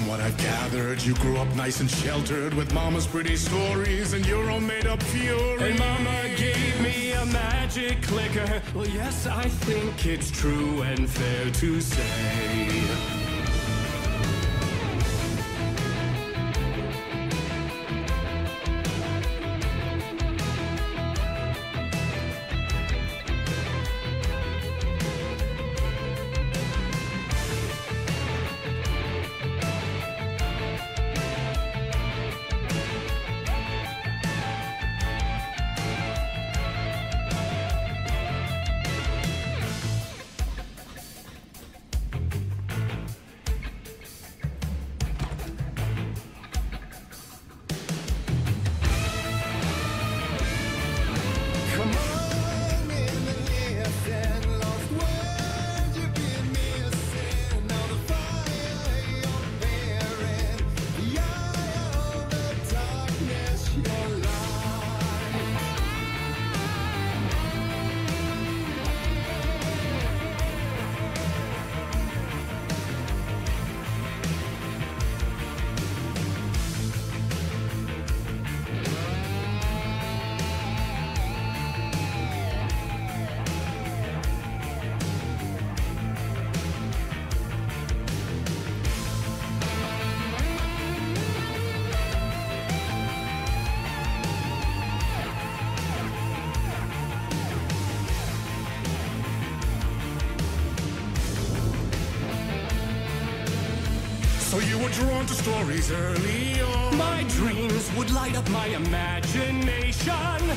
From what I've gathered, you grew up nice and sheltered with mama's pretty stories and your own made up fury. And mama gave me a magic clicker. Well, yes, I think it's true and fair to say. Stories early on. My dreams would light up my imagination.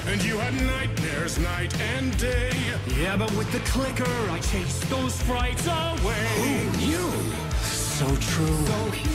And you had nightmares night and day. Yeah, but with the clicker, I chased those frights away. Who knew? So true. So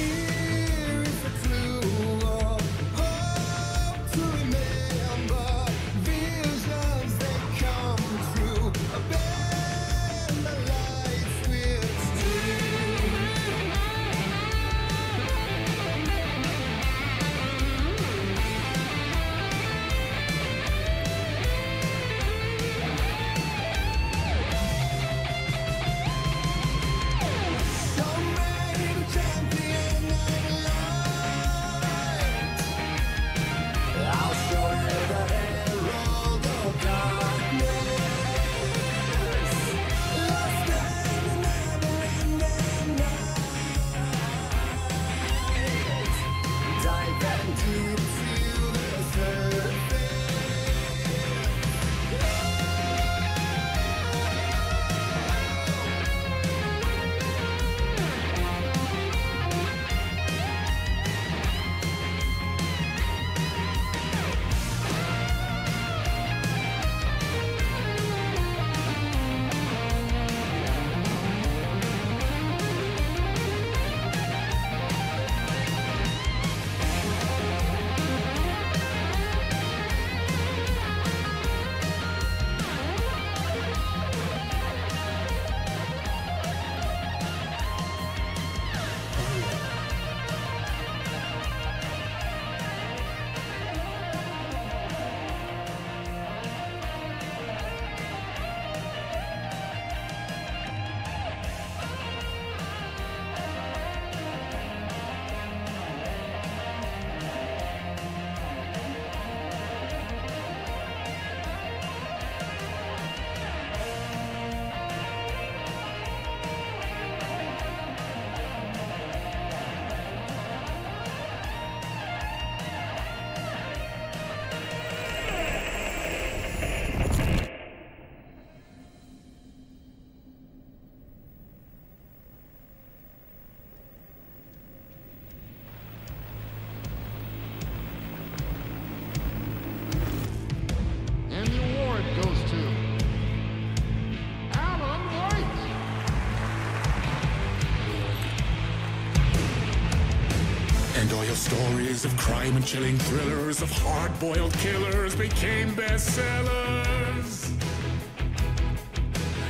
crime and chilling thrillers of hard-boiled killers became bestsellers.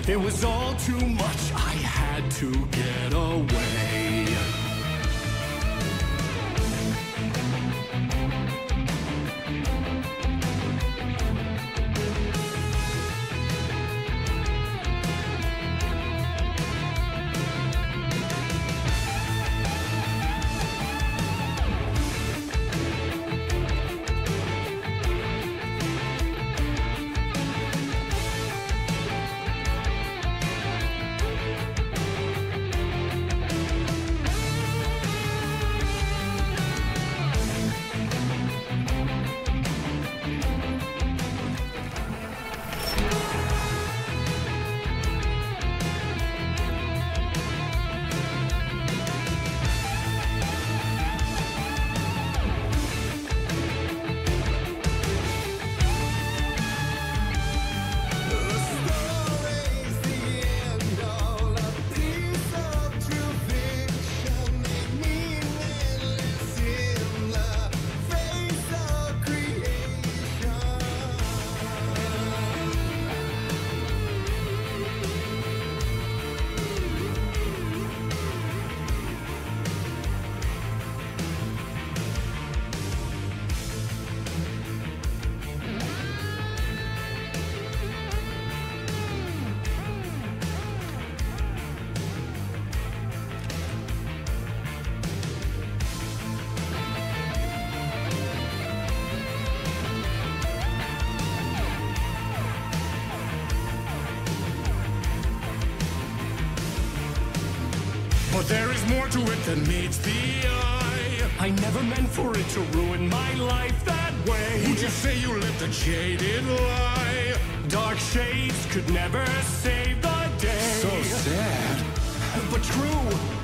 It was all too much. I had to get away. More to it than meets the eye. I never meant for it to ruin my life that way. Would you say you lived a jaded lie? Dark shades could never save the day. So sad. but true.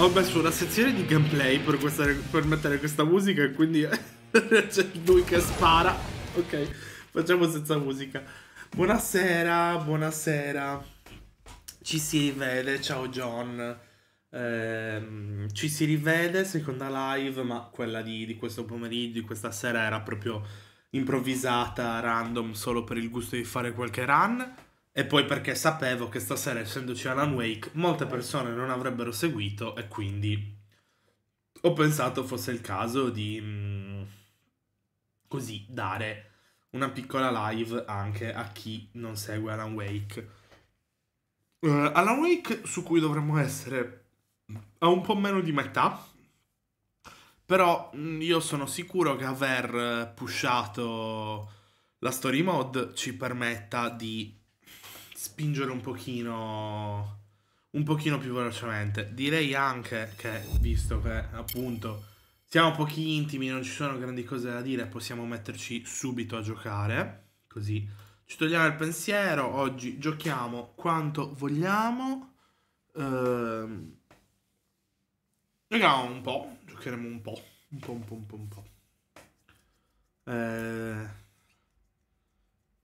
Ho messo una sezione di gameplay per, questa- per mettere questa musica e quindi c'è lui che spara. Ok, facciamo senza musica. Buonasera, buonasera. Ci si rivede, ciao John. Ehm, ci si rivede, seconda live, ma quella di, di questo pomeriggio, di questa sera era proprio improvvisata, random, solo per il gusto di fare qualche run. E poi perché sapevo che stasera, essendoci Alan Wake, molte persone non avrebbero seguito e quindi ho pensato fosse il caso di mm, così dare una piccola live anche a chi non segue Alan Wake. Eh, Alan Wake su cui dovremmo essere a un po' meno di metà. Però mm, io sono sicuro che aver eh, pushato la story mode ci permetta di spingere un pochino un pochino più velocemente. Direi anche che visto che appunto siamo pochi intimi, non ci sono grandi cose da dire, possiamo metterci subito a giocare. Così ci togliamo il pensiero. Oggi giochiamo quanto vogliamo. Ehm Giochiamo un po', giocheremo un po', un po', un po', un po', un po'. Eh,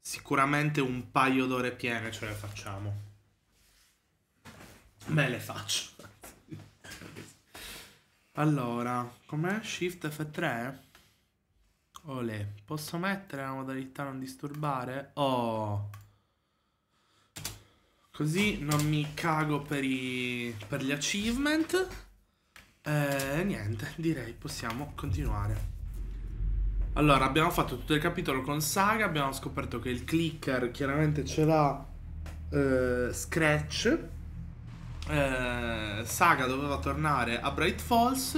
sicuramente un paio d'ore piene ce le facciamo. Beh, le faccio. allora, com'è? Shift F3? Olè, posso mettere la modalità non disturbare? Oh. Così non mi cago per, i, per gli achievement. Eh, niente, direi possiamo continuare. Allora, abbiamo fatto tutto il capitolo con Saga, abbiamo scoperto che il clicker chiaramente ce l'ha eh, Scratch. Eh, Saga doveva tornare a Bright Falls.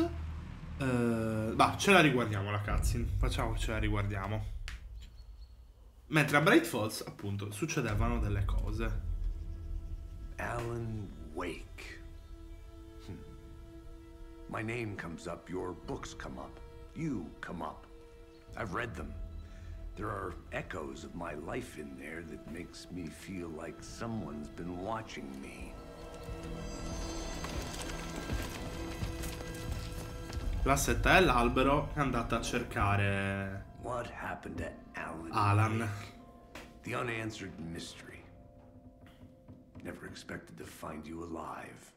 Eh, ce la riguardiamo la cutscene. Facciamo che ce la riguardiamo. Mentre a Bright Falls, appunto, succedevano delle cose. Alan Wake. Hmm. My name comes up, your books come up, you come up. I've read them. There are echoes of my life in there that makes me feel like someone's been watching me. La setta è l'albero è andata a cercare What happened to Alan? Alan. The unanswered mystery. Never expected to find you alive.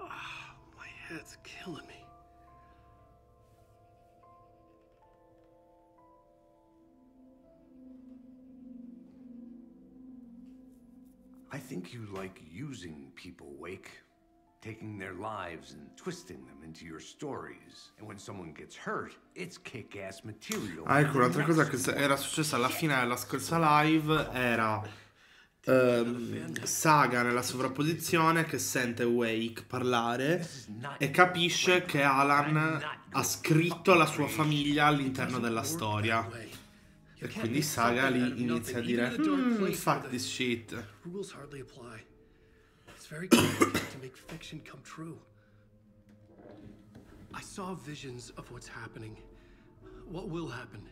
Ah, my head's killing me. I think you like using people, Wake. Taking their lives and twisting them into your stories. And when someone gets hurt, it's kick-ass material. Ah, ecco, un'altra cosa che era successa alla fine della scorsa live era ehm, Saga nella sovrapposizione che sente Wake parlare e capisce che Alan ha scritto la sua famiglia all'interno della storia. E quindi Saga lì inizia a dire "Hmm, fuck this shit. Rules hardly apply. It's very complicated to make fiction come true. I saw visions of what's happening. What will happen.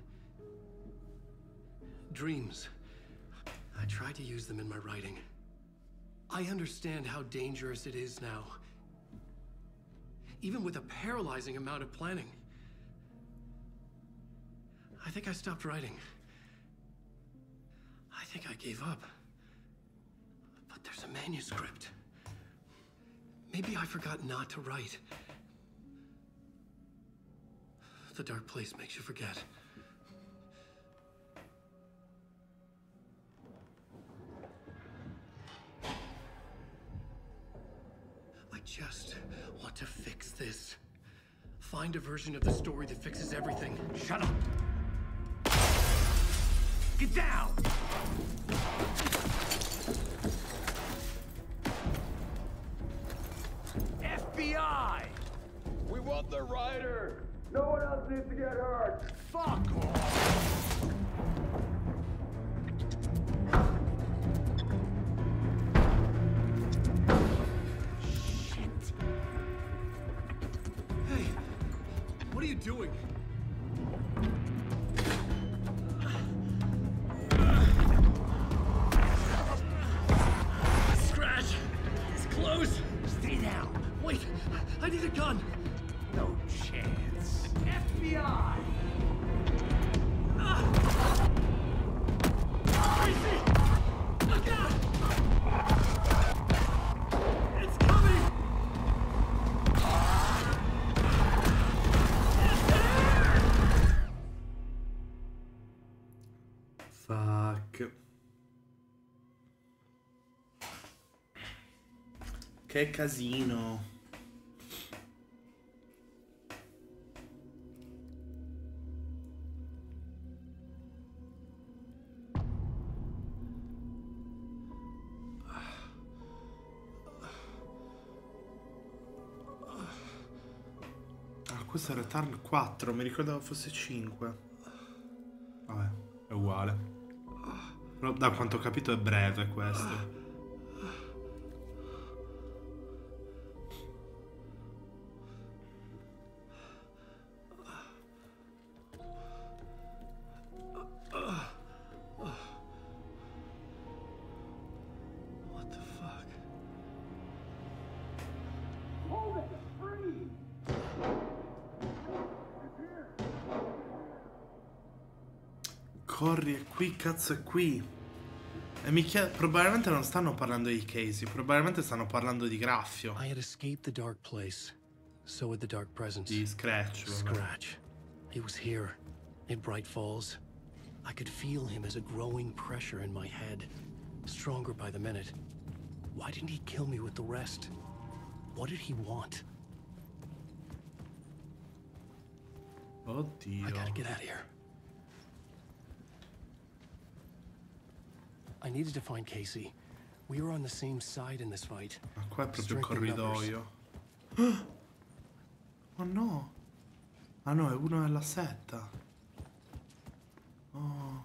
Dreams. I tried to use them in my writing. I understand how dangerous it is now. Even with a paralyzing amount of planning. I think I stopped writing. I think I gave up. But there's a manuscript. Maybe I forgot not to write. The dark place makes you forget. I just want to fix this. Find a version of the story that fixes everything. Shut up! Get down! FBI! We want the rider. No one else needs to get hurt. Fuck off! Hey, what are you doing? Need a gun. No chance. FBI. Casey, look out! It's coming. Fuck. Che casino. 4, mi ricordavo fosse 5. Vabbè, è uguale. Però da quanto ho capito è breve questo. Cazzo è qui. E mi chiede, probabilmente non stanno parlando di Casey, probabilmente stanno parlando di Graffio. I had escaped the dark place. So had the dark presence. Di Scratch. Scratch. He was here, in Bright Falls. I could feel him as a growing pressure in my head, stronger by the minute. Why didn't he kill me with the rest? What did he want? Oddio. I gotta get out of here. I needed to find Casey. We were on the same side in this fight. Ma qua è proprio il corridoio. Oh no. Ah no, è uno della setta. Oh.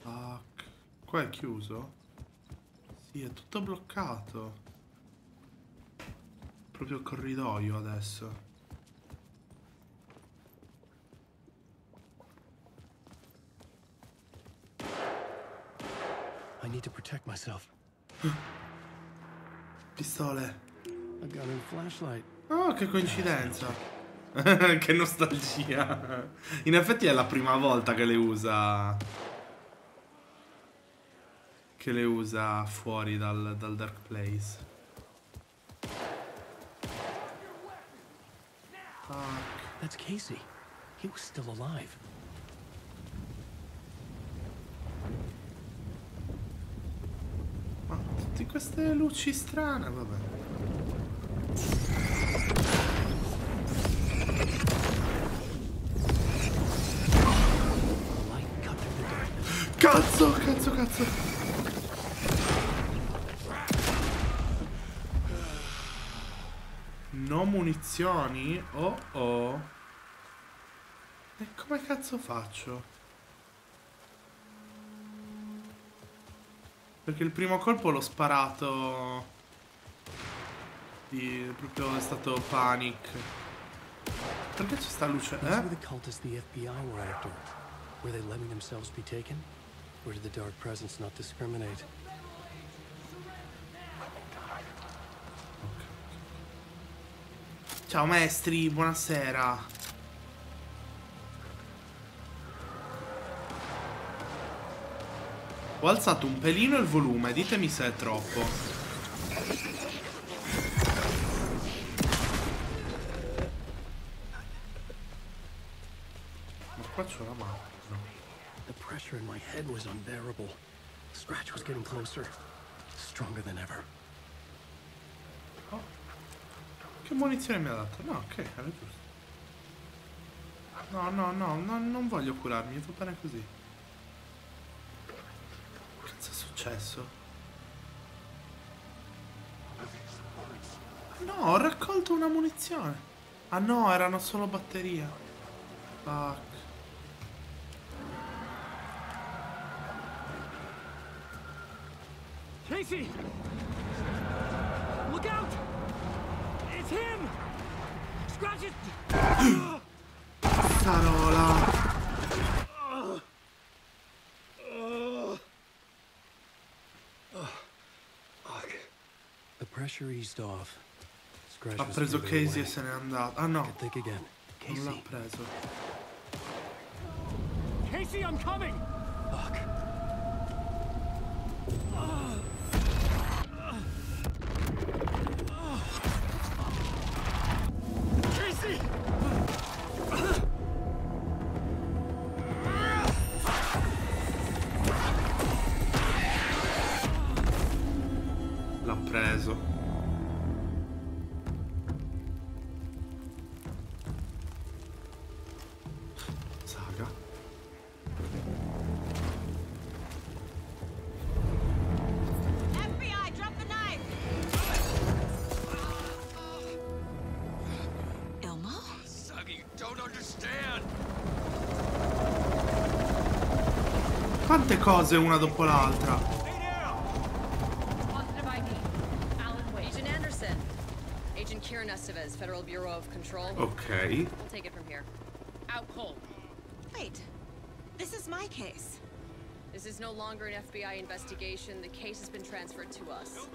Fuck. Qua è chiuso? Sì, è tutto bloccato. Proprio il corridoio adesso. I need to protect myself. Pistole. A gun and flashlight. Oh, che coincidenza. che nostalgia. In effetti è la prima volta che le usa. Che le usa fuori dal, dal Dark Place. Fuck. That's Casey. He was still alive. Ma tutte queste luci strane, vabbè. Cazzo, cazzo, cazzo. No munizioni? Oh oh. E come cazzo faccio? Perché il primo colpo l'ho sparato. Di, proprio è stato panic. Perché c'è sta luce? Eh? were the cultists the FBI were after. Were they letting themselves be taken? Or did the dark presence not discriminate? Ciao maestri, buonasera. Ho alzato un pelino il volume, ditemi se è troppo. Ma qua c'ho la mappa. No. The pressure in my head was unbearable. Scratch was getting closer. Stronger than ever. Che munizione mi ha dato? No, ok, era giusto. No, no, no, no, non voglio curarmi, va bene così. Cazzo è successo? No, ho raccolto una munizione. Ah no, erano solo batterie. Fuck. Casey! Look out! It's him! Scratch it! Carola. Pressure eased off. Scratch Ha was preso further Casey away. e se n'è andato. Ah no, Could think again. non l'ha Casey. preso. Casey, I'm coming! Fuck. Casey! Cose una dopo l'altra. Positive ID. Alan Wade. Agent Anderson. Agent Kieran Estevez, Federal Bureau of Control. Ok. We'll take it from here. Out cold. Wait. This is my case. This is no longer an FBI investigation. The case has been transferred to us.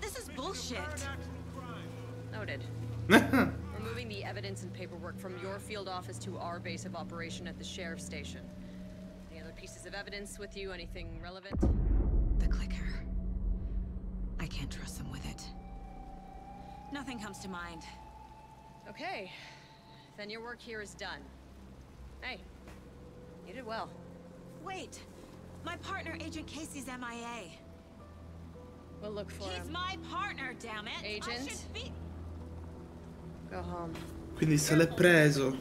This is bullshit. Noted. We're moving the evidence and paperwork from your field office to our base of operation at the sheriff's station. Any other pieces of evidence with you? Anything relevant? The clicker. I can't trust them with it. Nothing comes to mind. Okay. Then your work here is done. Hey, you did well. Wait. My partner, Agent Casey's MIA. We'll look for He's him. my partner, damn it! I Agent? should be- Go home. Quindi se l'è preso.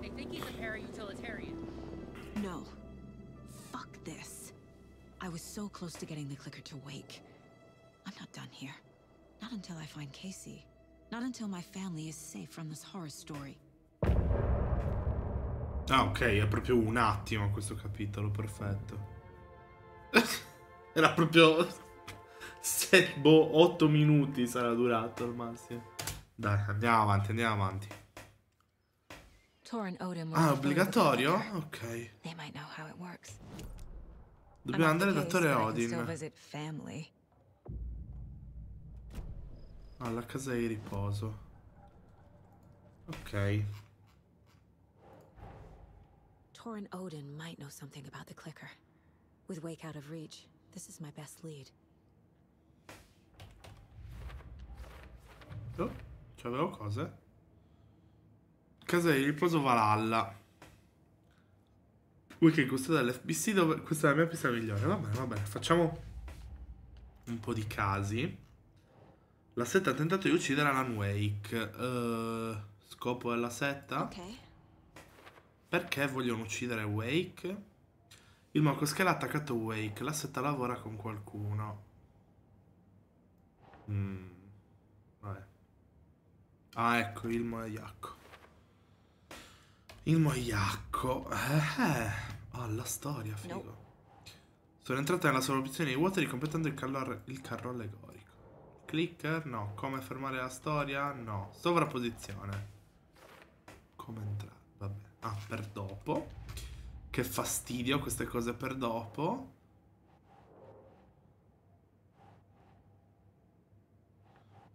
They think he's a para-utilitarian. No. This. I was so close to getting the clicker to wake. I'm not done here. Not until I find Casey. Not until my family is safe from this horror story. Ah, ok, è proprio un attimo questo capitolo, perfetto. Era proprio 7, boh, 8 minuti sarà durato al massimo. Dai, andiamo avanti, andiamo avanti. Ah, obbligatorio? Ok. They might know how it works. Dobbiamo andare da Torre Odin. Alla casa di riposo. Ok. Tor and Odin might know something about the clicker. With Wake out of reach, this is my best lead. Oh, c'avevo cose. Casa di riposo Valhalla. Weekend gustato dall'FBC dove... Questa è la mia pista migliore. Va bene, va bene. Facciamo un po' di casi. La setta ha tentato di uccidere Alan Wake. Eh, scopo della setta? Okay. Perché vogliono uccidere Wake? Il Mokoskela ha attaccato Wake. La setta lavora con qualcuno. Mm. Vabbè. Ah, ecco, il Moiacco. Il Moiacco. Eh. Ah, la storia, figo. Sono entrata nella soluzione di Water completando il, carro- il carro allegorico. Clicker? No. Come fermare la storia? No. Sovrapposizione. Come entrare? Vabbè. Ah, per dopo. Che fastidio queste cose per dopo.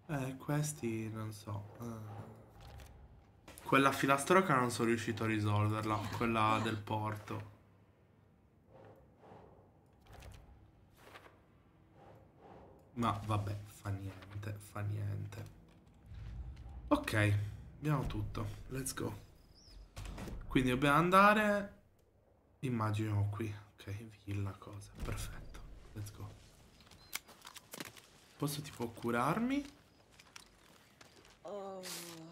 Eh, questi non so. eh. Quella filastrocca non sono riuscito a risolverla. Quella del porto. Ma vabbè, fa niente, fa niente. Ok, abbiamo tutto. Let's go. Quindi dobbiamo andare. Immagino qui. Ok, villa, cosa. Perfetto. Let's go. Posso tipo curarmi? Chi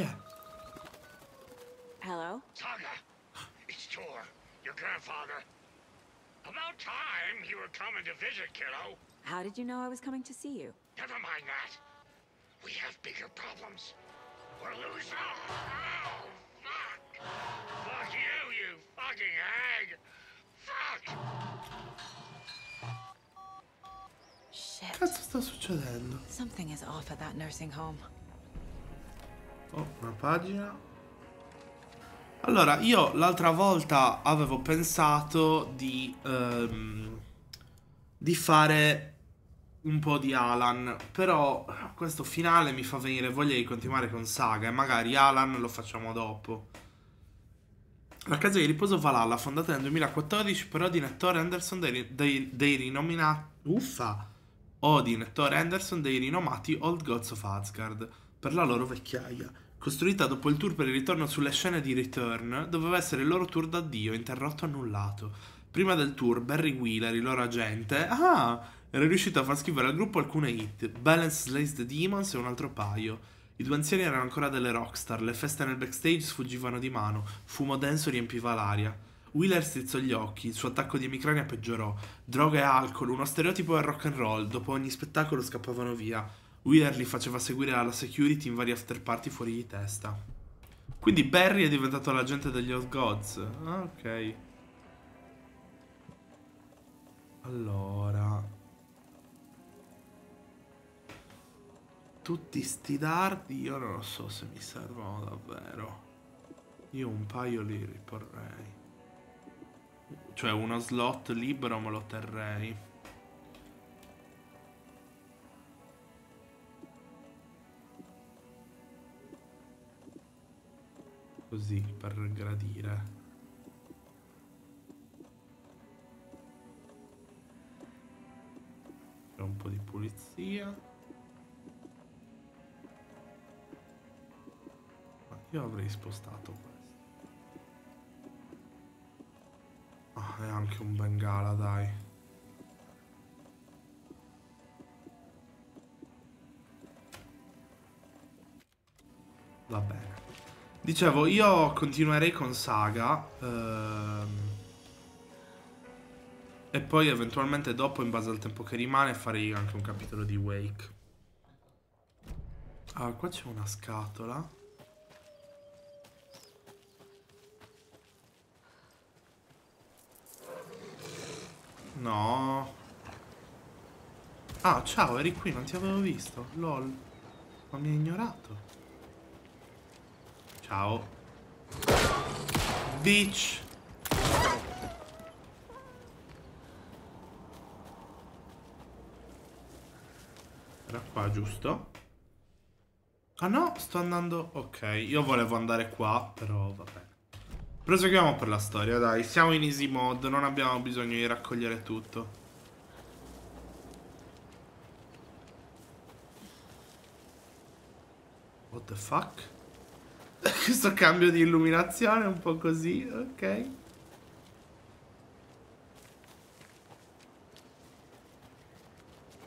è? Hello? Saga, it's Tor, your grandfather. About time you were coming to visit, kiddo. How did you know I was coming to see you? Never mind that. We have bigger problems. We're losing. Oh, fuck! Fuck you, you fucking hag! Fuck! Shit. Cazzo sta succedendo? Something is off at that nursing home. Oh, una pagina. Allora, io l'altra volta avevo pensato di, ehm, di fare un po' di Alan, però questo finale mi fa venire voglia di continuare con Saga e magari Alan lo facciamo dopo. La casa di riposo Valhalla, fondata nel 2014 per Odin e Thor Anderson dei, dei, dei rinominati... Uffa! Odin e Thor Anderson dei rinomati Old Gods of Asgard, per la loro vecchiaia. Costruita dopo il tour per il ritorno sulle scene di Return, doveva essere il loro tour d'addio, interrotto annullato. Prima del tour, Barry Wheeler, il loro agente, ah, era riuscito a far scrivere al gruppo alcune hit, Balance Slays the Demons e un altro paio. I due anziani erano ancora delle rockstar, le feste nel backstage sfuggivano di mano, fumo denso riempiva l'aria. Wheeler strizzò gli occhi, il suo attacco di emicrania peggiorò. Droga e alcol, uno stereotipo del rock and roll, dopo ogni spettacolo scappavano via. Wheeler li faceva seguire alla security in vari after party fuori di testa. Quindi Barry è diventato l'agente degli Old Gods. Ah, ok. Allora. Tutti sti dardi io non lo so se mi servono davvero. Io un paio li riporrei. Cioè uno slot libero me lo terrei. Così per gradire. Un po' di pulizia. Ma io avrei spostato questo. È anche un bengala, dai. Va bene. Dicevo, io continuerei con Saga. ehm, e poi eventualmente dopo, in base al tempo che rimane, farei anche un capitolo di Wake. Ah, qua c'è una scatola. No. Ah, ciao, eri qui, non ti avevo visto. Lol. Ma mi hai ignorato. Ciao. Bitch. Era qua, giusto? Ah no, sto andando... Ok, io volevo andare qua, però vabbè. Proseguiamo per la storia, dai. Siamo in easy mode, non abbiamo bisogno di raccogliere tutto. What the fuck? Questo cambio di illuminazione è un po' così, ok.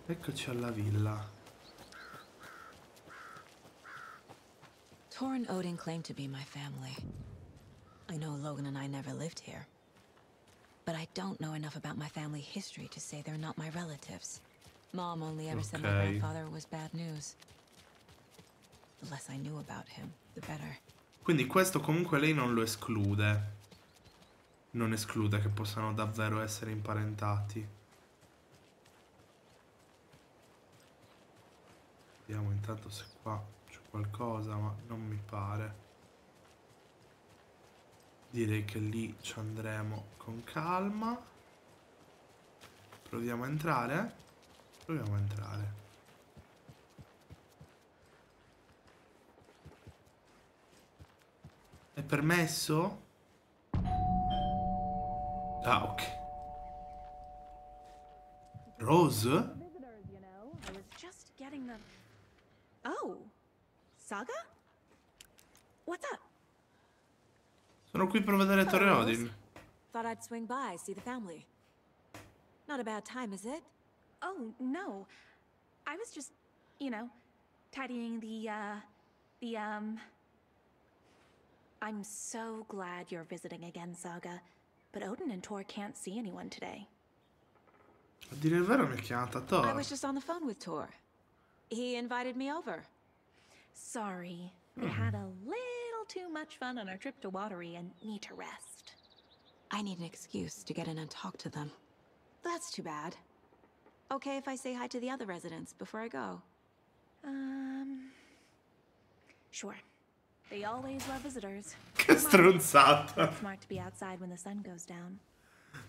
Eccoci alla villa. Tor and Odin claim to be my family. I know Logan and I never lived here. But I don't know enough about my family history to say they're not my relatives. Mom only ever said my Okay. grandfather was bad news. The less I knew about him, the better. Quindi questo comunque lei non lo esclude. Non esclude che possano davvero essere imparentati. Vediamo intanto se qua c'è qualcosa, ma non mi pare. Direi che lì ci andremo con calma. Proviamo a entrare? Proviamo a entrare. È permesso? Ah, ok. Rose? Oh, Saga? What's up? Sono qui per vedere Torre Odin. Thought I'd swing by, see the family. Not a bad time, is it? Oh no, I was just, you know, tidying the uh, the um. I'm so glad you're visiting again, Saga. But Odin and Tor can't see anyone today. A dire il vero mi ha chiamata I was just on the phone with Tor. He invited me over. Sorry, we had a little too much fun on our trip to Watery and need to rest. I need an excuse to get in and talk to them. That's too bad. Okay if I say hi to the other residents before I go. Um. Sure. They always love visitors. Che stronzata. Smart to be outside when the sun goes down.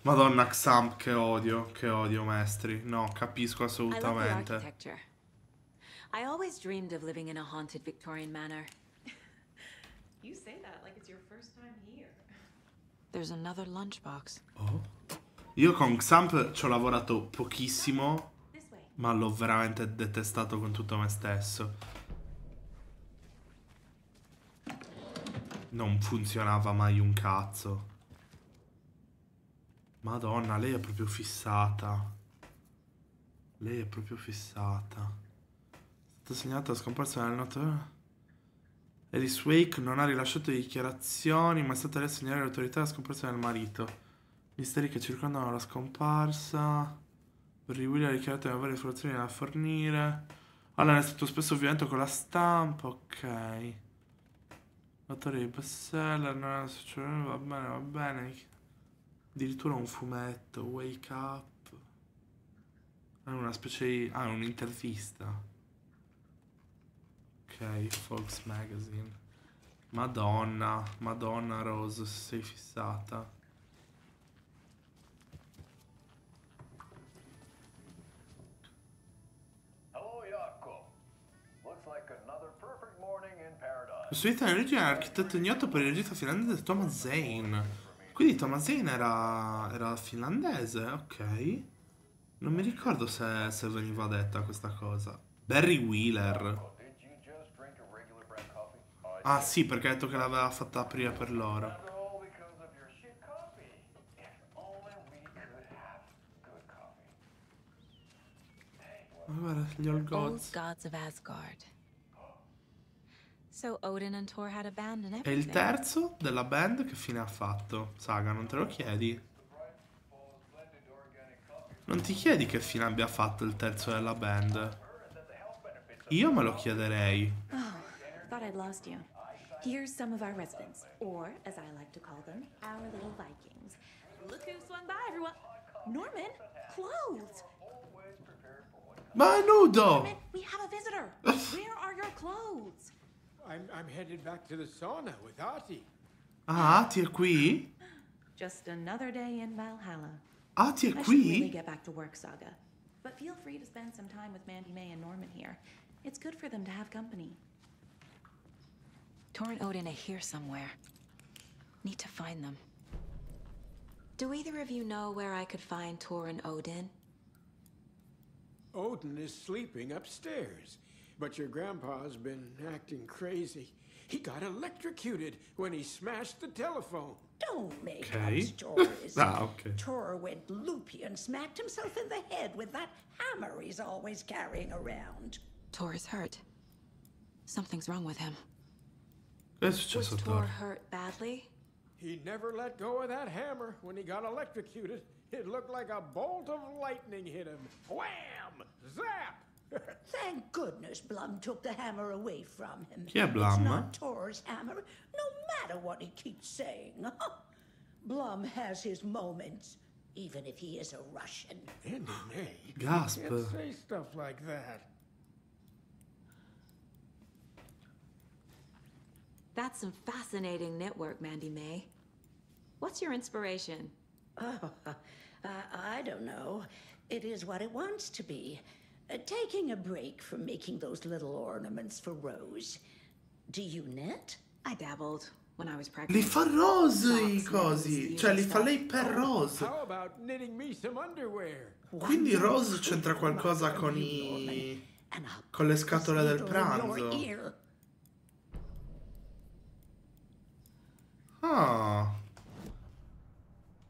Madonna Xamp, che odio, che odio, maestri. No, capisco I love the assolutamente. architecture. I always dreamed of living in a haunted Victorian manor. Oh. Io con Xamp ci ho lavorato pochissimo, ma l'ho veramente detestato con tutto me stesso. Non funzionava mai un cazzo. Madonna, lei è proprio fissata. Lei è proprio fissata. È stata segnalata la scomparsa del noto. Alice Wake non ha rilasciato dichiarazioni, ma è stata resa segnalare alle autorità la scomparsa del marito. Misteri che circondano la scomparsa. Barry ha dichiarato di avere informazioni da fornire. Allora, è stato spesso violento con la stampa, ok. L'autore di bestseller, non è associazione, va bene, va bene. Addirittura un fumetto, Wake Up. È una specie di... Ah, un'intervista. Ok, Fox Magazine. Madonna, Madonna Rose, sei fissata. Hello, Yako. Looks like another perfect morning in paradise. Costruita in origine dall'architetto ignoto per il regista finlandese Thomas Zane. Quindi Thomas Zane era, era finlandese, ok. Non mi ricordo se, se veniva detta questa cosa. Barry Wheeler. Ah sì, perché ha detto che l'aveva fatta aprire per loro. Guarda, gli Old Gods. E il terzo della band che fine ha fatto? Saga, non te lo chiedi? Non ti chiedi che fine abbia fatto il terzo della band? Io me lo chiederei. Oh, thought I'd lost you. Here's some of our residents, or as I like to call them, our little Vikings. Look who swung by, everyone. Norman, clothes. Ma è nudo! Norman, we have a visitor. Where are your clothes? I'm, I'm headed back to the sauna with Ati. Ah, ti è qui? Just another day in Valhalla. Ti è I should really qui? get back to work, Saga. But feel free to spend some time with Mandy May and Norman here. It's good for them to have company. Thor and Odin are here somewhere. Need to find them. Do either of you know where I could find Thor and Odin? Odin is sleeping upstairs, but your grandpa's been acting crazy. He got electrocuted when he smashed the telephone. Don't make Okay. up stories. Ah, okay. Tor went loopy and smacked himself in the head with that hammer he's always carrying around. Thor is hurt. Something's wrong with him. Che è Was successo a Thor Thor? hurt badly? He never let go of that hammer when he got electrocuted. It looked like a bolt of lightning hit him. Wham! Zap! Thank goodness Blum took the hammer away from him. Chi è It's not Tor's hammer, no matter what he keeps saying. Blum has his moments, even if he is a Russian. Andy May. Gasp. Can't say stuff like that. That's some fascinating network, Mandy May. What's your inspiration? Oh, uh, I don't know. It is what it wants to be. Uh, taking a break from making those little ornaments for Rose. Do you knit? I dabbled when I was Li pregnant. fa Rose i cosi. Cioè, li fa lei per Rose. How about knitting me some underwear? Quindi Rose c'entra qualcosa con i... con le scatole del pranzo. Ah.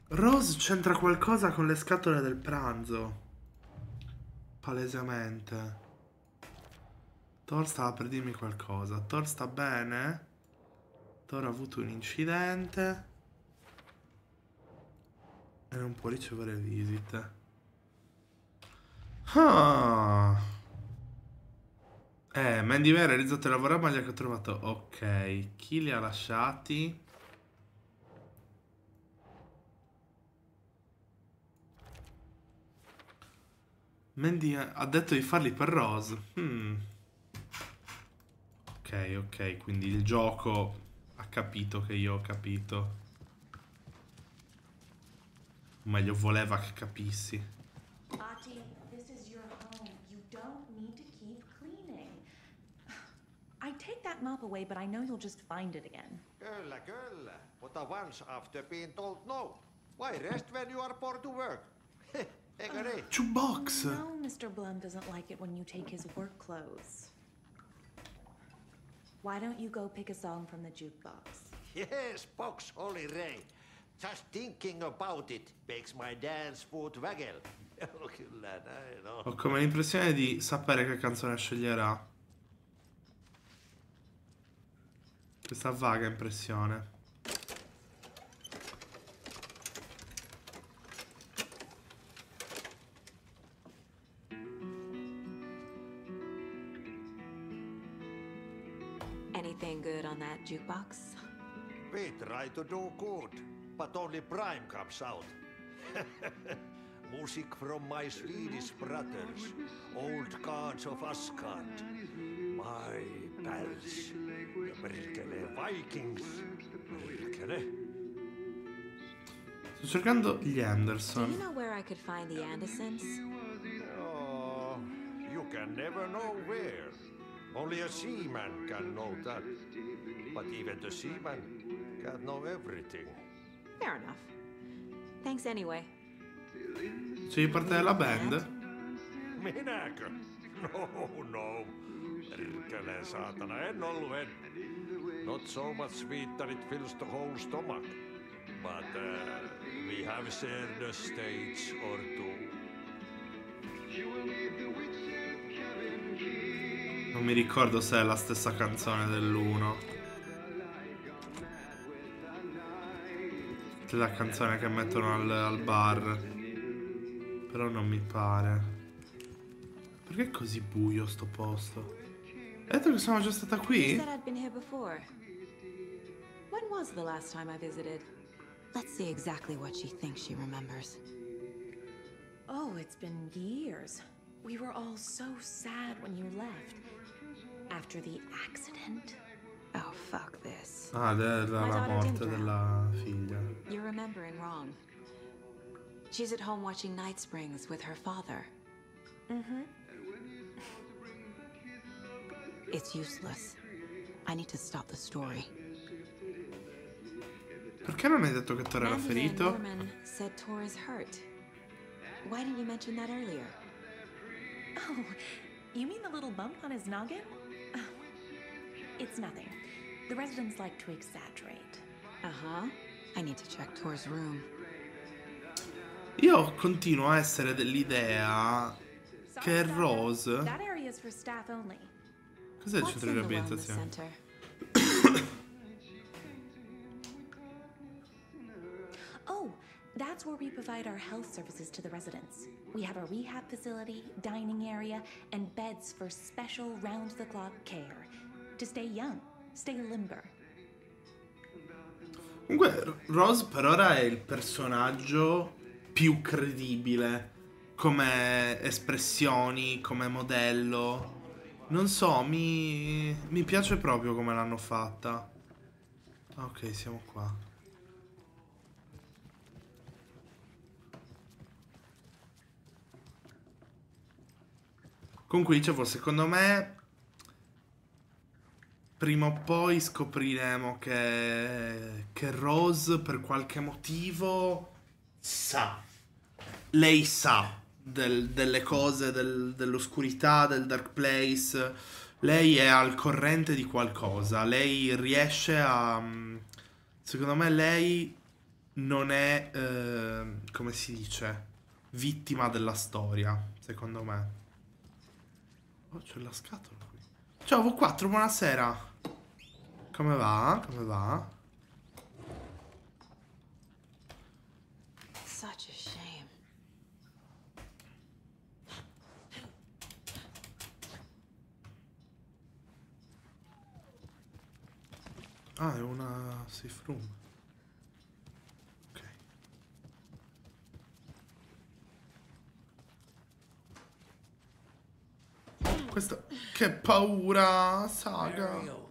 Rose c'entra qualcosa con le scatole del pranzo. Palesemente. Thor stava per dirmi qualcosa. Thor sta bene? Thor ha avuto un incidente. E non può ricevere visite. Ah. Eh, Mandy May ha realizzato il lavoro a maglia che ho trovato. Ok, chi li ha lasciati? Mandy ha detto di farli per Rose. Hmm. Ok, Ok, quindi il gioco ha capito che io ho capito. O meglio, voleva che capissi. Ati, this is your home. You don't need to keep cleaning. I'd take that mop away, but I know you'll just find it again. Kyllä, kyllä. Mutta once after being told no. Why rest when you are born to work? Eikö niin? Jukebox! No, Mr. Blum doesn't like it when you take his work clothes. Why don't you go pick a song from the jukebox? Yes, box Olli Ray. Just thinking about it makes my dance foot waggle. Oh, on. Ho come l'impressione di sapere che canzone sceglierà. Questa vaga impressione. Jukebox? We try to do good, but only Prime comes out. Music from my Swedish brothers, old gods of Asgard. My pals, the Perkele Vikings. Perkele. Sto cercando gli Do you know where I could find the Andersons? Oh, you can never know where. Only a seaman can know that. But even the seaman can't know everything. Fair enough. Thanks anyway. Scegli parte della band? Minäkö? No, no. Perkele saatana, en ollut en. Not so much sweet that it fills the whole stomach. But uh, we have shared a stage or two. Non mi ricordo se è la stessa canzone dell'1. La canzone che mettono al, al bar. Però non mi pare. Perché è così buio sto posto? Hai detto che sono già stata qui? When was the last time I visited? Let's see exactly what she thinks she remembers. Oh, it's been years. We were all so sad when you left. After the accident. Oh, fuck this. Ah, della My la daughter morte didn't della figlia. You're remembering wrong. She's at home watching Night Springs with her father. Mm-hmm. It's useless. I need to stop the story. Perché non hai detto che Thor era ferito? Norman said Tor is hurt. Why didn't you mention that earlier? Oh, you mean the little bump on his noggin? It's nothing. The residents like to exaggerate. Uh-huh. I need to check Tor's room. Io continuo a essere dell'idea che Rose... That area is for staff only. Cos'è il What's centro di in the riabilitazione? center? Oh, that's where we provide our health services to the residents. We have a rehab facility, dining area, and beds for special round the clock care. To stay young, stay limber. Comunque, Rose per ora è il personaggio più credibile come espressioni, come modello. Non so, mi, mi piace proprio come l'hanno fatta. Ok, siamo qua. Comunque dicevo, secondo me prima o poi scopriremo che, che Rose per qualche motivo sa. Lei sa del- delle cose, del- dell'oscurità, del dark place. Lei è al corrente di qualcosa. Lei riesce a... mm, Secondo me lei non è, eh, come si dice, vittima della storia, secondo me. Oh, c'è la scatola. Ciao, V4, buonasera. Come va? Come va? Such a shame. Ah, è una safe room. Questo... Che paura, saga.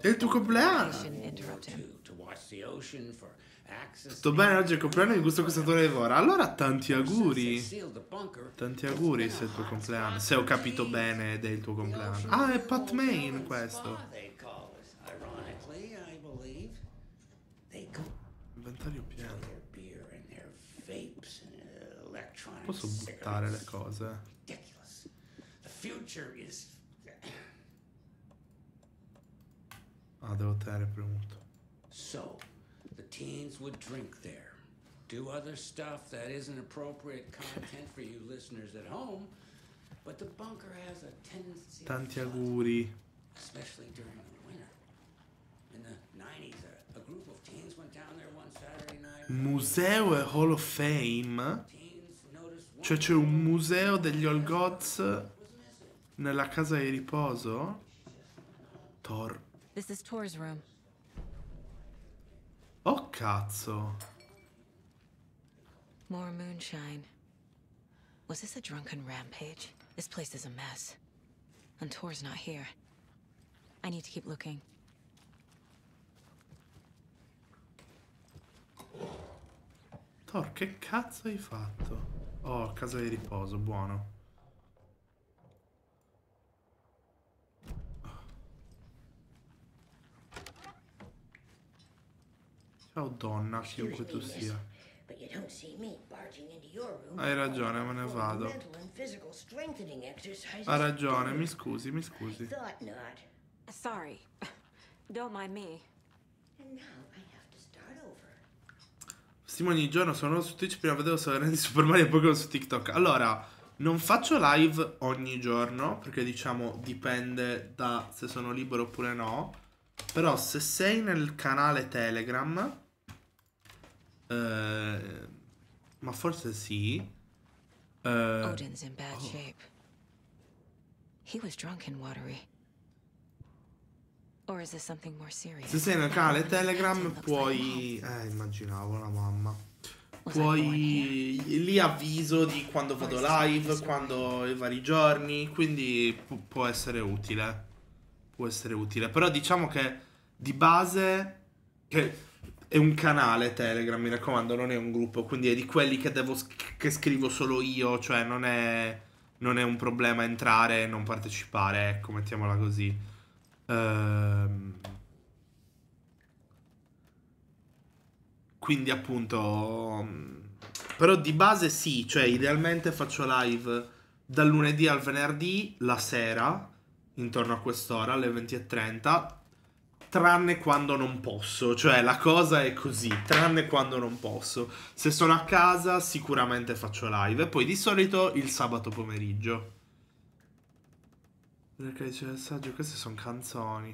È il tuo compleanno. in World War II to watch the ocean for access Sto bene oggi è il compleanno di gusto questatore di Vora. Allora tanti auguri. Tanti auguri se è il tuo compleanno. Se ho capito bene ed è il tuo compleanno. Ah, è Pat Main questo. Inventario pieno. Posso buttare le cose. Future is premuto. so the teens would drink there, do other stuff that isn't appropriate content for you listeners at home, but the bunker has a tendency, Tanti auguri. especially during the winter. In the 90s, a, a group of teens went down there one Saturday night. Museo e Hall of Fame. Cioè c'è un museo degli All Gods nella casa di riposo? Thor. This is Tor's room. Oh cazzo. More moonshine. Was this a drunken rampage? This place is a mess. And Tor's not here. I need to keep looking. Thor, che cazzo hai fatto? Oh, casa di riposo, buono. Ciao donna, chiunque tu sia. Hai ragione, me ne vado. Ha ragione, mi scusi, mi scusi. Sorry. Don't mind me. Ogni giorno, sono su Twitch, prima vedevo Sovereign di Super Mario e Pokémon su TikTok. Allora, non faccio live ogni giorno, perché diciamo dipende da se sono libero oppure no. Però se sei nel canale Telegram, eh, ma forse sì. eh, Odin's in bad shape. He was drunk and watery. Or is this something more serious? se sei nel canale Telegram puoi... Eh, immaginavo la mamma. Puoi... Lì avviso di quando vado live, quando i vari giorni, quindi pu- può essere utile. Può essere utile. Però diciamo che di base... Che è un canale Telegram, mi raccomando, non è un gruppo, quindi è di quelli che, devo, che scrivo solo io, cioè non è, non è un problema entrare e non partecipare, ecco, mettiamola così. Ehm, quindi appunto... mm, Però di base sì, cioè idealmente faccio live dal lunedì al venerdì la sera, intorno a quest'ora, alle 20.30, tranne quando non posso, cioè la cosa è così, tranne quando non posso. Se sono a casa sicuramente faccio live e poi di solito il sabato pomeriggio. Perché dice il saggio, queste sono canzoni.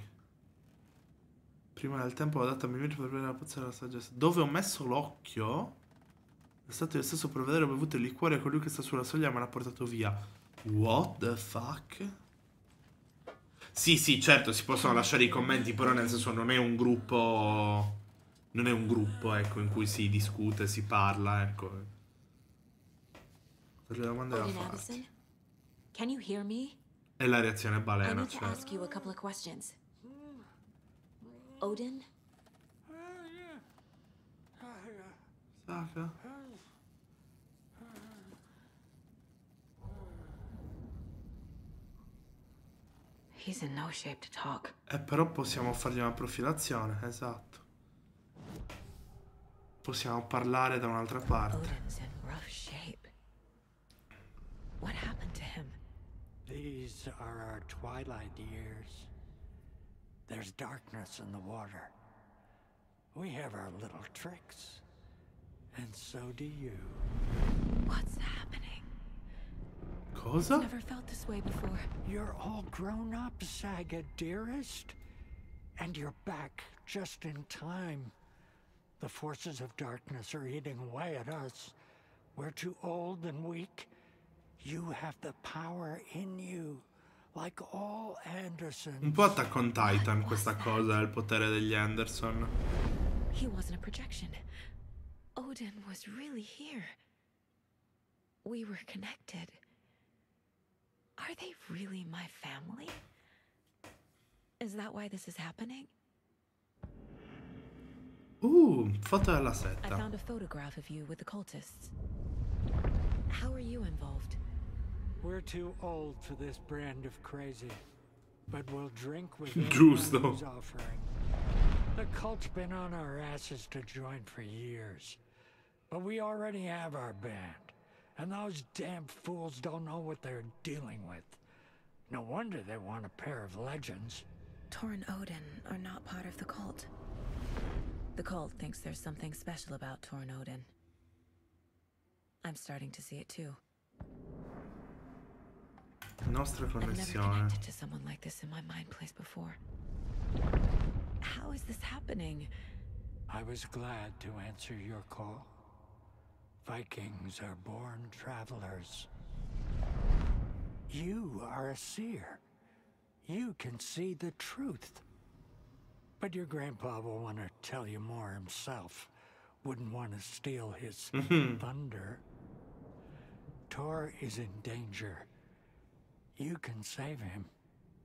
Prima del tempo ho dato a Mimir per bere la pozza della saggezza. Dove ho messo l'occhio? È stato io stesso per vedere, ho bevuto il liquore e colui che sta sulla soglia me l'ha portato via. What the fuck? Sì, sì, certo, si possono lasciare i commenti, però nel senso non è un gruppo... Non è un gruppo, ecco, in cui si discute, si parla, ecco. Delle domande da Odin fare. Addison? Can you hear me? E la reazione I balena, cioè. ask you a couple of questions. Odin? Saka? He's in no shape to talk. Eh, però possiamo fargli una profilazione, esatto. Possiamo parlare da un'altra parte. Odin's in rough shape. What happened to him? These are our twilight years. There's darkness in the water. We have our little tricks. And so do you. What's happening? Cosa? Never felt this way before. You're all grown up, Saga, dearest. And you're back just in time. The forces of darkness are eating away at us. We're too old and weak. You have the power in you, like all Anderson. Un po' Attack on Titan questa cosa, il potere degli Anderson. He wasn't a projection. Odin was really here. We were connected. Are they really my family? Is that why this is happening? Uh, foto della I found a photograph of you with the cultists. How are you involved? We're too old for this brand of crazy, but we'll drink with Giusto. anyone who's offering. The cult's been on our asses to join for years, but we already have our band, and those damn fools don't know what they're dealing with. No wonder they want a pair of legends. Tor and Odin are not part of the cult. The cult thinks there's something special about Tor and Odin. I'm starting to see it too. Nostra I've never connected to someone like this in my mind place before. How is this happening? I was glad to answer your call. Vikings are born travelers. You are a seer. You can see the truth. But your grandpa will want to tell you more himself. Wouldn't want to steal his Mhm. thunder. Tor is in danger. You can save him.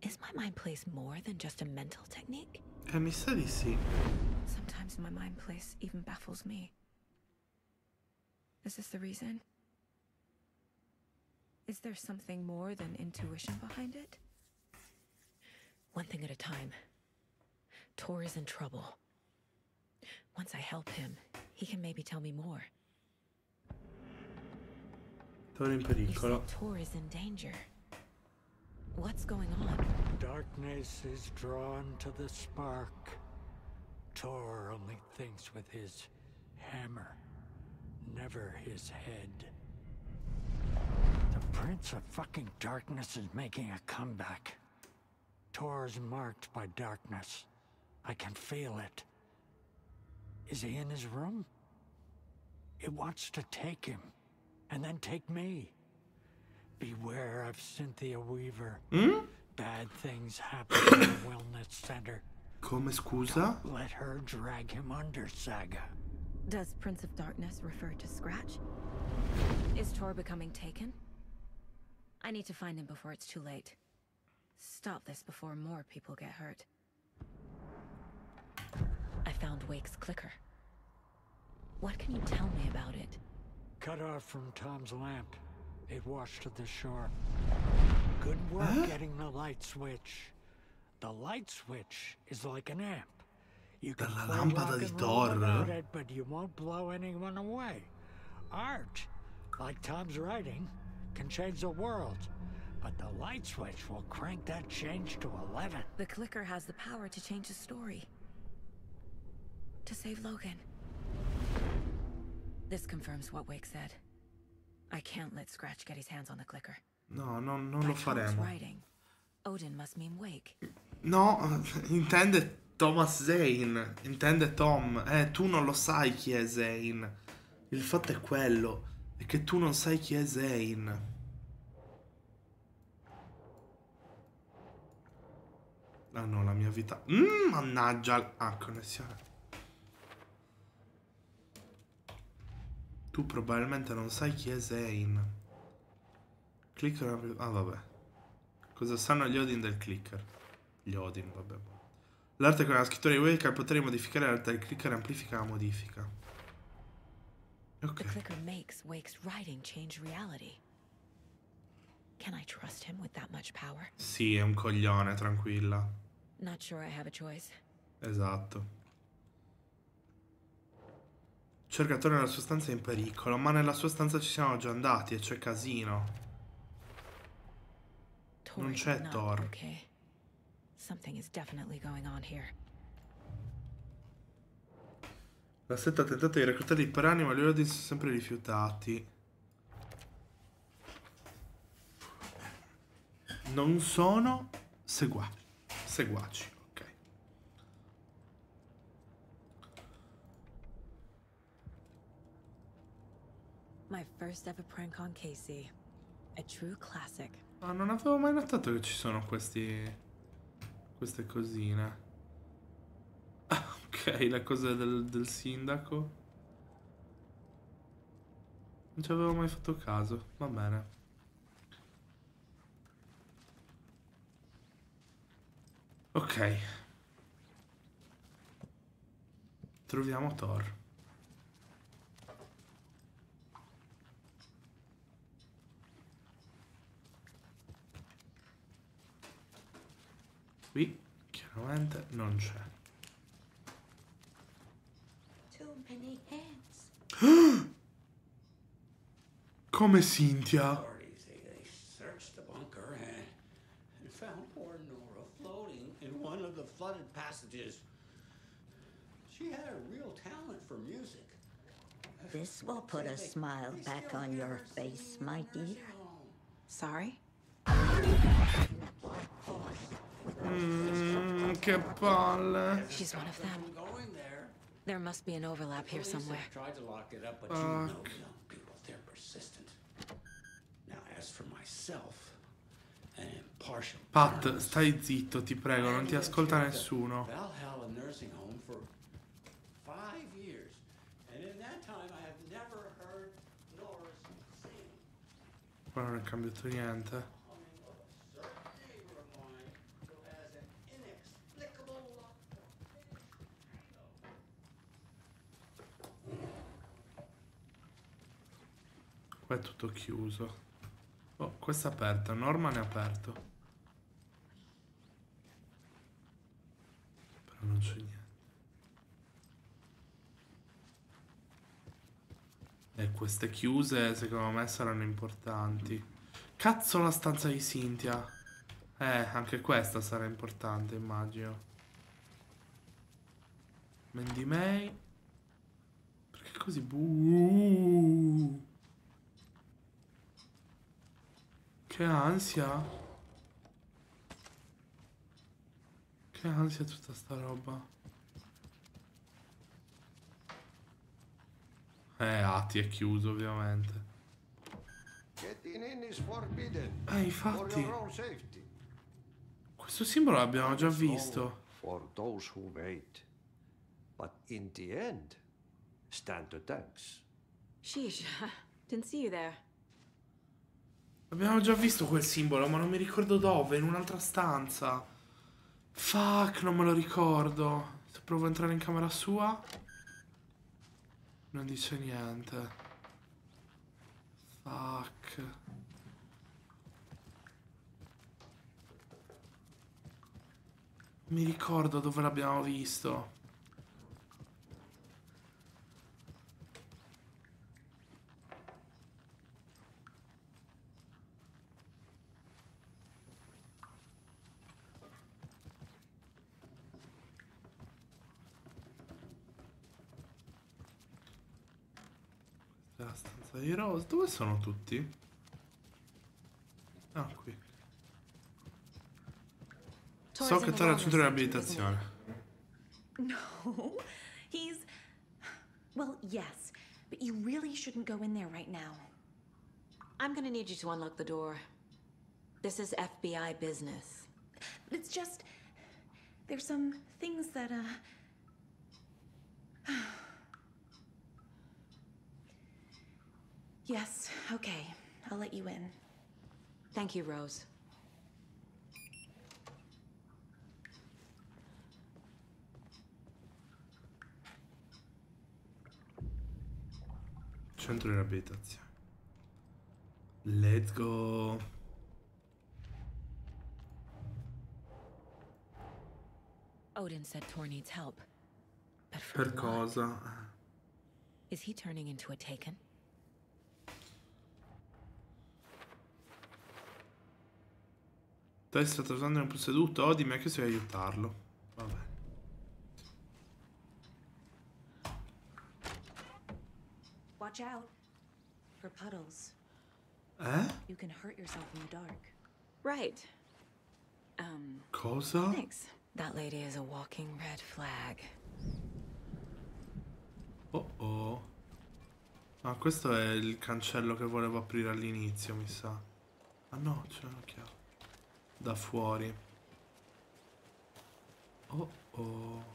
Is my mind place more than just a mental technique? Mi sa di sì. Sometimes my mind place even baffles me. Is this the reason? Is there something more than intuition behind it? One thing at a time. Tor is in trouble. Once I help him, he can maybe tell me more. Tor in You pericolo. Tor is in danger. What's going on? Darkness is drawn to the spark. Tor only thinks with his hammer, never his head. The Prince of fucking Darkness is making a comeback. Tor's marked by darkness. I can feel it. Is he in his room? It wants to take him, and then take me. Beware of Cynthia Weaver. Hmm? Bad things happen in the wellness center. Come scusa? Don't let her drag him under, Saga. Does Prince of Darkness refer to Scratch? Is Tor becoming taken? I need to find him before it's too late. Stop this before more people get hurt. I found Wake's clicker. What can you tell me about it? Cut off from Tom's lamp. It washed to the shore. Good work Huh? getting the light switch. The light switch is like an amp. You can Dalla play lampada rock di and Thor? it, but you won't blow anyone away. Art, like Tom's writing, can change the world. But the light switch will crank that change to 11. The clicker has the power to change the story. To save Logan. This confirms what Wake said. I can't let Scratch get his hands on the clicker. No, no, non By lo Tom's faremo. writing, Odin must mean Wake. No, intende Thomas Zane. Intende Tom. Eh, tu non lo sai chi è Zane. Il fatto è quello. È che tu non sai chi è Zane. Ah no, la mia vita. Mm, mannaggia. Ah, connessione. Tu probabilmente non sai chi è Zane. Clicker. Ah, vabbè. Cosa sanno gli Odin del clicker? Gli Odin, vabbè. L'arte con la scrittura di Wake il di modificare l'arte del clicker e amplifica la modifica. The clicker makes Wake's writing change reality. Can I trust him with that much power? Sì, è un coglione, tranquilla. Not sure I have a choice. Esatto. Cercatore nella sua stanza è in pericolo, ma nella sua stanza ci siamo già andati e c'è casino. Non c'è Thor. Okay. Something is definitely going on here. La setta ha tentato di reclutarli per anni, ma gli Odin si sono sempre rifiutati. Non sono segua- seguaci, ok. My first ever prank on Casey. A true classic. Ma non avevo mai notato che ci sono questi. Queste cosine. Ah, ok, le cose del, del sindaco. Non ci avevo mai fatto caso. Va bene. Ok. Troviamo Thor. Qui chiaramente non c'è. Too many hands. Come Cynthia? Authorities, they, they searched the bunker and, and found poor Nora floating in one of the flooded passages. She had a real talent for music. This will put a smile back on your face, my dear. Sorry? Mm, che palle. She's one of them. There must be an overlap here somewhere. Tried to lock it up, but you know young people, they're persistent. Now, as for myself, an impartial Pat, stai zitto, ti prego, non ti ascolta nessuno. Valhalla nursing home for five years, and in that time I have never heard Norris sing. Qua non è cambiato niente. Neighbor of mine who has an inexplicable love for Qua è tutto chiuso. Oh, questa è aperta. Norman è aperto. Però non c'è niente. E queste chiuse, secondo me, saranno importanti. Cazzo la stanza di Cynthia. Eh, anche questa sarà importante, immagino. Mandy May. Perché così? Buh. Che ansia. Che ansia tutta sta roba. Eh, Ati è chiuso ovviamente. Getting in is forbidden. Eh, infatti. Questo simbolo l'abbiamo già visto. For those who wait. But in the end, stand the thanks. Sheesh. Didn't see you there. Abbiamo già visto quel simbolo, ma non mi ricordo dove, in un'altra stanza. Fuck, non me lo ricordo. Se provo a entrare in camera sua. Non dice niente. Fuck. Mi ricordo dove l'abbiamo visto. La stanza di Rose. Dove sono tutti? Ah, qui. So che t'ho raggiunto riabilitazione. No, he's. Well, yes, but you really shouldn't go in there right now. I'm gonna need you to unlock the door. This is FBI business. It's just. There's some things that, uh. yes, okay. I'll let you in. Thank you, Rose. Centro di riabilitazione. Let's go. Odin said Tor needs help. But for Per cosa? Is he turning into a taken? Te stai usando un posseduto, mi ha chiesto di aiutarlo. Vabbè. Watch out for puddles. Eh? You can hurt yourself in the dark. Right. Um. Cosa? Thanks. That lady is a walking red flag. Oh oh. Ah, questo è il cancello che volevo aprire all'inizio, mi sa. Ah no, c'è una chiave. Da fuori. Oh oh.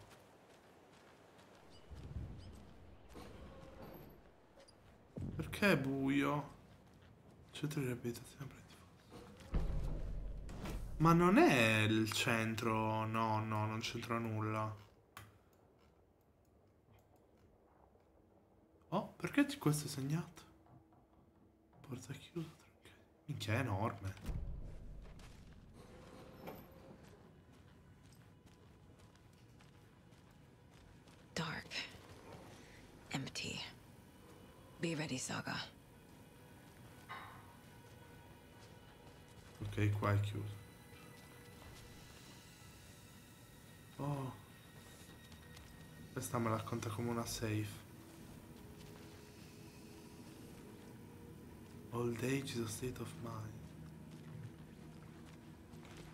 Perché è buio? Centro di tifosi. Ma non è il centro. No, no, non c'entra nulla. Oh, perché questo è segnato? Porta chiusa. Minchia, è enorme. Dark. Empty. Be ready, Saga. Ok, qua è chiuso. Oh. Questa me la conta come una safe. Old age is a state of mind.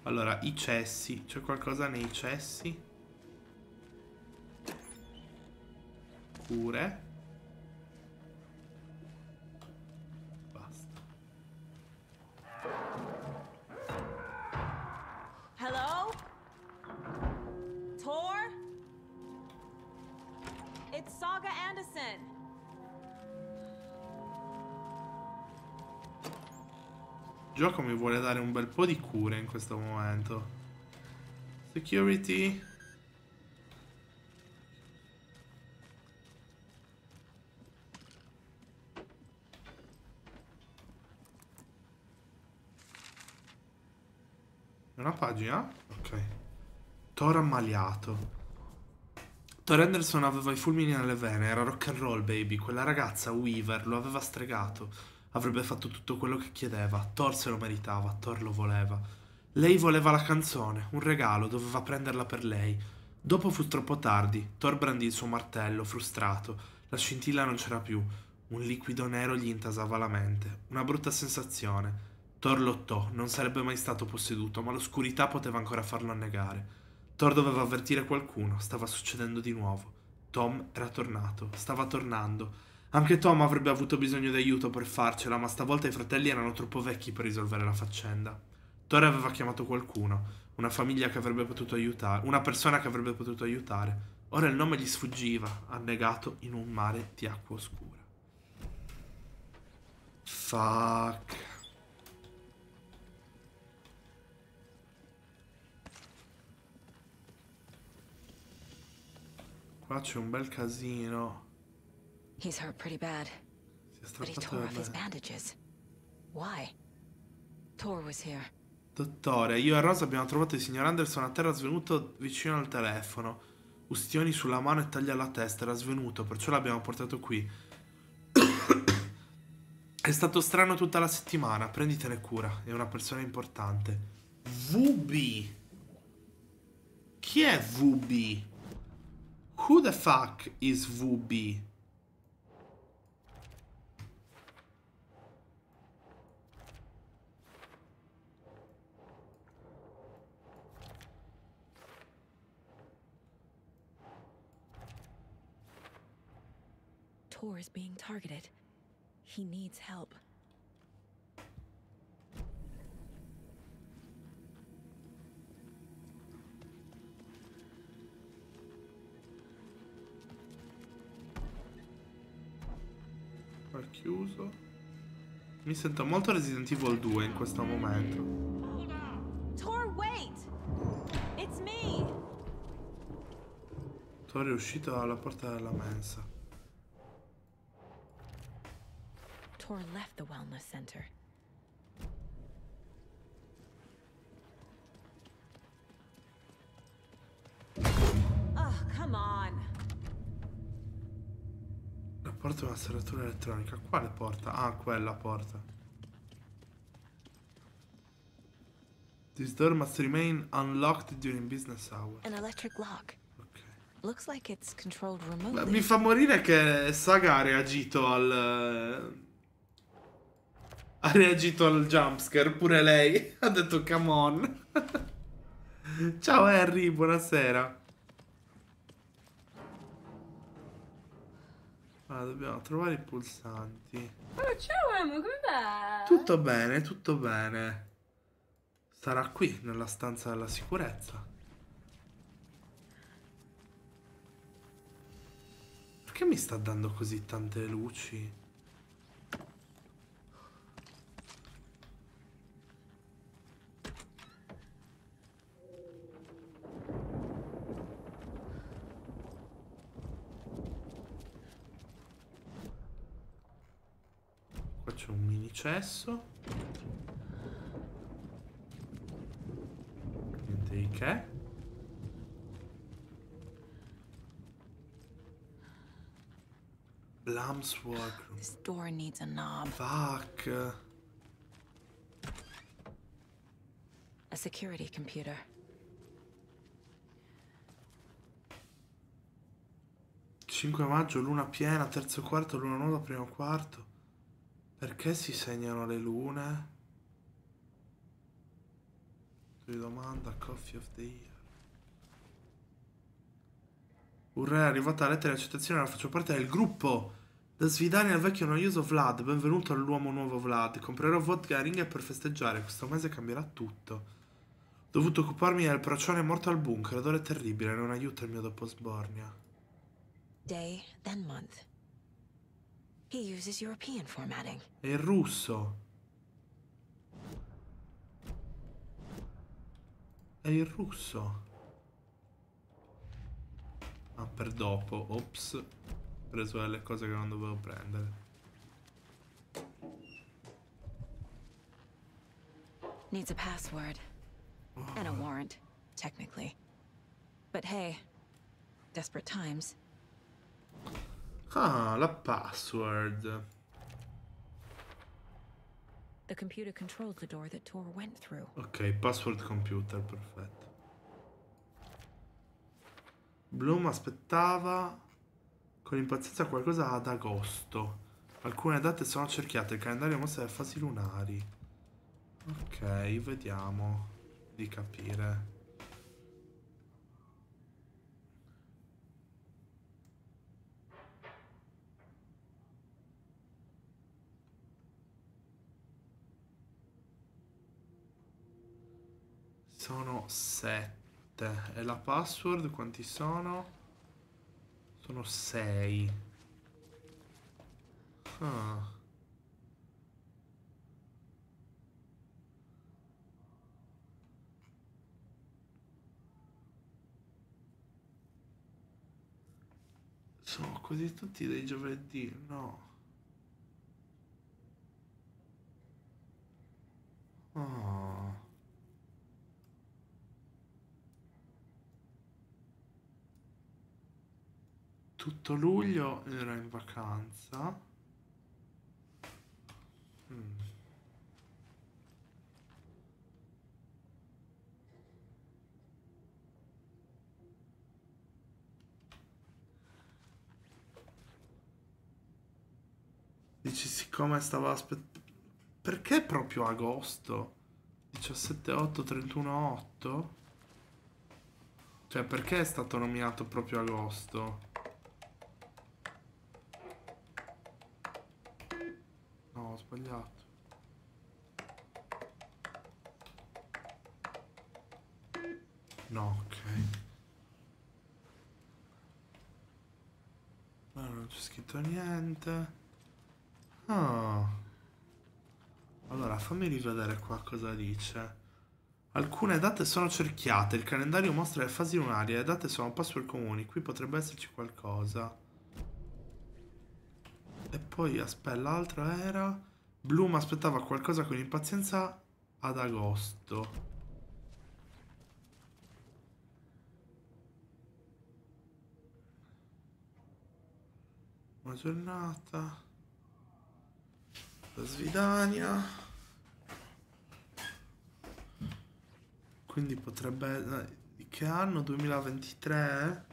Allora, i cessi. C'è qualcosa nei cessi? Cure. Basta. Hello? Tor? It's Saga Anderson. Gioco mi vuole dare un bel po' di cure in questo momento. Security. Una pagina? Ok. Thor ammaliato. Thor Anderson aveva i fulmini nelle vene, era rock and roll baby, quella ragazza Weaver lo aveva stregato. Avrebbe fatto tutto quello che chiedeva, Thor se lo meritava, Thor lo voleva. Lei voleva la canzone, un regalo, doveva prenderla per lei. Dopo fu troppo tardi, Thor brandì il suo martello, frustrato. La scintilla non c'era più. Un liquido nero gli intasava la mente. Una brutta sensazione. Thor lottò, non sarebbe mai stato posseduto, ma l'oscurità poteva ancora farlo annegare. Thor doveva avvertire qualcuno, stava succedendo di nuovo. Tom era tornato, stava tornando. Anche Tom avrebbe avuto bisogno di aiuto per farcela, ma stavolta i fratelli erano troppo vecchi per risolvere la faccenda. Thor aveva chiamato qualcuno, una famiglia che avrebbe potuto aiutare, una persona che avrebbe potuto aiutare. Ora il nome gli sfuggiva, annegato in un mare di acqua oscura. Fuck. Qua c'è un bel casino. He's hurt pretty bad. But he tore off his bandages. Why? Tor was here. Dottore, io e Rosa abbiamo trovato il signor Anderson a terra svenuto vicino al telefono. Ustioni sulla mano e taglia alla testa, era svenuto, perciò l'abbiamo portato qui. È stato strano tutta la settimana, prenditene cura, è una persona importante. VB. Chi è VB? Who the fuck is VB? Tor is being targeted. He needs help. Qua è chiuso. Mi sento molto Resident Evil 2 in questo momento. Tor, wait! It's me! Tor è uscito dalla porta della mensa. Tor left the wellness center. Oh, come on. Porta una serratura elettronica. Quale porta? Ah, quella porta. This door must remain unlocked during business hours. An electric lock. Like Beh. Mi fa morire che Saga ha reagito al. Ha reagito al jumpscare, pure lei. Ha detto come on. Ciao Harry, buonasera. Ah, dobbiamo trovare i pulsanti. Oh, ciao Emo, come va? Tutto bene, tutto bene. Sarà qui, nella stanza della sicurezza. Perché mi sta dando così tante luci? C'è un mini cesso. Niente di che. Lamb's workroom. This door needs a knob. Fuck. A security computer. Cinque maggio, luna piena, terzo quarto, luna nuova, primo quarto. Perché si segnano le lune? Ti domanda, Coffee of the Year. Urrà, è arrivata la lettera di accettazione, ora faccio parte del gruppo. Da sfidare al vecchio noioso Vlad, benvenuto all'uomo nuovo Vlad. Comprerò vodka ring per festeggiare, questo mese cambierà tutto. Dovuto occuparmi del procione morto al bunker, odore terribile, non aiuta il mio dopo sbornia. Day, then month. He uses European formatting. È russo. È il russo. Ah, per dopo. Ops. Ho preso delle cose che non dovevo prendere. Needs a password. And a warrant, technically. But hey, desperate times. Ah, la password. The computer controls the door that Tor went through. Ok, password computer, perfetto. Bloom aspettava con impazienza qualcosa ad agosto. Alcune date sono cerchiate, il calendario mostra le fasi lunari. Ok, vediamo di capire. Sono sette. E la password quanti sono? Sono sei. Ah. Sono quasi tutti dei giovedì, no. Ah. Tutto luglio ero in vacanza. Mm. Dici siccome stavo aspettando... Perché proprio agosto? 17, 8, 31, 8? Cioè perché è stato nominato proprio agosto? No, ho sbagliato. No, ok. Ma non c'è scritto niente. Ah. Allora, fammi rivedere qua cosa dice. Alcune date sono cerchiate, il calendario mostra le fasi lunari, le date sono password comuni, qui potrebbe esserci qualcosa. E poi, aspetta, l'altro era... Bloom aspettava qualcosa con impazienza ad agosto. Una giornata. La Svidania. Quindi potrebbe... che anno? 2023?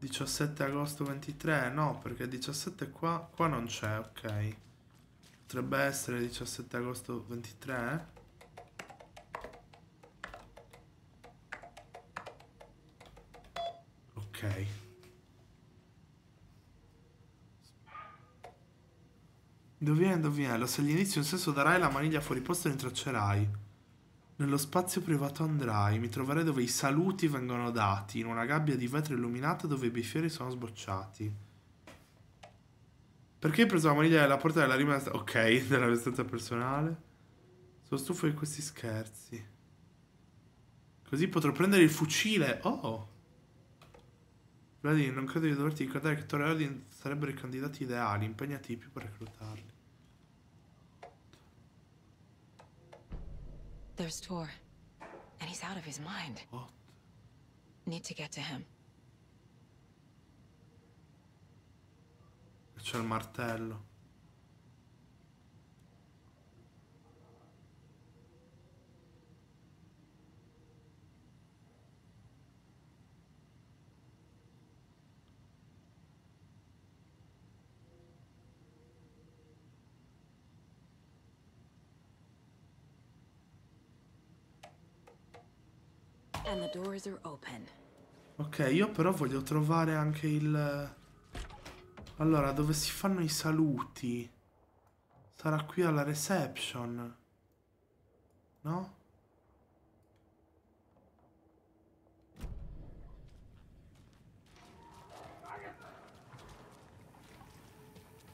17 agosto 23? No, perché 17 qua, qua non c'è, ok. Potrebbe essere 17 agosto 23? Ok. Indovina, indovinello, se all'inizio un senso darai, la maniglia fuori posto rintraccerai. Nello spazio privato andrai, mi troverai dove i saluti vengono dati, in una gabbia di vetro illuminata dove i biffieri sono sbocciati. Perché hai preso la l'idea della portare la rimasta, ok, della restante personale? Sono stufo di questi scherzi. Così potrò prendere il fucile. Oh! Vladimir, non credo di doverti ricordare che Torre Odin sarebbero i candidati ideali. Impegnati di più per reclutarli. There's Tor. And he's out of his mind. What? Need to get to him. C'è il martello. Ok, io però voglio trovare anche il... Allora, dove si fanno i saluti? Sarà qui alla reception. No?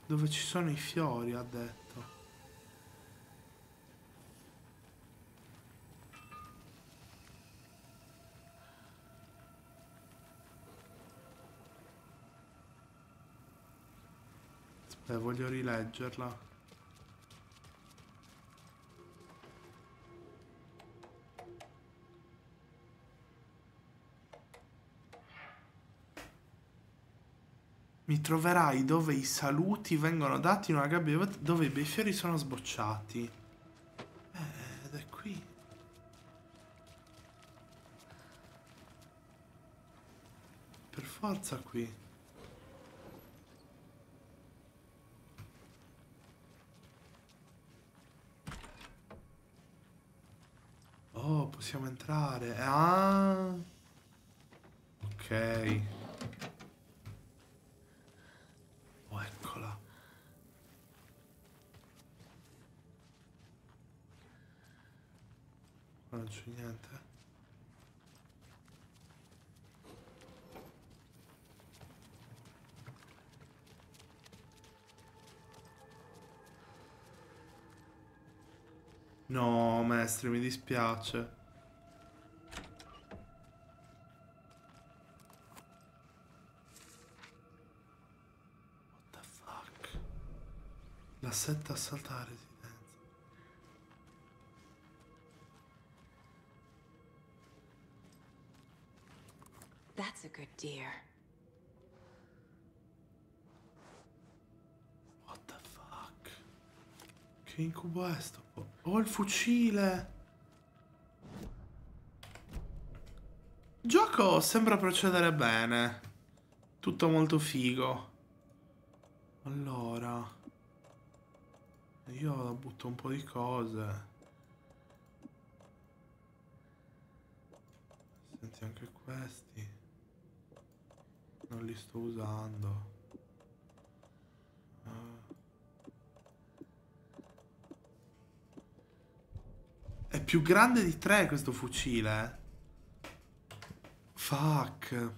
Dove ci sono i fiori, ha detto. Aspetta, voglio rileggerla. Mi troverai dove i saluti vengono dati in una gabbia dove i bei fiori sono sbocciati. Eh, ed è qui. Per forza qui. Oh, possiamo entrare. Ah. Ok. Oh, eccola. Non c'è niente. No, mestre, mi dispiace. What the fuck? La setta assalta la residenza. That's a good deer. What the fuck? Che incubo è sto? po- Oh, il fucile! Il gioco sembra procedere bene. Tutto molto figo. Allora. Io butto un po' di cose. Senti anche questi. Non li sto usando. Ah. È più grande di tre questo fucile. eh. Fuck.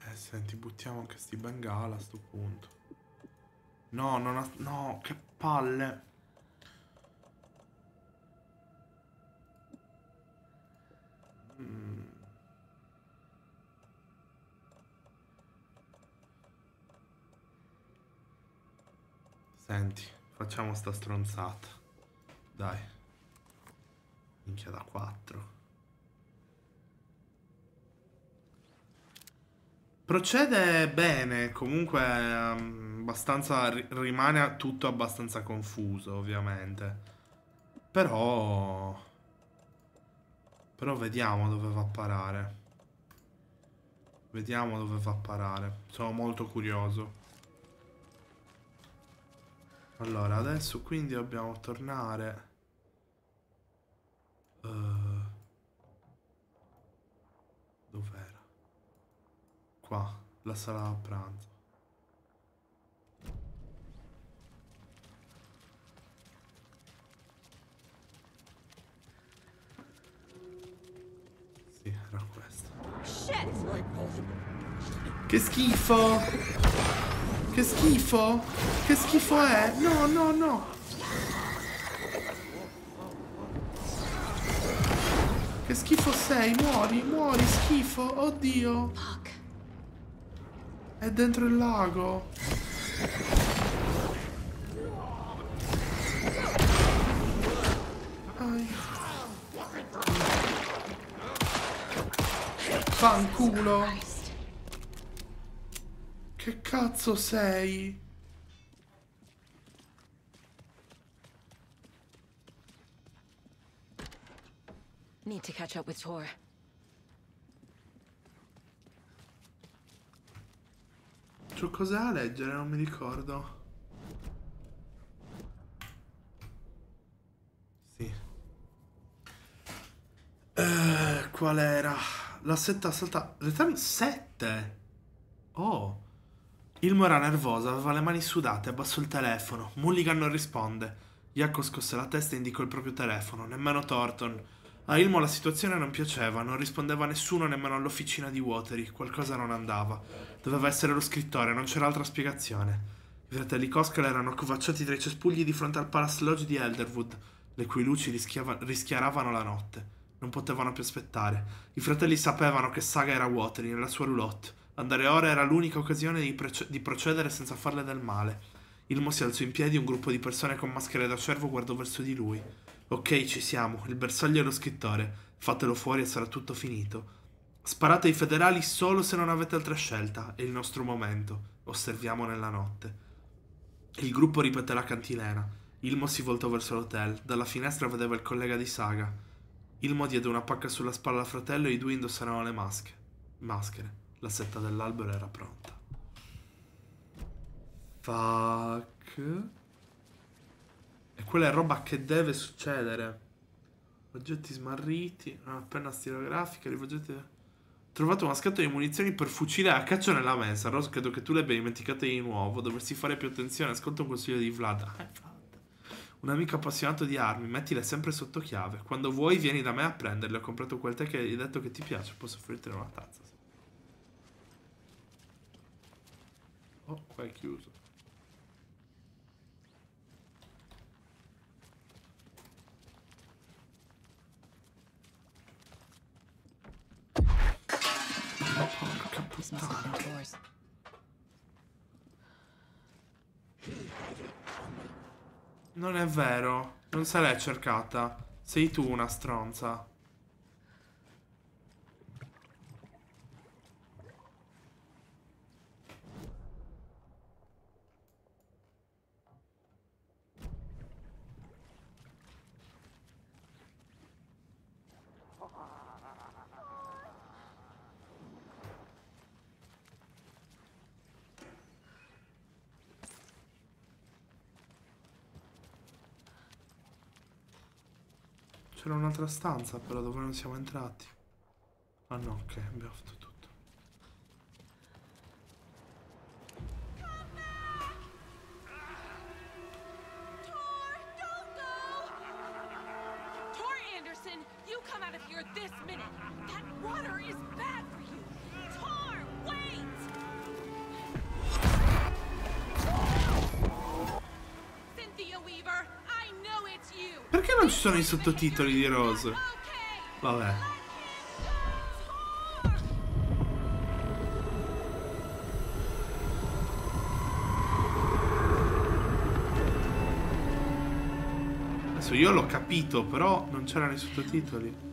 Eh, senti, buttiamo anche sti bengala a sto punto. No, non ha... No, che palle. Mm. Senti, facciamo sta stronzata. Dai. Minchia da 4. Procede bene, comunque ehm, abbastanza ri- rimane tutto abbastanza confuso, ovviamente. Però però vediamo dove va a parare. Vediamo dove va a parare. Sono molto curioso. Allora, adesso quindi dobbiamo tornare. Eh, Dov'era? Qua, la sala da pranzo. Sì, era questa. Che schifo! Che schifo! Che schifo è? No, no, no! Che schifo sei? Muori, muori, schifo! Oddio! È dentro il lago! Fanculo. Che cazzo sei? Need to catch up with Tor. C'ho cose da leggere, non mi ricordo. Sì. Eh, qual era? La setta salta... Return 7? Oh. Ilmo era nervosa, aveva le mani sudate, abbassò il telefono. Mulligan non risponde. Jacob scosse la testa e indicò il proprio telefono, nemmeno Thornton. A Ilmo la situazione non piaceva, non rispondeva nessuno nemmeno all'officina di Watery, qualcosa non andava. Doveva essere lo scrittore, non c'era altra spiegazione. I fratelli Koskela erano accovacciati tra i cespugli di fronte al Palace Lodge di Elderwood, le cui luci rischiaravano la notte. Non potevano più aspettare. I fratelli sapevano che Saga era Watery nella sua roulotte. Andare ora era l'unica occasione di, di procedere senza farle del male. Ilmo si alzò in piedi, un gruppo di persone con maschere da cervo guardò verso di lui. Ok, ci siamo, il bersaglio è lo scrittore. Fatelo fuori e sarà tutto finito. Sparate ai federali solo se non avete altra scelta. È il nostro momento. Osserviamo nella notte. Il gruppo ripeté la cantilena. Ilmo si voltò verso l'hotel. Dalla finestra vedeva il collega di Saga. Ilmo diede una pacca sulla spalla al fratello e i due indossarono le maschere. Maschere. La setta dell'albero era pronta. Fuck. E quella è roba che deve succedere. Oggetti smarriti, una penna stilografica, rivolgete... Trovato una scatola di munizioni per fucile a caccia nella mensa. Rose, credo che tu le abbia dimenticate di nuovo. Dovresti fare più attenzione. Ascolta un consiglio di Vlad. Ah, Vlad. Un amico appassionato di armi, mettile sempre sotto chiave. Quando vuoi vieni da me a prenderle. Ho comprato quel tè che hai detto che ti piace. Posso offrirtene una tazza. Oh, qua è chiuso. This must have been Tor's. Non è vero. Non l'è cercata. Sei tu una stronza. C'era un'altra stanza però dove non siamo entrati. Ah no, ok, abbiamo fatto tutto. Tor Anderson, you come out of here this minute. That water is bad Perché non ci sono i sottotitoli di Rose? Vabbè. Adesso io l'ho capito, però non c'erano i sottotitoli.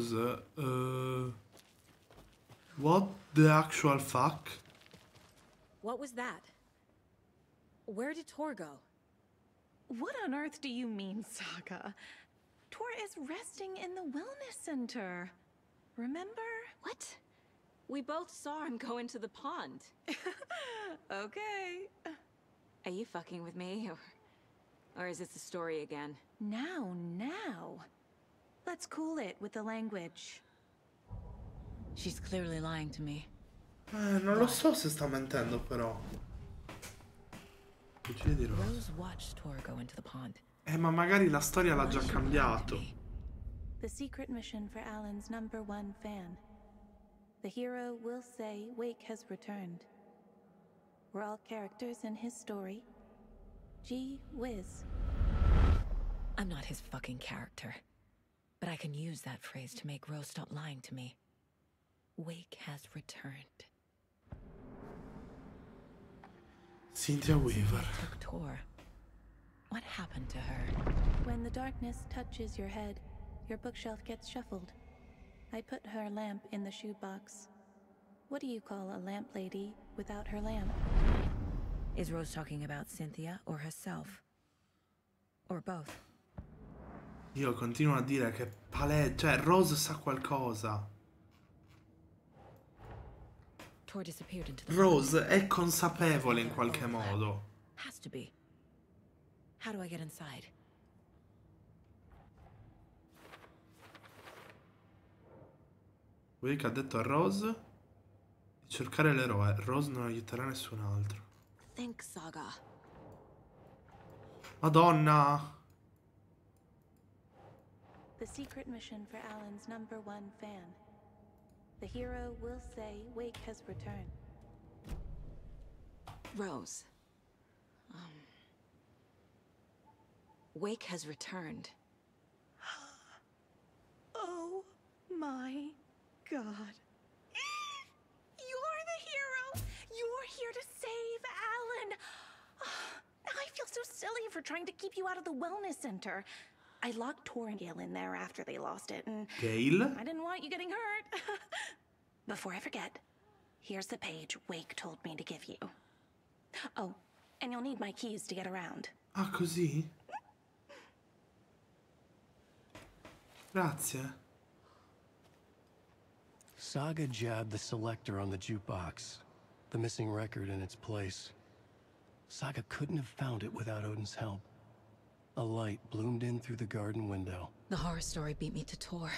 Rose, uh, what the actual fuck? What was that? Where did Tor go? What on earth do you mean, Saga? Tor is resting in the wellness center. Remember? What? We both saw him go into the pond. Okay. Are you fucking with me, or, or is this the story again? Now, now. Let's cool it with the language. She's clearly lying to me. Eh, non lo so se sta mentendo però. Fucile Rose. Rose watched Tor go into the pond. Eh, ma magari la storia l'ha già cambiato. The secret mission for Alan's number one fan. The hero will say Wake has returned. We're all characters in his story. Gee whiz. I'm not his fucking character. But I can use that phrase to make Rose stop lying to me. Wake has returned. Cynthia Weaver. Took Tor. What happened to her? When the darkness touches your head, your bookshelf gets shuffled. I put her lamp in the shoebox. What do you call a lamp lady without her lamp? Is Rose talking about Cynthia or herself? Or both? Io continuo a dire che pale... Cioè, Rose sa qualcosa. Rose è consapevole in qualche modo. Has to be. How do I get inside? Wake ha detto a Rose di cercare l'eroe. Rose non aiuterà nessun altro. Madonna! The secret mission for Alan's number one fan. The hero will say Wake has returned. Rose. Um. Wake has returned. Oh my god. You're the hero! You're here to save Alan! I feel so silly for trying to keep you out of the wellness center. I locked Tor in there after they lost it, and Gale? I didn't want you getting hurt. Before I forget, here's the page Wake told me to give you. Oh, and you'll need my keys to get around. Ah, così? Grazie. Saga jabbed the selector on the jukebox, the missing record in its place. Saga couldn't have found it without Odin's help. A light bloomed in through the garden window. The horror story beat me to Tor.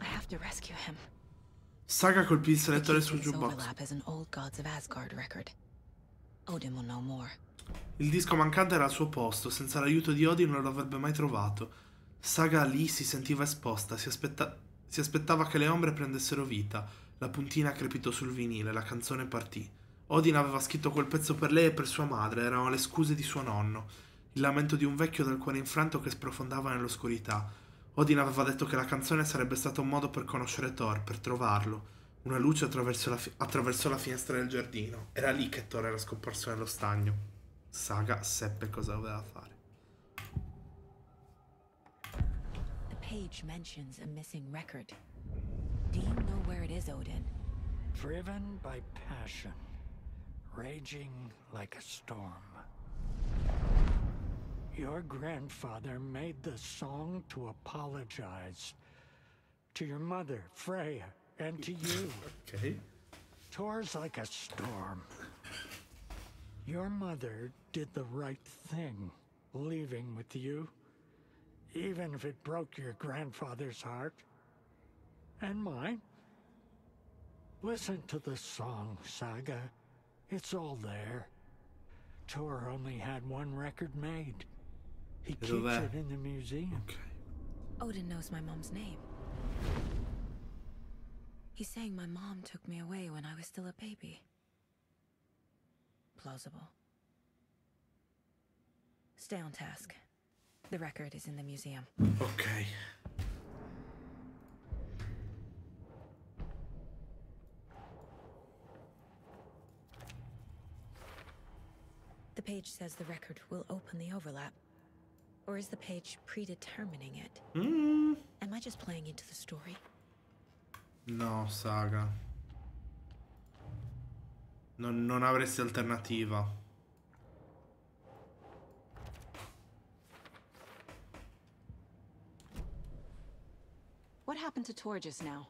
I have to rescue him. Saga colpì il selettore sul This jukebox. overlap is an old Gods of Asgard record. Odin will know more. Il disco mancante era al suo posto, senza l'aiuto di Odin non lo avrebbe mai trovato. Saga lì si sentiva esposta, si, aspetta- si aspettava che le ombre prendessero vita. La puntina crepitò sul vinile, la canzone partì. Odin aveva scritto quel pezzo per lei e per sua madre, erano le scuse di suo nonno. Il lamento di un vecchio dal cuore infranto che sprofondava nell'oscurità. Odin aveva detto che la canzone sarebbe stato un modo per conoscere Thor, per trovarlo. Una luce attraverso la, fi- attraverso la finestra del giardino. Era lì che Thor era scomparso nello stagno. Saga seppe cosa doveva fare. The page mentions a missing record. Do you know where it is, Odin? Driven by passion, raging like a storm. Your grandfather made the song to apologize to your mother, Freya, and to you. Okay. Tor's like a storm. Your mother did the right thing, leaving with you, even if it broke your grandfather's heart. And mine. Listen to the song, Saga. It's all there. Tor only had one record made. He It'll keeps it in the museum. Odin knows my mom's name. He's saying my mom took me away when I was still a baby. Plausible. Stay on task. The record is in the museum. Ok. The page says the record will open the overlap. Or is the page predetermining it? Mm. Am I just playing into the story? No, Saga. Non, non avresti alternativa. What happened to Tor just now?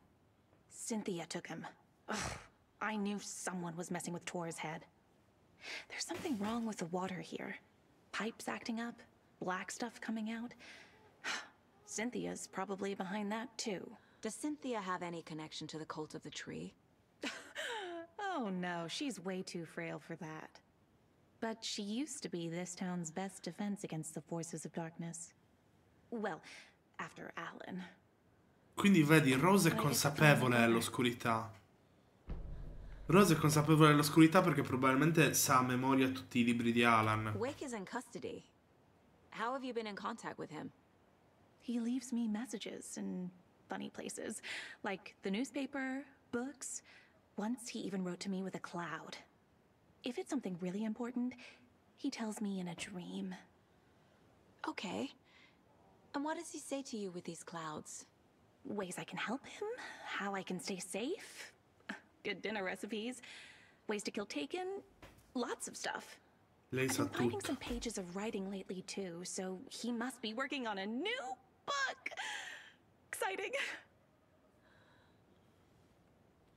Cynthia took him. Ugh, I knew someone was messing with Tor's head. There's something wrong with the water here. Pipes acting up, black stuff coming out. Cynthia's probably behind that too. Does Cynthia have any connection to the cult of the tree? Oh no, she's way too frail for that. But she used to be this town's best defense against the forces of darkness. Well, after Alan. Quindi vedi, Rose è consapevole dell'oscurità. Rose è consapevole dell'oscurità perché probabilmente sa a memoria tutti i libri di Alan. Wake is in custody. How have you been in contact with him? He leaves me messages in funny places, like the newspaper, books. Once he even wrote to me with a cloud. If it's something really important, he tells me in a dream. Okay. And what does he say to you with these clouds? Ways I can help him, how I can stay safe, good dinner recipes, ways to kill Taken, lots of stuff. Lei I've been finding some pages of writing lately too, so he must be working on a new book. Exciting.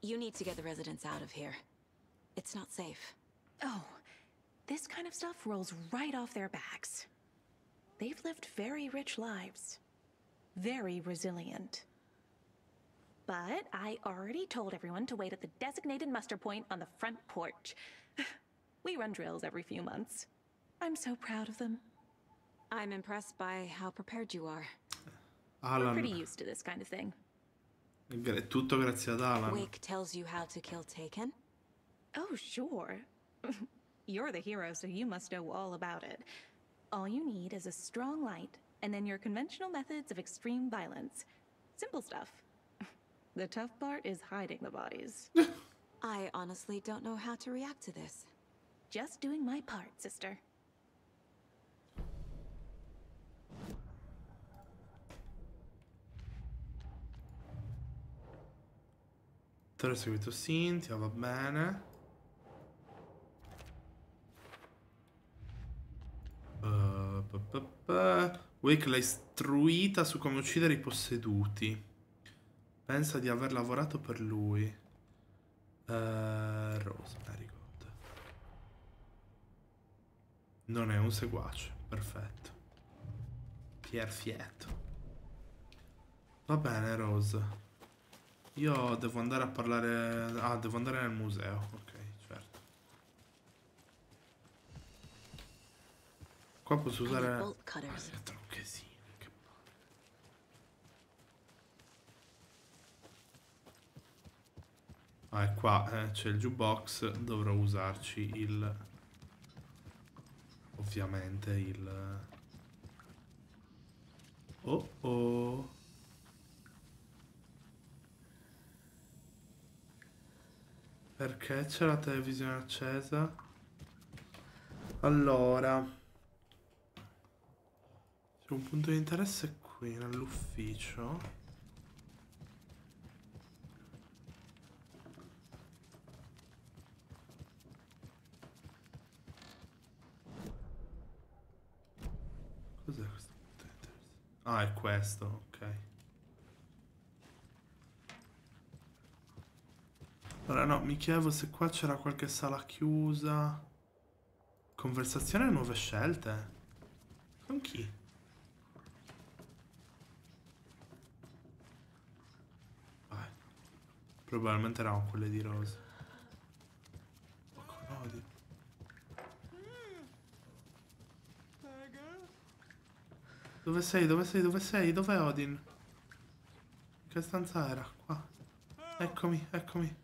You need to get the residents out of here. It's not safe. Oh, this kind of stuff rolls right off their backs. They've lived very rich lives, very resilient. But I already told everyone to wait at the designated muster point on the front porch. we run drills every few months. I'm so proud of them. I'm impressed by how prepared you are. We're pretty used to this kind of thing. è tutto grazie ad Alan. Wake tells you how to kill Taken? Oh, sure. You're the hero, so you must know all about it. All you need is a strong light, and then your conventional methods of extreme violence. Simple stuff. The tough part is hiding the bodies. I honestly don't know how to react to this. Just doing my part, sister. Te l'ho seguito Cynthia, va bene. Uh, pa, pa, pa. Wake l'ha istruita su come uccidere i posseduti. Pensa di aver lavorato per lui. Uh, Rose, very good. Non è un seguace, perfetto. Perfetto. Va bene, Rose. Io devo andare a parlare. Ah, devo andare nel museo. Ok, certo. Qua posso usare. Ah, un casino, palle. Ah, e qua eh, c'è il jukebox. Dovrò usarci il. Ovviamente il. Oh oh. Perché c'è la televisione accesa? Allora. C'è un punto di interesse qui nell'ufficio. Cos'è questo punto di interesse? Ah, è questo, ok. Allora no, mi chiedevo se qua c'era qualche sala chiusa. Conversazione e nuove scelte. Con chi? Vai. Probabilmente erano quelle di Rose. Ma con Odin. Dove sei? Dove sei? Dove sei? Dov'è Odin? Che stanza era? Qua. Eccomi, eccomi.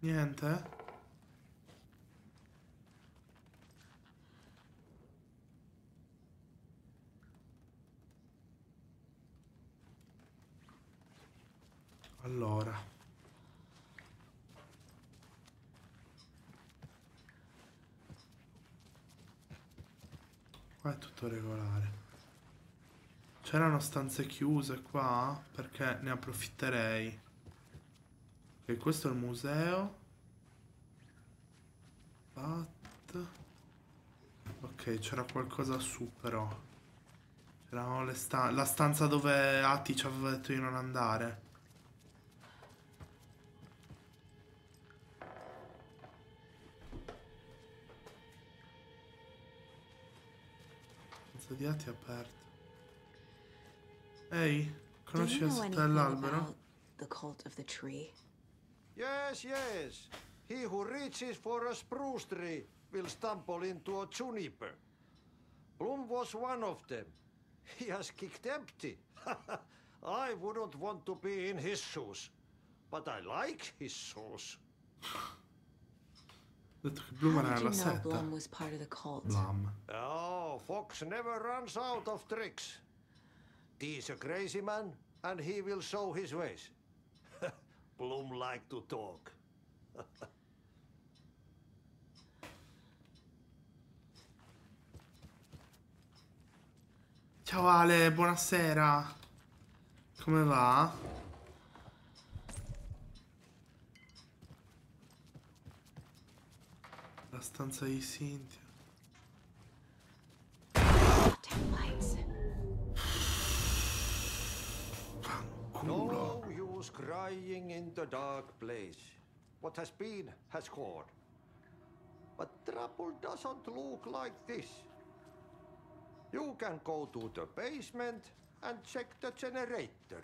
Niente? Allora. Qua è tutto regolare. C'erano stanze chiuse qua? Perché ne approfitterei. Ok, questo è il museo. Bat. Ok, c'era qualcosa su però. C'erano le sta- la stanza dove Atti ci aveva detto di non andare. Stanza di Atti aperta. Ehi, Do conosci you la know città anything about the cult of the tree? Yes, yes. He who reaches for a spruce tree will stumble into a juniper. Bloom was one of them. He has kicked empty. I wouldn't want to be in his shoes. But I like his shoes. Ho detto che Blum How did you know setta. Blum was part of the cult? Blum. Oh, Fox never runs out of tricks. He's a crazy man, and he will show his ways. Bloom like to talk. Ciao Ale, buonasera. Come va? Stanza di Cynthia. No use crying in the dark place. What has been has gone. But trouble doesn't look like this. You can go to the basement and check the generator.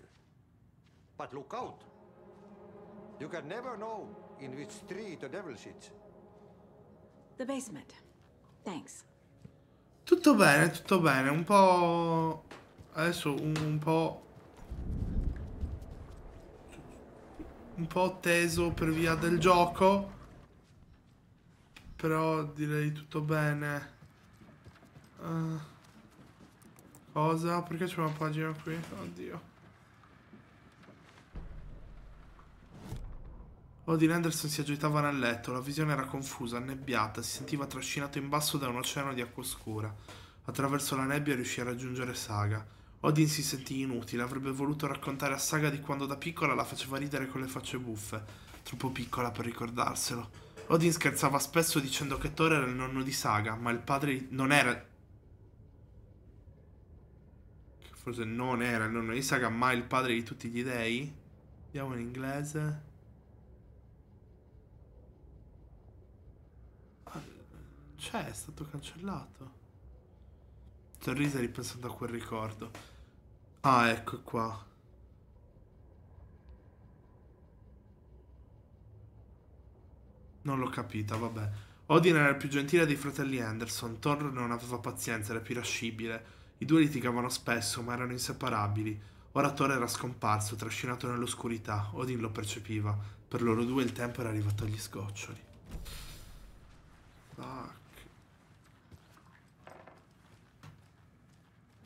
But look out. You can never know in which tree the devil sits. Basement. Thanks. Tutto bene, tutto bene. Un po'. Adesso un, po'. Un po' teso per via del gioco. Però direi tutto bene. Ah. cosa? Perché c'è una pagina qui? Oddio. Odin Anderson si agitava nel letto, la visione era confusa, annebbiata, si sentiva trascinato in basso da un oceano di acqua scura. Attraverso la nebbia riuscì a raggiungere Saga. Odin si sentì inutile, avrebbe voluto raccontare a Saga di quando da piccola la faceva ridere con le facce buffe, troppo piccola per ricordarselo. Odin scherzava spesso dicendo che Thor era il nonno di Saga, ma il padre non era... Forse non era il nonno di Saga, ma il padre di tutti gli dei? Vediamo in inglese. C'è, è stato cancellato. Sorrise ripensando a quel ricordo. Ah, ecco qua. Non l'ho capita, vabbè. Odin era il più gentile dei fratelli Anderson. Thor non aveva pazienza, era più irascibile. I due litigavano spesso, ma erano inseparabili. Ora Thor era scomparso, trascinato nell'oscurità. Odin lo percepiva. Per loro due il tempo era arrivato agli sgoccioli. Fuck.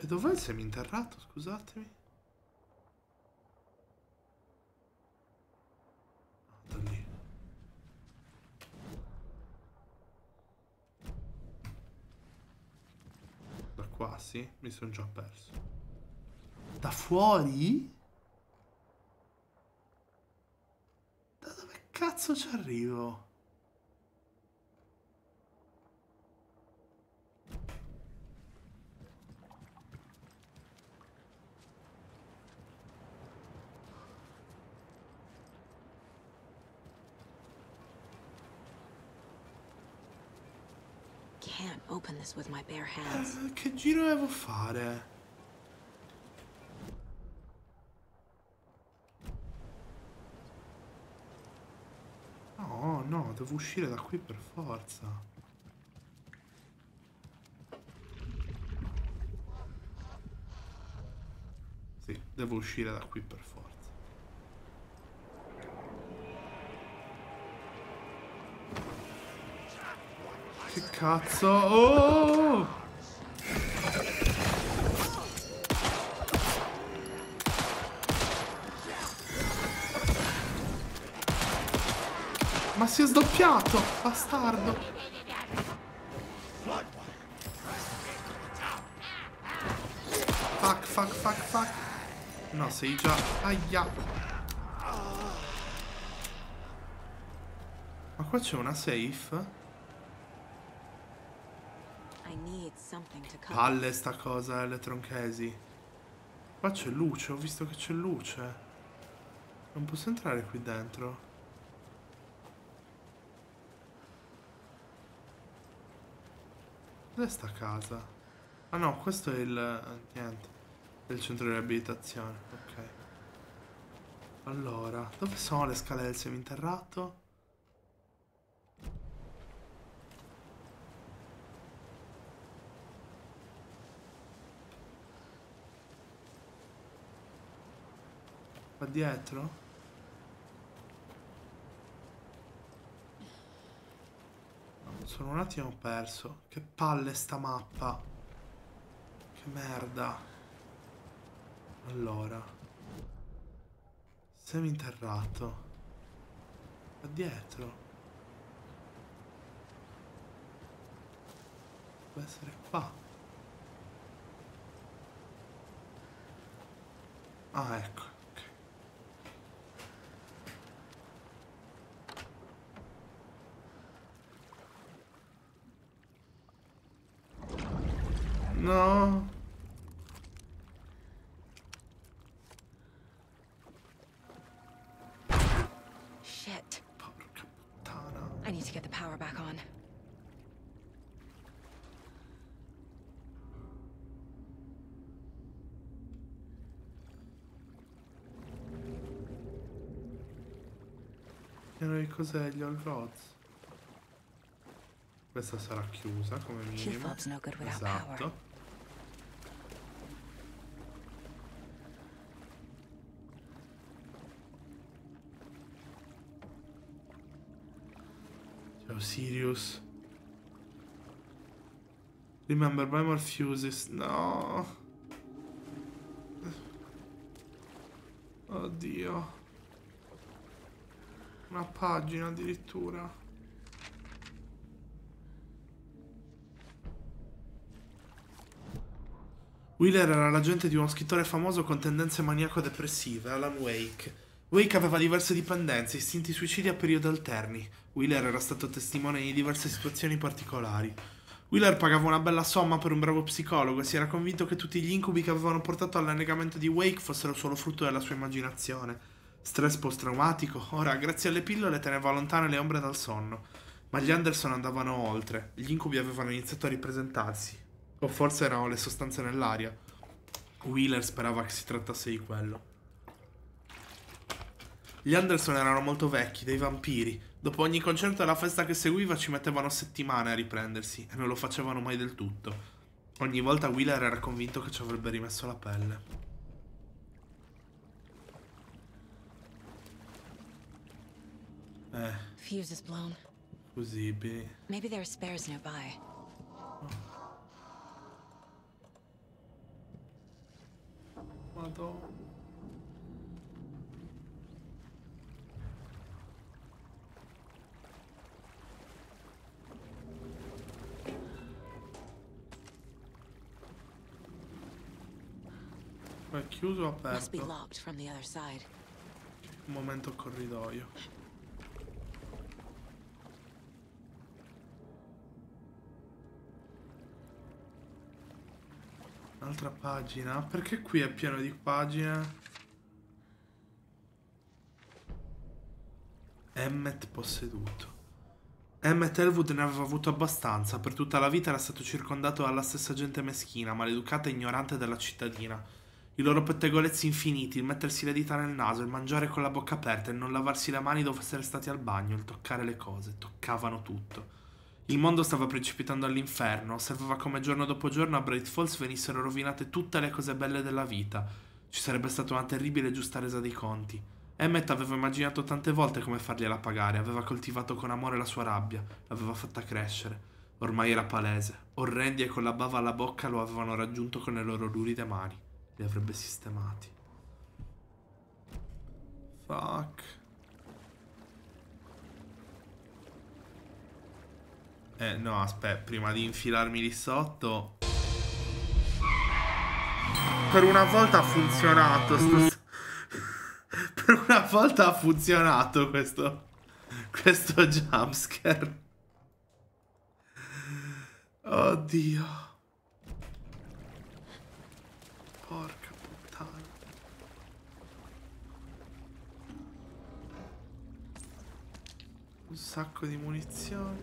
E dov'è il seminterrato, scusatemi? Ah, Da qua, sì? Mi sono già perso. Da fuori? Da dove cazzo ci arrivo? Can't open this with my bare hands. Eh, Che giro devo fare? No, no, devo uscire da qui per forza. Sì, devo uscire da qui per forza. Che cazzo? Oh! Ma si è sdoppiato, bastardo. Fuck, fuck, fuck, fuck. No, sei già... Aia. Ma qua c'è una safe? I need something to cover. Palle sta cosa, le tronchesi. Qua c'è luce, ho visto che c'è luce. Non posso entrare qui dentro. Dov'è sta casa? Ah no, questo è il... niente. È il centro di riabilitazione, ok. Allora, dove sono le scale del seminterrato? Qua dietro? Per un attimo perso. Che palle sta mappa. Che merda. Allora. Seminterrato. Qua dietro. Deve essere qua. Ah, ecco. No. Shit. I need to get the power back on. Cos'è gli All Gods? Questa sarà chiusa come minimo. Q-fob's no good without Esatto. Sirius. Remember buy more fuses. No. Oddio. Una pagina addirittura. Wheeler era l'agente di uno scrittore famoso con tendenze maniaco-depressive, Alan Wake. Wake aveva diverse dipendenze, istinti suicidi a periodi alterni. Wheeler era stato testimone di diverse situazioni particolari. Wheeler pagava una bella somma per un bravo psicologo e si era convinto che tutti gli incubi che avevano portato all'annegamento di Wake fossero solo frutto della sua immaginazione. Stress post-traumatico, ora, grazie alle pillole, teneva lontane le ombre dal sonno. Ma gli Anderson andavano oltre. Gli incubi avevano iniziato a ripresentarsi. O forse erano le sostanze nell'aria. Wheeler sperava che si trattasse di quello. Gli Anderson erano molto vecchi, dei vampiri. Dopo ogni concerto e la festa che seguiva ci mettevano settimane a riprendersi e non lo facevano mai del tutto. Ogni volta Wheeler era convinto che ci avrebbe rimesso la pelle. Eh, Fuse is blown. fusibili. Maybe there are spares nearby. Madonna. È chiuso o aperto? Un momento corridoio. Un'altra pagina? Perché qui è pieno di pagine? Emmet posseduto. Emmet Elwood ne aveva avuto abbastanza. Per tutta la vita era stato circondato dalla stessa gente meschina, maleducata e ignorante della cittadina. I loro pettegolezzi infiniti, il mettersi le dita nel naso, il mangiare con la bocca aperta, il non lavarsi le mani dopo essere stati al bagno, il toccare le cose, toccavano tutto. Il mondo stava precipitando all'inferno, osservava come giorno dopo giorno a Bright Falls venissero rovinate tutte le cose belle della vita. Ci sarebbe stata una terribile giusta resa dei conti. Emmet aveva immaginato tante volte come fargliela pagare, aveva coltivato con amore la sua rabbia, l'aveva fatta crescere. Ormai era palese. Orrendi e con la bava alla bocca lo avevano raggiunto con le loro luride mani. Li avrebbe sistemati. Fuck. Eh, no, aspetta, prima di infilarmi lì sotto. Per una volta ha funzionato. sto- Per una volta ha funzionato questo. Questo jumpscare. Oddio. Porca puttana. Un sacco di munizioni.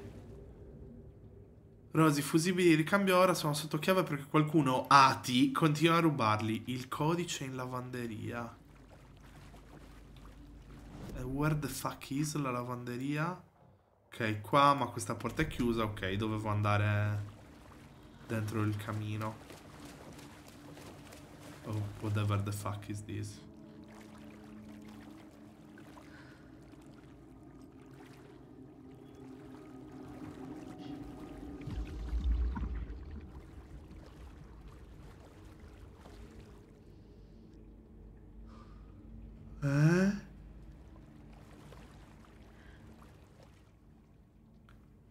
Rosi, i fusibili di ricambio ora sono sotto chiave perché qualcuno, Ati, continua a rubarli. Il codice in lavanderia. E where the fuck is la lavanderia? Ok, qua, ma questa porta è chiusa. Ok, dovevo andare dentro il camino. Oh, whatever the fuck is this. Eh?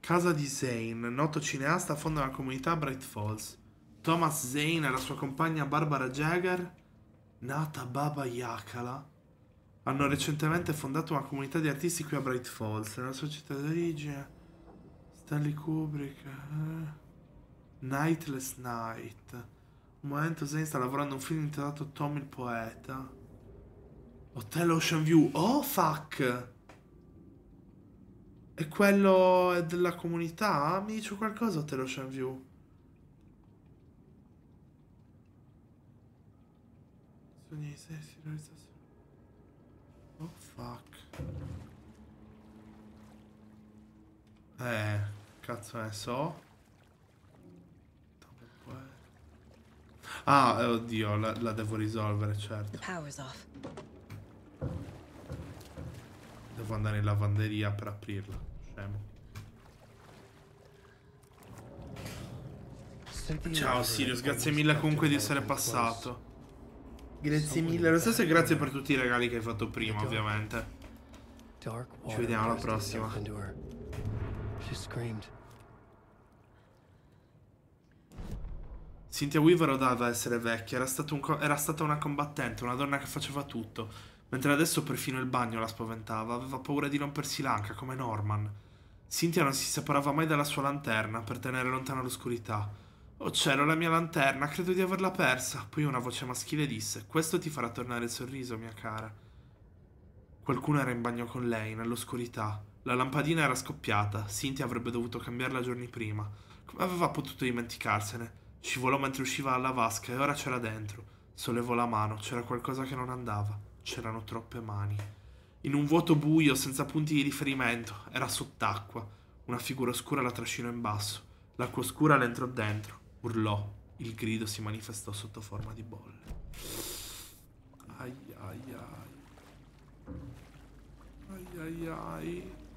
Casa di Zane, noto cineasta, fonda la comunità Bright Falls. Thomas Zane e la sua compagna Barbara Jagger, nata Baba Yakala, hanno recentemente fondato una comunità di artisti qui a Bright Falls, nella sua città d'origine. Stanley Kubrick, eh? Nightless Night. Un momento Zane sta lavorando a un film intitolato Tom il Poeta. Hotel Ocean View. Oh fuck! E quello è della comunità? Mi dice qualcosa Hotel Ocean View? Oh fuck. Eh, cazzo ne so. Ah, oddio, la, la devo risolvere, certo. Power's off. Devo andare in lavanderia per aprirla. Scemo. Ciao Sirius, grazie mille comunque di essere passato. Grazie mille, lo stesso e grazie per tutti i regali che hai fatto prima, ovviamente. Ci vediamo alla prossima. Cynthia Weaver odava essere vecchia, era, stato un co- era stata una combattente, una donna che faceva tutto, mentre adesso perfino il bagno la spaventava, aveva paura di rompersi l'anca come Norman. Cynthia non si separava mai dalla sua lanterna per tenere lontana l'oscurità. Oh cielo, la mia lanterna, credo di averla persa. Poi una voce maschile disse: Questo ti farà tornare il sorriso, mia cara. Qualcuno era in bagno con lei, nell'oscurità. La lampadina era scoppiata. Cynthia avrebbe dovuto cambiarla giorni prima. Come aveva potuto dimenticarsene? Scivolò mentre usciva dalla vasca e ora c'era dentro. Sollevò la mano, c'era qualcosa che non andava. C'erano troppe mani. In un vuoto buio, senza punti di riferimento, era sott'acqua. Una figura oscura la trascinò in basso. L'acqua oscura le entrò dentro. Urlò. Il grido si manifestò sotto forma di bolle. Ai ai ai. Ai ai ai.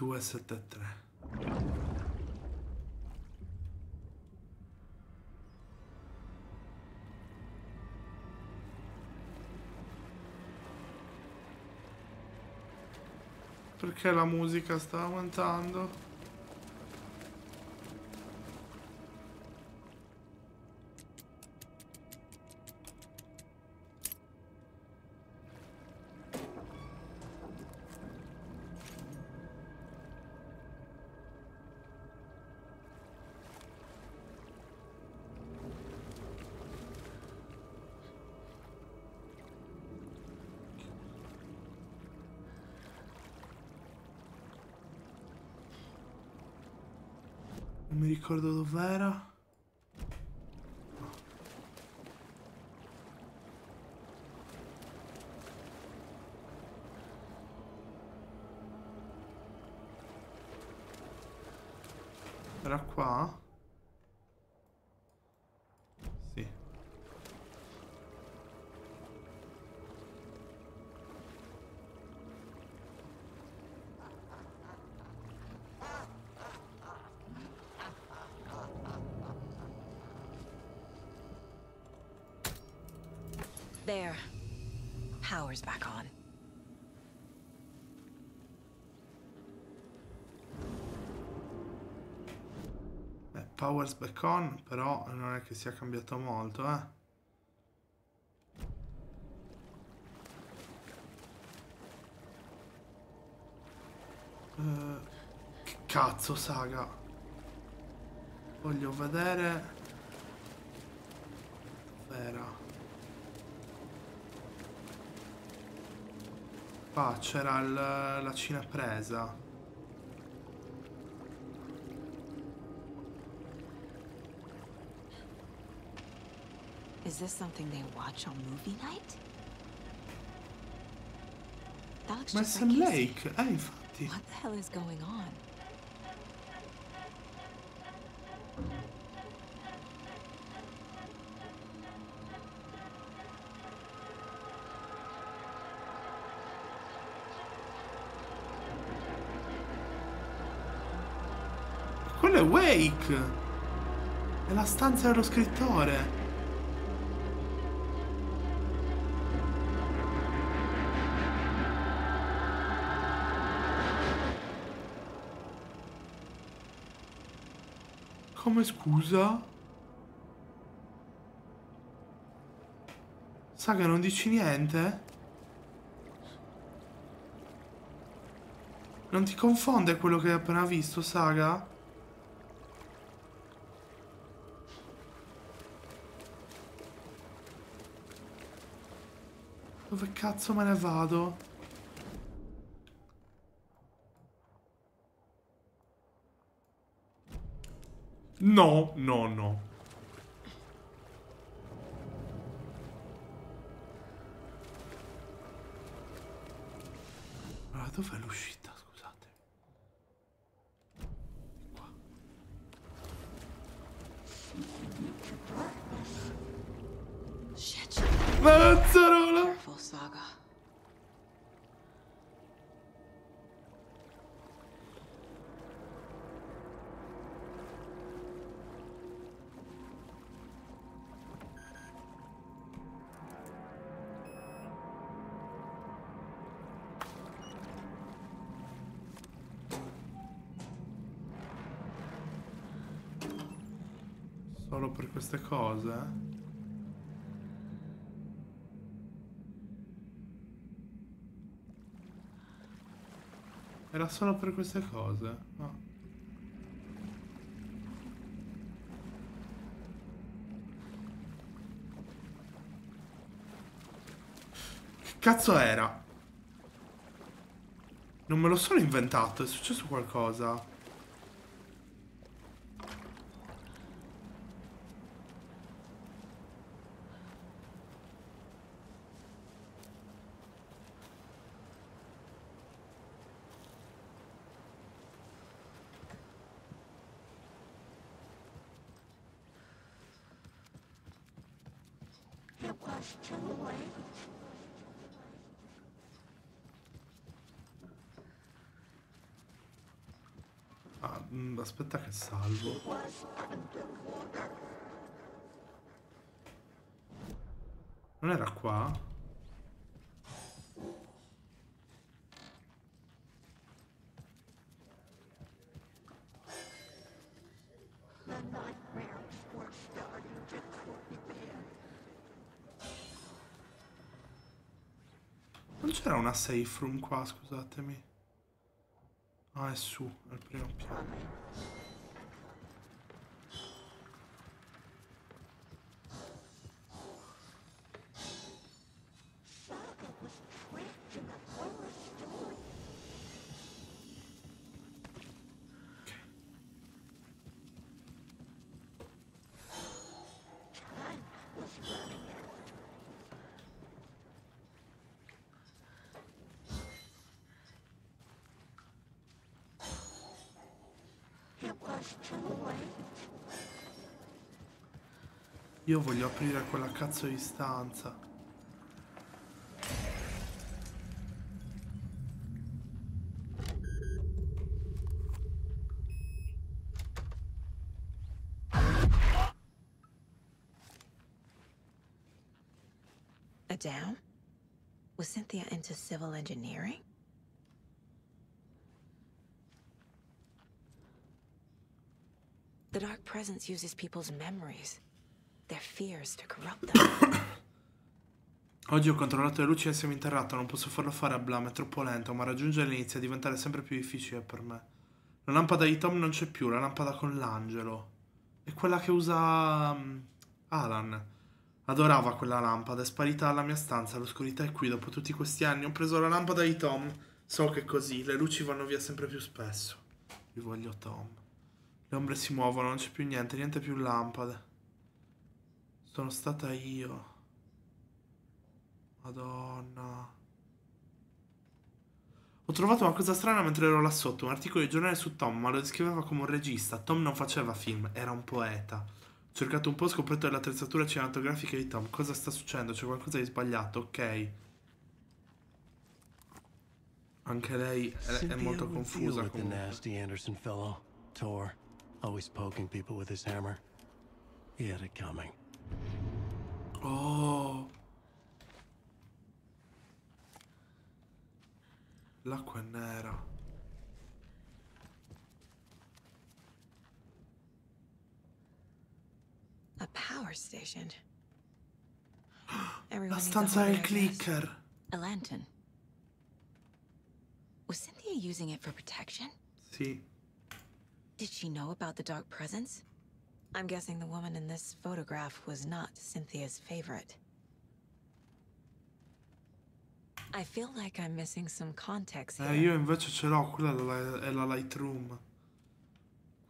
Due sette tre. Perché la musica sta aumentando? Ricordo dov'era. Era qua? Sì. There. Power's back on. Eh, Powers back on, però non è che sia cambiato molto, eh. Eh, che cazzo, saga. Voglio vedere... Vera. Qua c'era la cina this something they watch on movie night? That looks Ma just like. Lake, eh infatti. What the hell is going on? quello è Wake! È la stanza dello scrittore. Come scusa? Saga, non dici niente? Non ti confonde quello che hai appena visto, Saga? Dove cazzo me ne vado? No, no, no. Allora, dov'è l'uscita? Solo per queste cose? Era solo per queste cose? No. Che cazzo era? Non me lo sono inventato, è successo qualcosa. Aspetta che salvo. Non era qua? Non c'era una safe room qua, scusatemi. Ah, su, al primo piano. Io voglio aprire quella cazzo di stanza. A dam? Was Cynthia into civil engineering? The Dark Presence uses people's memories, fears to corrupt them. Oggi ho controllato le luci nel seminterrato, non posso farlo fare a Blam, è troppo lento, ma raggiungerle inizia a diventare sempre più difficile per me. La lampada di Tom non c'è più, la lampada con l'angelo. È quella che usa mm, Alan. Adorava quella lampada, è sparita dalla mia stanza, l'oscurità è qui, dopo tutti questi anni ho preso la lampada di Tom. So che è così, le luci vanno via sempre più spesso. Io voglio Tom. Le ombre si muovono, non c'è più niente, niente più lampade. Sono stata io. Madonna. Ho trovato una cosa strana mentre ero là sotto, un articolo di giornale su Tom, ma lo descriveva come un regista. Tom non faceva film, era un poeta. Ho cercato un po', ho scoperto dell'attrezzatura cinematografica di Tom. Cosa sta succedendo? C'è qualcosa di sbagliato, ok. Anche lei è, è molto confusa comunque. nasty Anderson fellow, Tor. Always poking people with his hammer. He had it coming. Oh. L'acqua è nera. A power station. La Everyone needs a stanza del home, I guess. clicker. A lantern. Was Cynthia using it for protection? Sì. Did she know about the dark presence? I'm guessing the woman in this photograph was not Cynthia's favorite. I feel like I'm missing some context here. Eh, io invece ce l'ho, quella è la, è la Lightroom.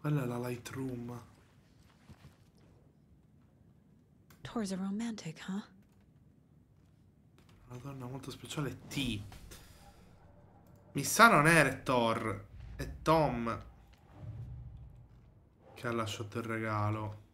Quella è la Lightroom. Tor's a romantic, huh? Una donna molto speciale, T. Mi sa non è Thor, è Tom che ha lasciato il regalo.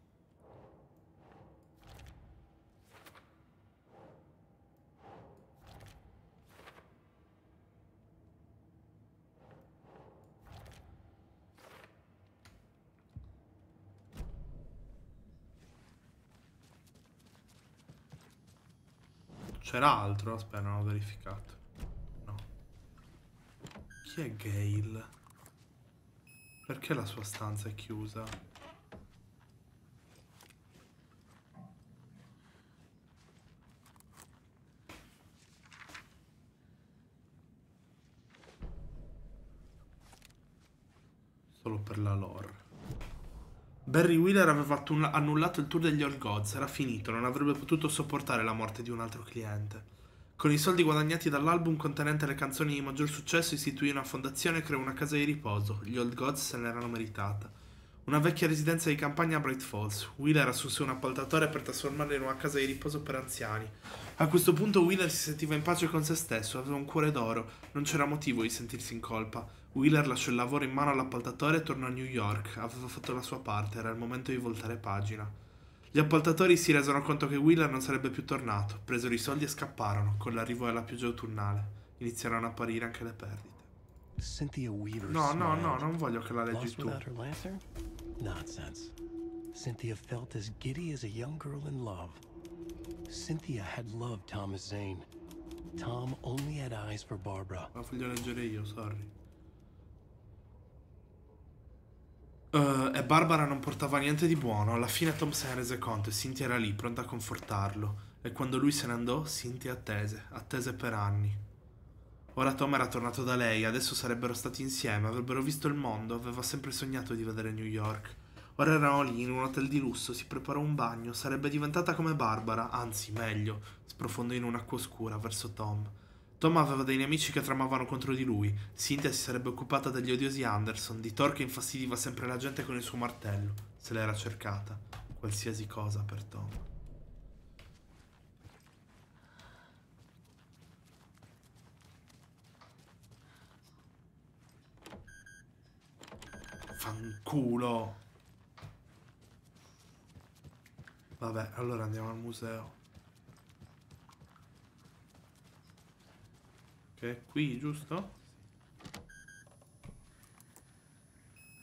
C'era altro? Aspetta, non ho verificato. No. Chi è Gale? Perché la sua stanza è chiusa? Solo per la lore. Barry Wheeler aveva annullato il tour degli All Gods, era finito, non avrebbe potuto sopportare la morte di un altro cliente. Con i soldi guadagnati dall'album contenente le canzoni di maggior successo istituì una fondazione e creò una casa di riposo. Gli Old Gods se l'erano meritata. Una vecchia residenza di campagna a Bright Falls. Wheeler assunse un appaltatore per trasformarla in una casa di riposo per anziani. A questo punto Wheeler si sentiva in pace con se stesso, aveva un cuore d'oro, non c'era motivo di sentirsi in colpa. Wheeler lasciò il lavoro in mano all'appaltatore e tornò a New York. Aveva fatto la sua parte, era il momento di voltare pagina. Gli appaltatori si resero conto che Wheeler non sarebbe più tornato, presero i soldi e scapparono. Con l'arrivo della pioggia autunnale iniziarono a apparire anche le perdite. Cynthia Weaver No, no, no, non voglio che la leggi tu. Nonsense. Cynthia felt as giddy as a young girl in love. Cynthia had loved Thomas Zane. Tom only had eyes for Barbara. La voglio leggere io, sorry. Eh, e Barbara non portava niente di buono. Alla fine Tom se ne rese conto e Cynthia era lì, pronta a confortarlo. E quando lui se ne andò, Cynthia attese, attese per anni. Ora Tom era tornato da lei, adesso sarebbero stati insieme, avrebbero visto il mondo, aveva sempre sognato di vedere New York. Ora erano lì in un hotel di lusso, si preparò un bagno, sarebbe diventata come Barbara, anzi meglio, sprofondò in un'acqua oscura verso Tom. Tom aveva dei nemici che tramavano contro di lui, Cynthia si sarebbe occupata degli odiosi Anderson, di Thor che infastidiva sempre la gente con il suo martello, se l'era cercata, qualsiasi cosa per Tom. Fanculo. Vabbè, allora andiamo al museo. Ok, qui, giusto?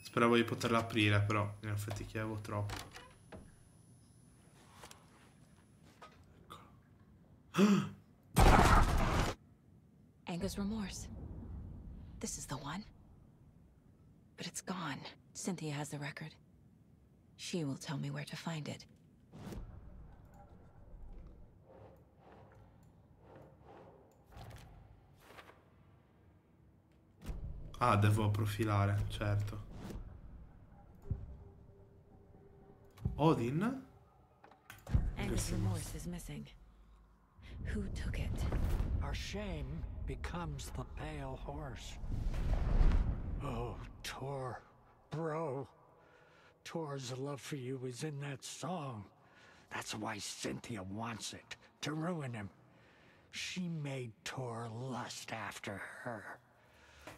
Speravo di poterla aprire, però in effetti chiedevo troppo. Angus Remorse. This is the one. But it's gone. Cynthia has the record. She will tell me where to find it. Ah, devo profilare, certo. Odin? Angus Remorse is missing. Who took it? Our shame becomes the pale horse. Oh, Tor, bro. Tor's love for you is in that song. That's why Cynthia wants it, to ruin him. She made Tor lust after her.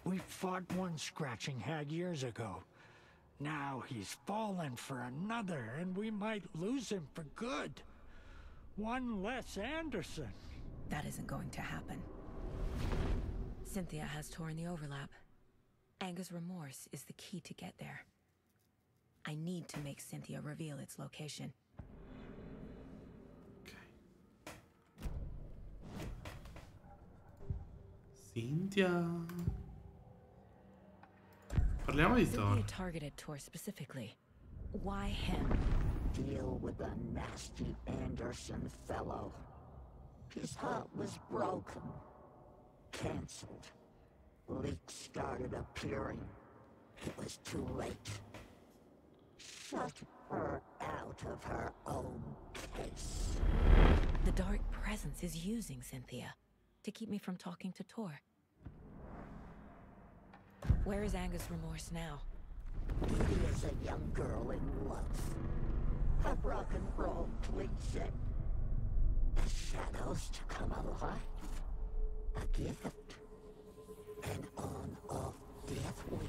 We fought one scratching hag years ago. Now he's fallen for another, and we might lose him for good. One less Anderson. That isn't going to happen. Cynthia has torn the overlap. Angus Remorse is the key to get there. I need to make Cynthia reveal its location. Okay. Cynthia. Parliamo di Thor. Targeted Tor specifically. Why him? Deal with the nasty Anderson fellow. His heart was broken. Cancelled. Leaks started appearing. It was too late. Shut her out of her own case. The Dark Presence is using Cynthia to keep me from talking to Tor. Where is Angus Remorse now? He is a young girl in love. A rock and roll cliche. The shadows to come alive. A gift. An on-off death wish.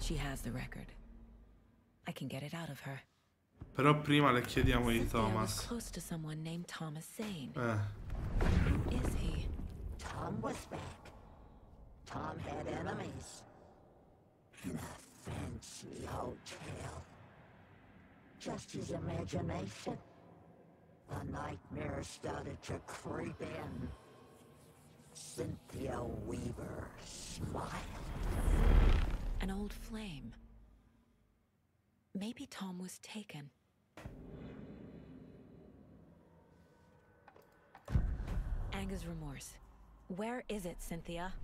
She has the record. I can get it out of her. Però prima le chiediamo di Thomas. close to someone named Thomas Zane. Eh. Who is he? Tom was back. Tom had enemies. In a fancy hotel. Just his imagination. The nightmare started to creep in. Cynthia Weaver smiled. An old flame. Maybe Tom was taken. Angus Remorse. Where is it, Cynthia?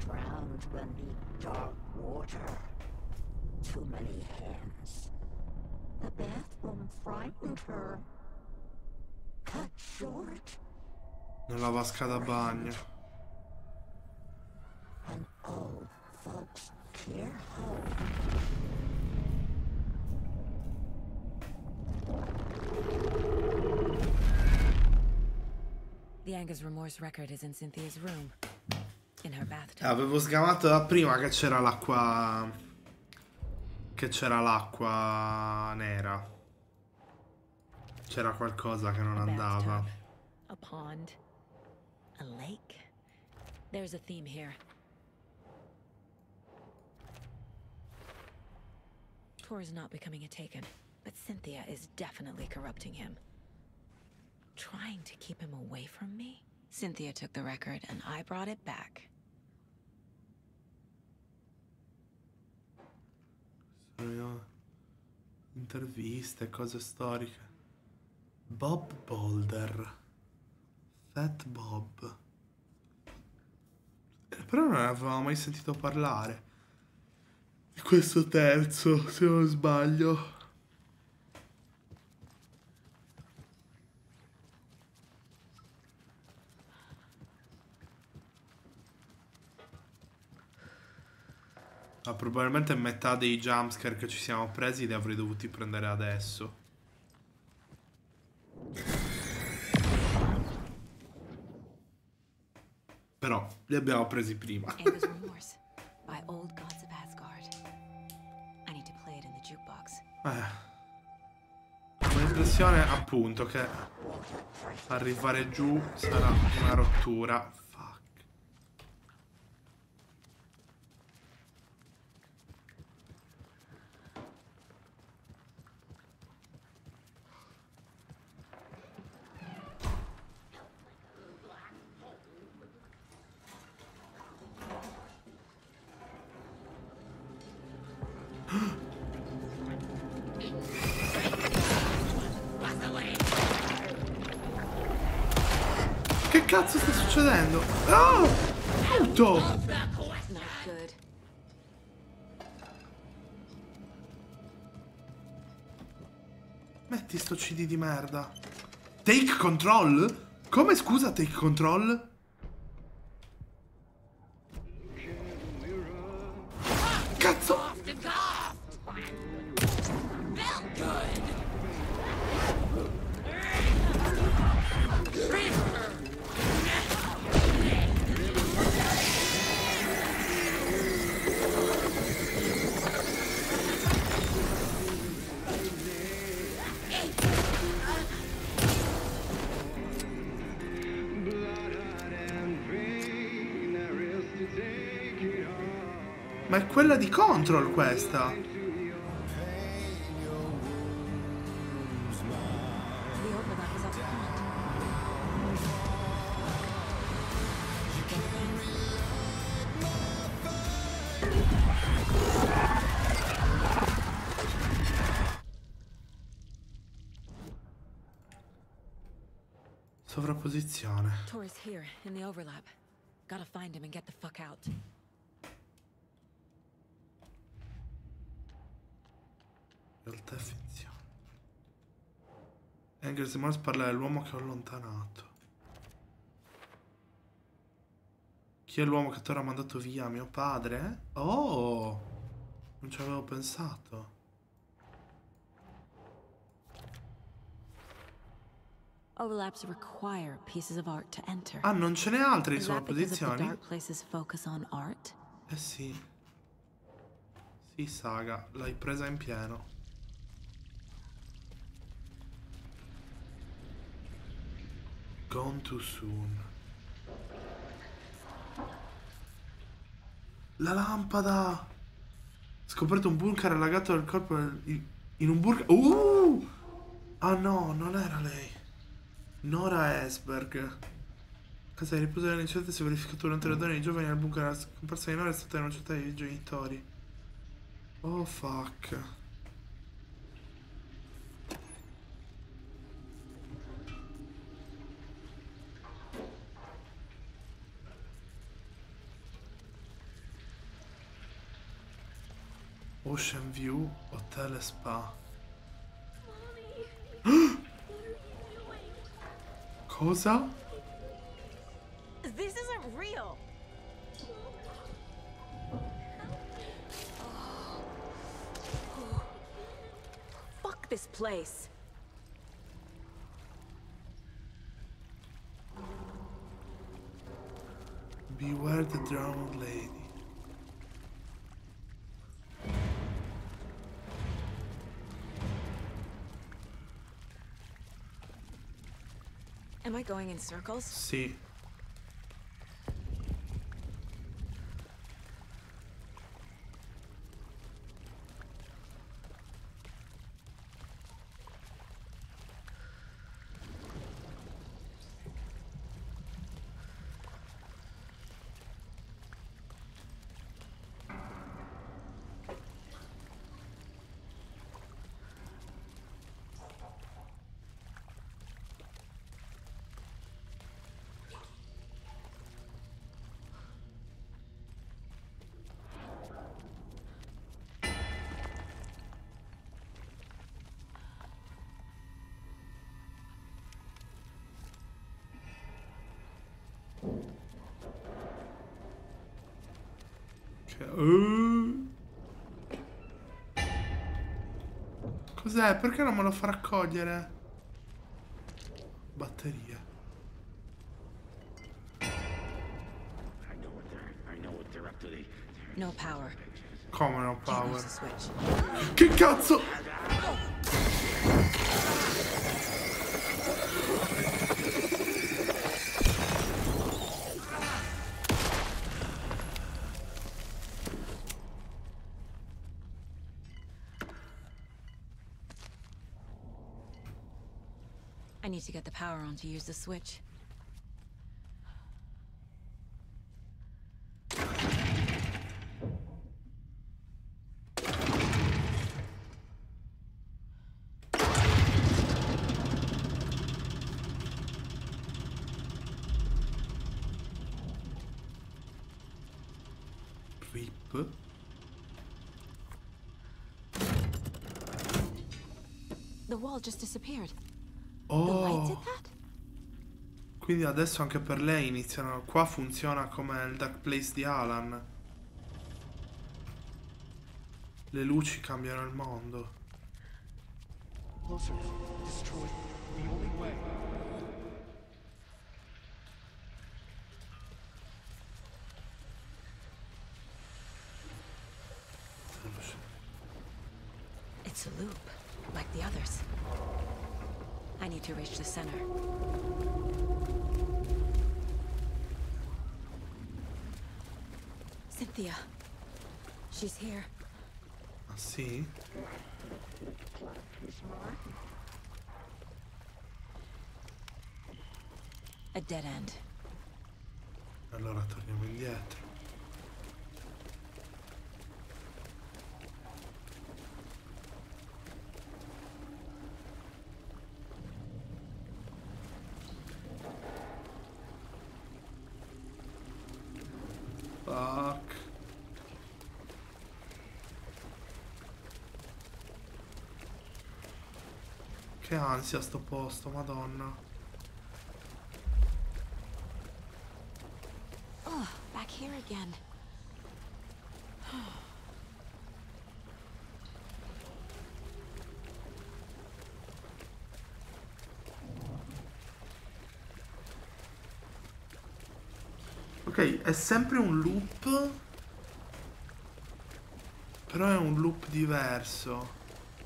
Drowned beneath dark water. Too many hands. The bathroom frightened her. Cut short. Nella vasca da bagno. An old folks care home. The Angus Remorse record is in Cynthia's room. In her bathtub. Avevo sgamato da prima che c'era l'acqua. Che c'era l'acqua nera. C'era qualcosa che non andava. A pond. A lake. There's a theme here. Tor is not becoming a taken, but Cynthia is definitely corrupting him. Trying to keep him away from me? Cynthia took the record and I brought it back. Sono interviste, cose storiche. Bob Boulder. Fat Bob. Eh, Però non ne avevamo mai sentito parlare. Di questo terzo, se non sbaglio. Ma probabilmente metà dei jumpscare che ci siamo presi li avrei dovuti prendere adesso. Però li abbiamo presi prima. Eh. Ho l'impressione appunto che arrivare giù sarà una rottura. Cazzo sta succedendo? Oh! Not good. Metti sto CD di merda. Take control? Come scusa take control? control questa. Sovrapposizione. Torres here in the overlap. Gotta find him and get the fuck out. Realtà e finzione. Engels Morse parla dell'uomo che ho allontanato. Chi è l'uomo che Thor ha mandato via? Mio padre? Oh! Non ci avevo pensato. Overlaps require pieces of art to enter. Ah, non ce n'è focus on art? Eh sì. Sì, saga, l'hai presa in pieno. Gone too soon. La lampada! Scoperto un bunker allagato del corpo in un bunker. Uh! Ah no, non era lei. Nora Esberg. Casa di riposo dell'incidente si è verificato durante le donne dei giovani al bunker. La scomparsa di Nora è stata denunciata dai genitori. Oh fuck. Ocean View Hotel Spa. Cosa? This isn't real. Fuck this place. Beware the drowned lady. Am I going in circles? Sì. Cos'è? Perché non me lo fa raccogliere? Batteria. No power. Come no power? Che cazzo? To use the switch. The wall just disappeared. Quindi adesso anche per lei iniziano. Qua funziona come il Dark Place di Alan. Le luci cambiano il mondo. It's a loop, like the others. I need to reach the center. Cynthia. She's here. I see. A dead end. Allora torniamo indietro. Che ansia sto posto, madonna. Oh, back here again. Ok, è sempre un loop. Però è un loop diverso.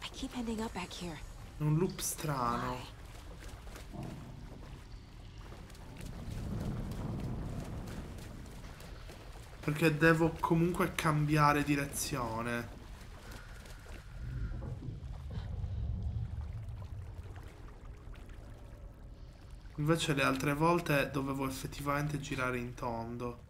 I keep ending up back here. È un loop strano. Perché devo comunque cambiare direzione. Invece le altre volte dovevo effettivamente girare in tondo.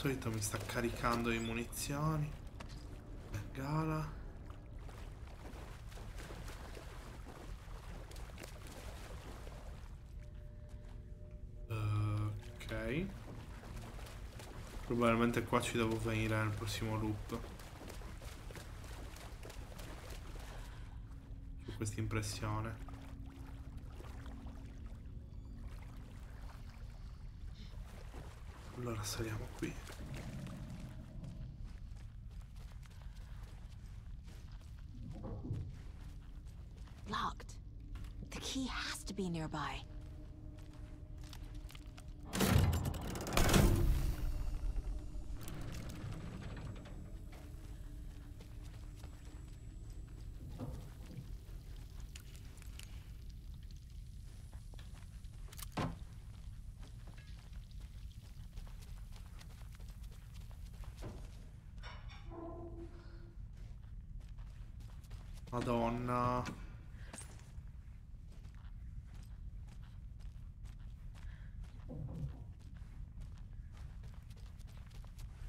Solito mi sta caricando di munizioni. Bengala. Ok. Probabilmente qua ci devo venire nel prossimo loop. Ho questa impressione. Allora saliamo qui. Locked. The key has to be nearby. Madonna.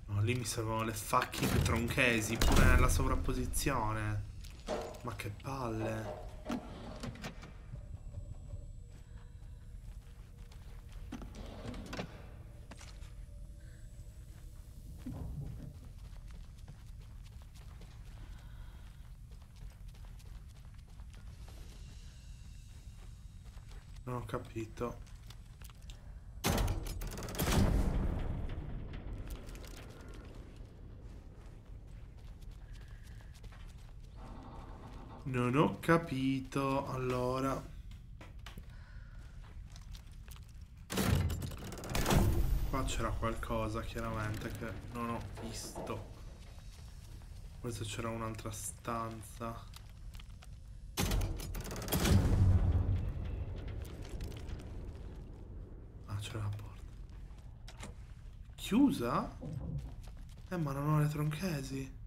No, lì mi servono le fucking tronchesi, pure nella sovrapposizione. Ma che palle. Capito. Non ho capito. Allora. Qua c'era qualcosa chiaramente che non ho visto. Forse c'era un'altra stanza. C'era la porta. Chiusa? Eh, ma non ho le tronchesi.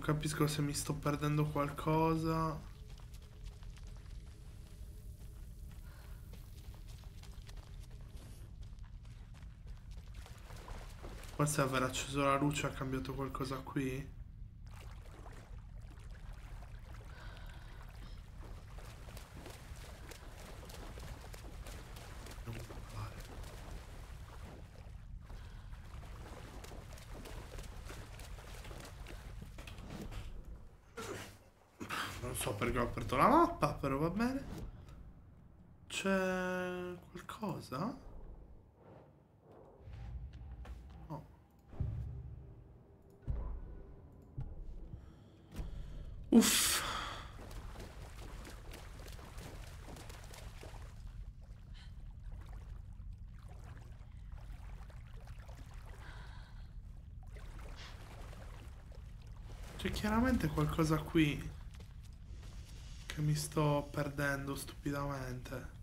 Non capisco se mi sto perdendo qualcosa. Forse aver acceso la luce ha cambiato qualcosa qui? Non pare. Non so perché ho aperto la mappa, però va bene. C'è qualcosa? No. Uff. C'è chiaramente qualcosa qui che mi sto perdendo stupidamente.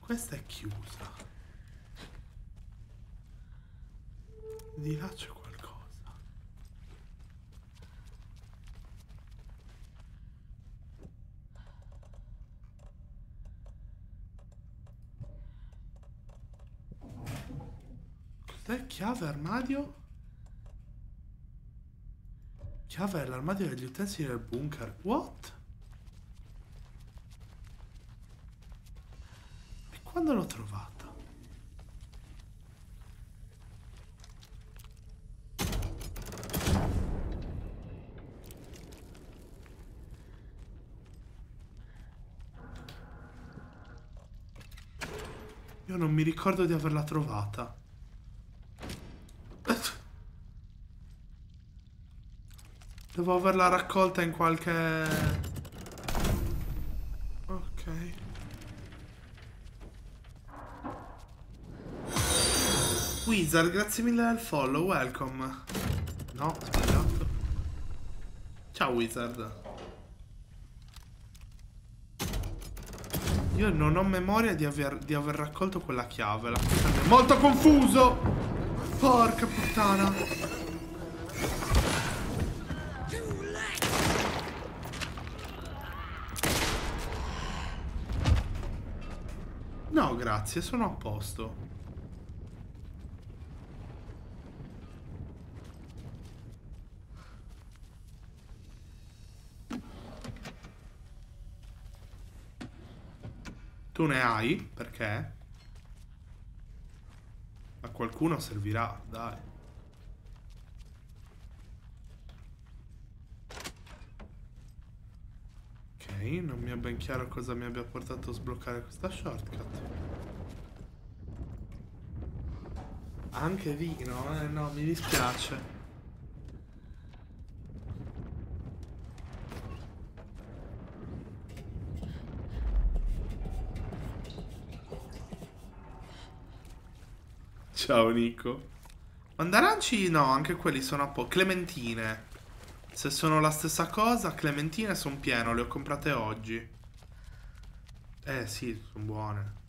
Questa è chiusa. Di là c'è qualcosa. Cos'è? Chiave armadio? Chiave all'armadio degli utensili del bunker. What? E quando l'ho trovata? Io non mi ricordo di averla trovata. Devo averla raccolta in qualche... Ok. Wizard, grazie mille del follow, welcome. No, sbagliato. Ciao Wizard. Io non ho memoria di aver, di aver raccolto quella chiave. La cosa è molto confuso! Porca puttana! Grazie, sono a posto. Tu ne hai? Perché? A qualcuno servirà, dai. Ok, non mi è ben chiaro cosa mi abbia portato a sbloccare questa shortcut. Anche vino, eh? No, mi dispiace. Ciao Nico. Mandaranci no, anche quelli sono a po'. Clementine. Se sono la stessa cosa, clementine sono pieno, le ho comprate oggi. Eh sì, sono buone.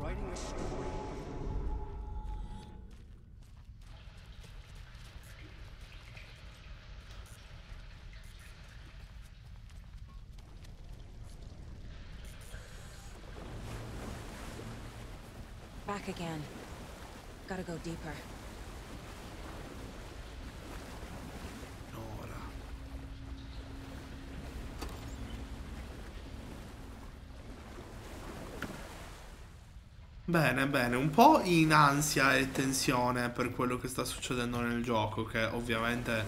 Writing a story. Back again. Gotta go deeper. Bene, bene, un po' in ansia e tensione per quello che sta succedendo nel gioco, che ovviamente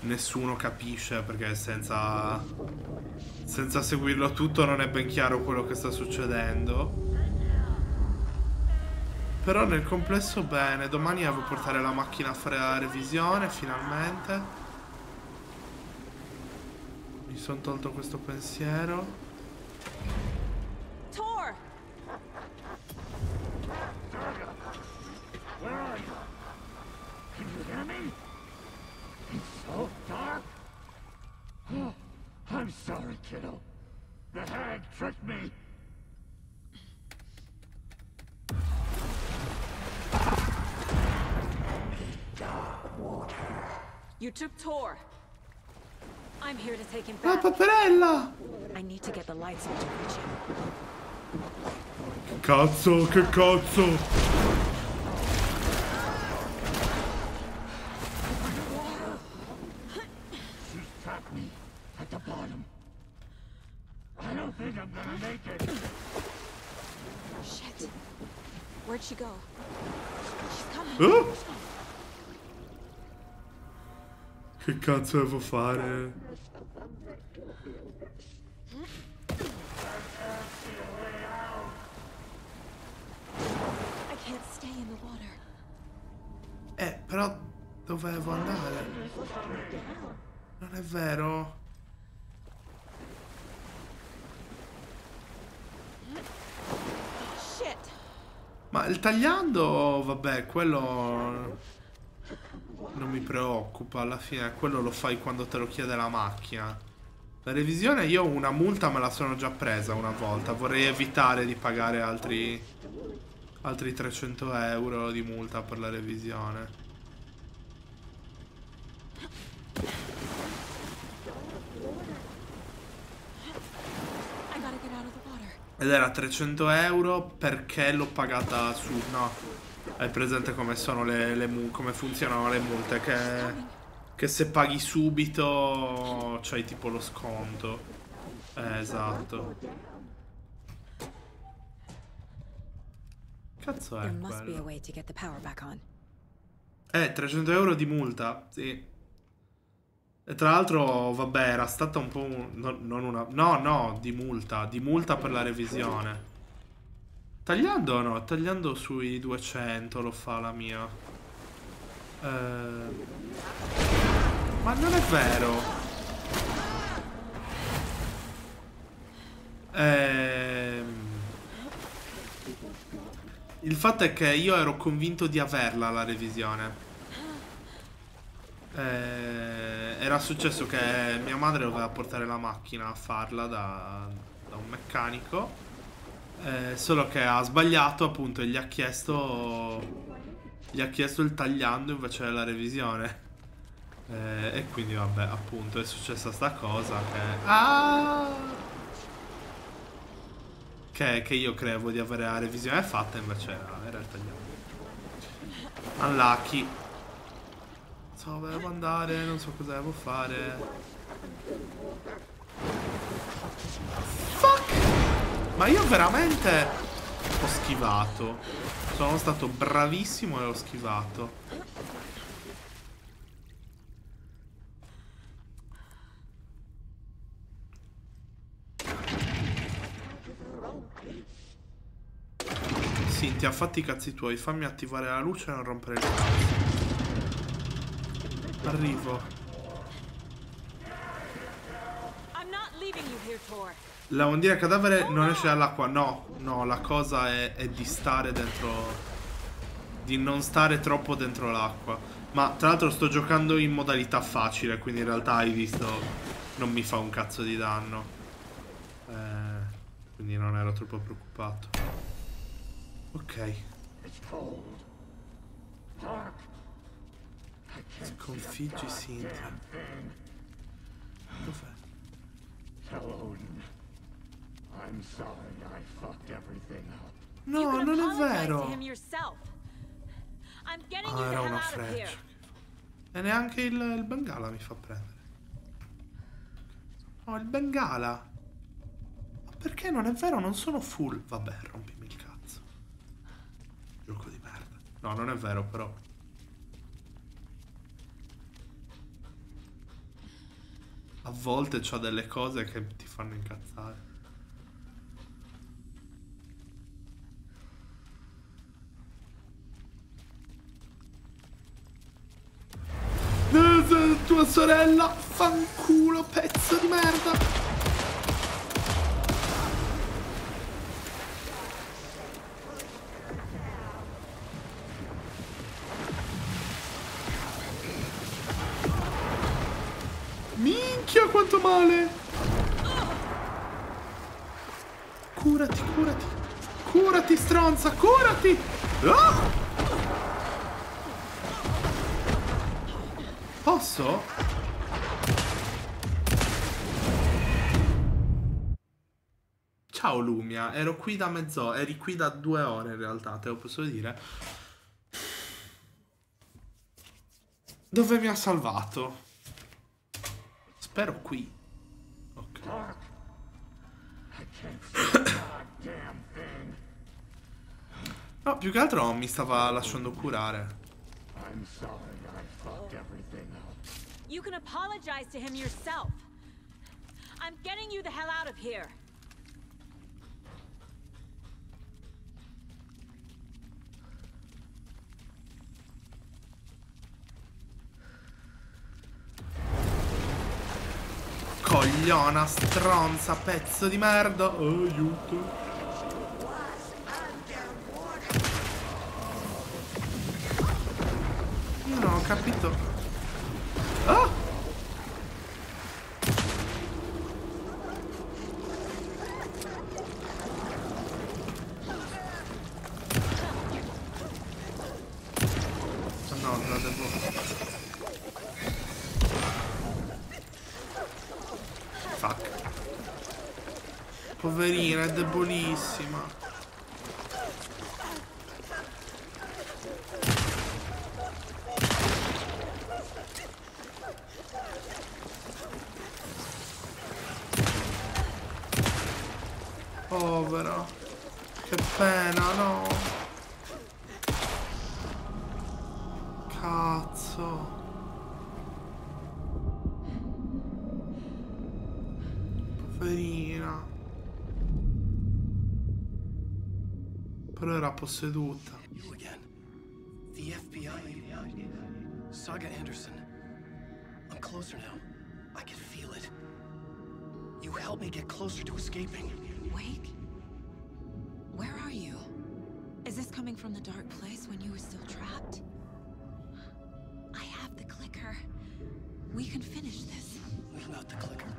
nessuno capisce perché senza, senza seguirlo tutto non è ben chiaro quello che sta succedendo. Però nel complesso bene, domani devo portare la macchina a fare la revisione finalmente. Mi sono tolto questo pensiero. Sorry, kiddo. The hag tricked me. You took Tor. I'm here to take him La back. paperella! I need to get the lights on to reach him. Che cazzo, che cazzo! She's trapped me at the bottom. I don't think I'm gonna make it. Shit. Where'd she go? She's coming. Oh! Che cazzo devo fare? I can't stay in the water. Eh, però dovevo andare. Non è vero? Ma il tagliando, vabbè, quello non mi preoccupa, alla fine quello lo fai quando te lo chiede la macchina. La revisione io una multa me la sono già presa una volta, vorrei evitare di pagare altri, altri 300 euro di multa per la revisione. I gotta get out of the water. Ed era 300 euro perché l'ho pagata su... No, hai presente come sono le, le come funzionano le multe? Che, che se paghi subito c'hai tipo lo sconto. Eh, esatto. Cazzo è quello? Eh, 300 euro di multa, sì. E tra l'altro, vabbè, era stata un po' un- no- non una... No, no, di multa. Di multa per la revisione. Tagliando no, tagliando sui 200 lo fa la mia. Eh, Ma non è vero. Ehm... Il fatto è che io ero convinto di averla la revisione. Eh, era successo che mia madre doveva portare la macchina a farla da, da un meccanico. eh, solo che ha sbagliato appunto e gli ha chiesto. Gli ha chiesto il tagliando invece della revisione. Eh, e quindi vabbè, appunto, è successa sta cosa che. Ah! Che, che io credevo di avere la revisione fatta, invece era, era il tagliando. Unlucky. So dove devo andare, non so cosa devo fare. Fuck! Ma io veramente ho schivato. Sono stato bravissimo e ho schivato. Cintia, fatti i cazzi tuoi, fammi attivare la luce e non rompere il cazzo. Arrivo. La ondina cadavere non esce dall'acqua. No, no, la cosa è, è di stare dentro. Di non stare troppo dentro l'acqua. Ma tra l'altro sto giocando in modalità facile, quindi in realtà hai visto. Non mi fa un cazzo di danno. Eh, quindi non ero troppo preoccupato. Ok. Sconfiggi Cynthia. Dov'è? Tell Odin. I'm sorry I fucked everything up. No, non è vero. Ah, era una freccia. E neanche il, il bengala mi fa prendere. No, il bengala. Ma perché non è vero? Non sono full. Vabbè, rompimi il cazzo. Gioco di merda. No, non è vero, però. A volte c'ha delle cose che ti fanno incazzare. Tua sorella, fanculo, pezzo di merda. Quanto male. Curati, curati. Curati, stronza, curati. Ah! Posso? Ciao Lumia, ero qui da mezz'ora, eri qui da due ore in realtà, te lo posso dire. Dove mi ha salvato? Spero qui. Ok. No, più che altro non mi stava lasciando curare. I'm sorry I fucked everything up. You can apologize to him yourself. I'm getting you the hell out of here. Cogliona, stronza, pezzo di merda. Oh, aiuto. Io non ho capito. Ah! No, la devo... Fuck. Poverina, è debolissima. Posseduta. You again. The FBI. Saga Anderson. I'm closer now. I can feel it. You helped me get closer to escaping. Wake? Where are you? Is this coming from the dark place when you were still trapped? I have the clicker. We can finish this. Without the clicker.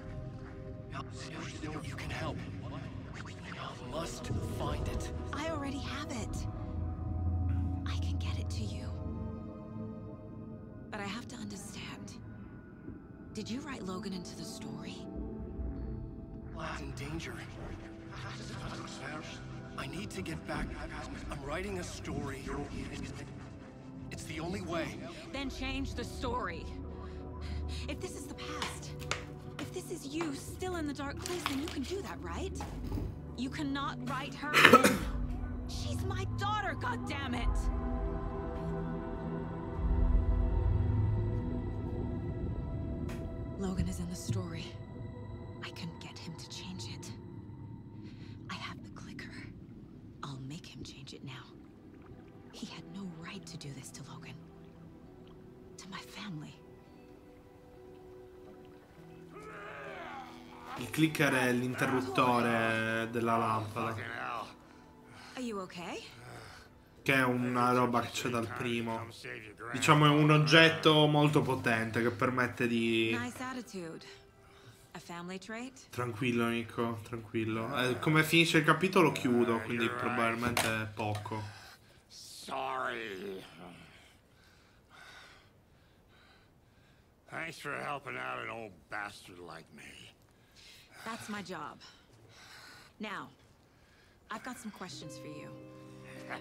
You can help. Must find it. I already have it. I can get it to you. But I have to understand. Did you write Logan into the story? He's in danger. I need to get back. I'm writing a story. It's the only way. Then change the story. If this is the past, if this is you still in the dark place, then you can do that, right? You cannot write her. She's my daughter, goddammit! Logan is in the story. I can get him to change it. I have the clicker. I'll make him change it now. He had no right to do this to Logan. To my family. Clicker è l'interruttore della lampada. Che è una roba che c'è dal primo. Diciamo è un oggetto molto potente che permette di... Tranquillo Nico, tranquillo. Eh, come finisce il capitolo chiudo, quindi probabilmente poco. Sorry. Thanks for helping out an old bastard like me. That's my job. Now, I've got some questions for you.